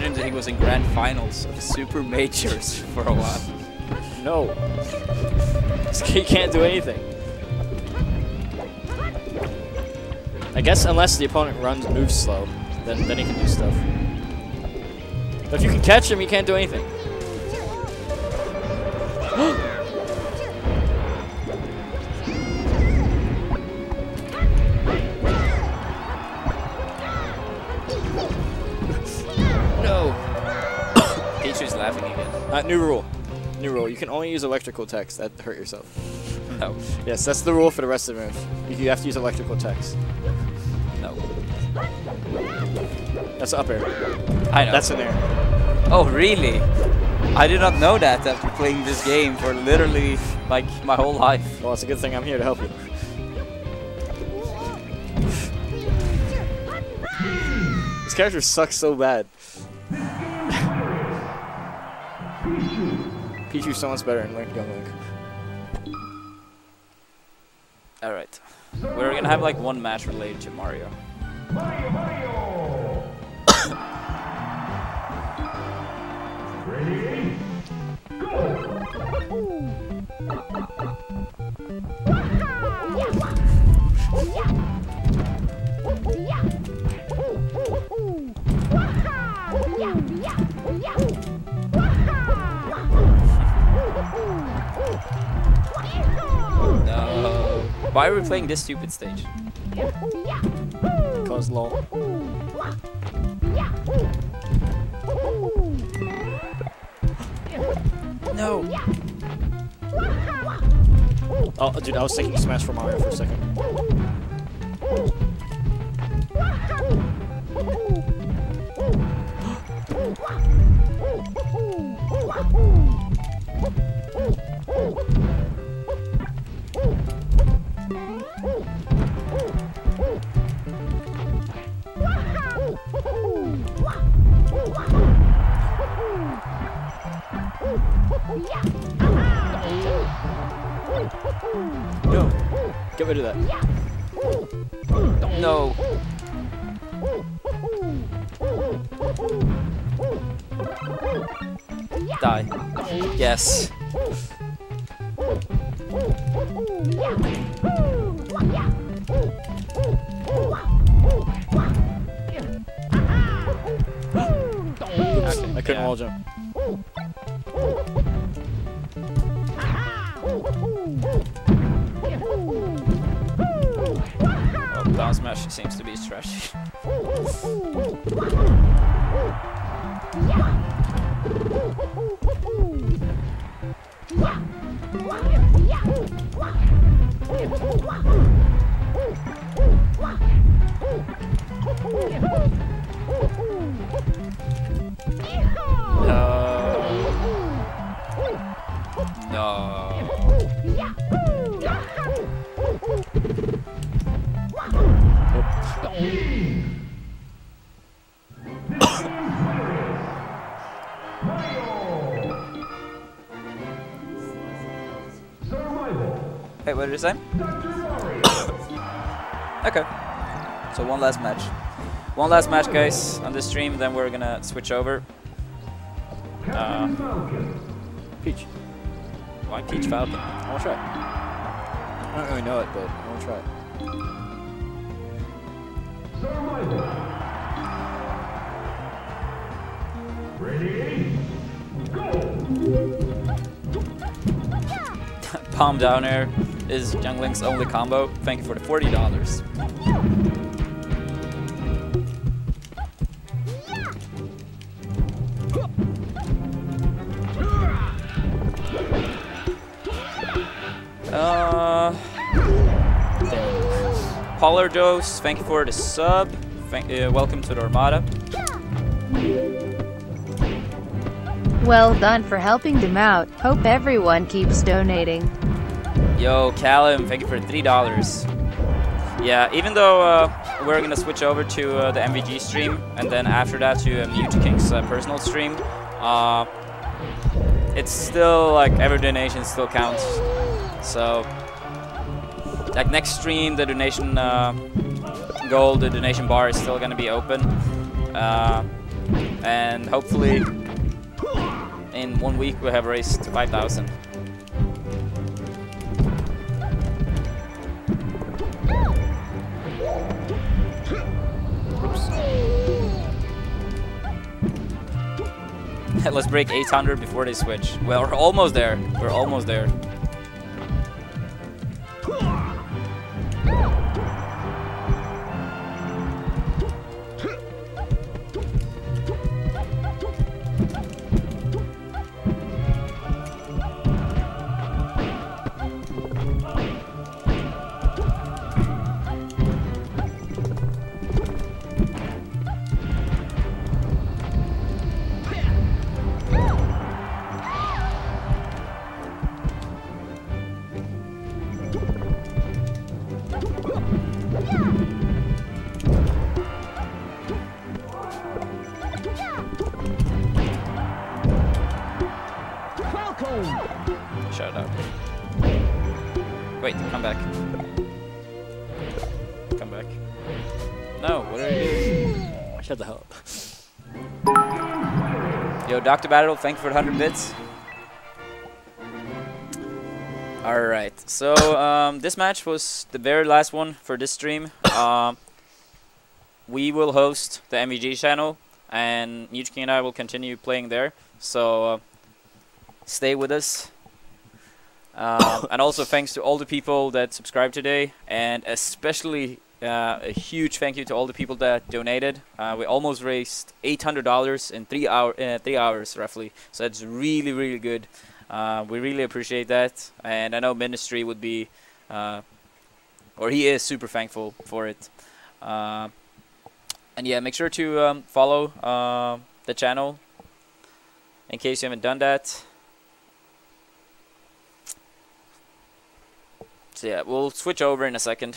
Imagine that he was in grand finals of Super Majors [laughs] for a while. No. [laughs] He can't do anything. I guess unless the opponent runs moves slow, then then he can do stuff. But if you can catch him, he can't do anything. Use electrical text that hurt yourself. No, Yes, that's the rule for the rest of the move. You have to use electrical text. no. That's up air. I know. That's an air. Oh, really? I did not know that after playing this game for literally like my whole life. Well, it's a good thing I'm here to help you. this character sucks so bad. Pichu's so much better in Link Young Link. All right, we're gonna have like one match related to Mario. Mario, Mario! Why are we playing this stupid stage? Cause lol. No. Oh, dude, I was thinking Smash for Mario for a second. What did it say? [coughs] okay. So one last match. One last match, guys, on this stream. Then we're gonna switch over. Uh, Peach. why Peach Falcon? I want to try. I don't really know it, but I want to try. Ready? [laughs] Go. Palm down air is Jungling's only combo. Thank you for the forty dollars. Uh, Polar Dose, thank you for the sub. Thank, uh, welcome to the Armada. Well done for helping them out. Hope everyone keeps donating. Yo, Callum, thank you for three dollars. Yeah, even though uh, we're gonna switch over to uh, the MVG stream and then after that to uh, Mute King's uh, personal stream, uh, it's still like every donation still counts. So, like next stream, the donation uh, goal, the donation bar is still gonna be open, uh, and hopefully in one week we have raised 5,000. [laughs] Let's break 800 before they switch. Well, we're almost there. We're almost there. Dr. Battle, thank you for the 100 bits. Alright, so um, this match was the very last one for this stream. Um, we will host the MVG channel, and Yuchiki and I will continue playing there. So uh, stay with us. Um, and also thanks to all the people that subscribed today, and especially uh, a huge thank you to all the people that donated. Uh, we almost raised $800 in three hour, uh, three hours roughly. So that's really, really good. Uh, we really appreciate that, and I know Ministry would be, uh, or he is super thankful for it. Uh, and yeah, make sure to um, follow the channel in case you haven't done that. So yeah, we'll switch over in a second.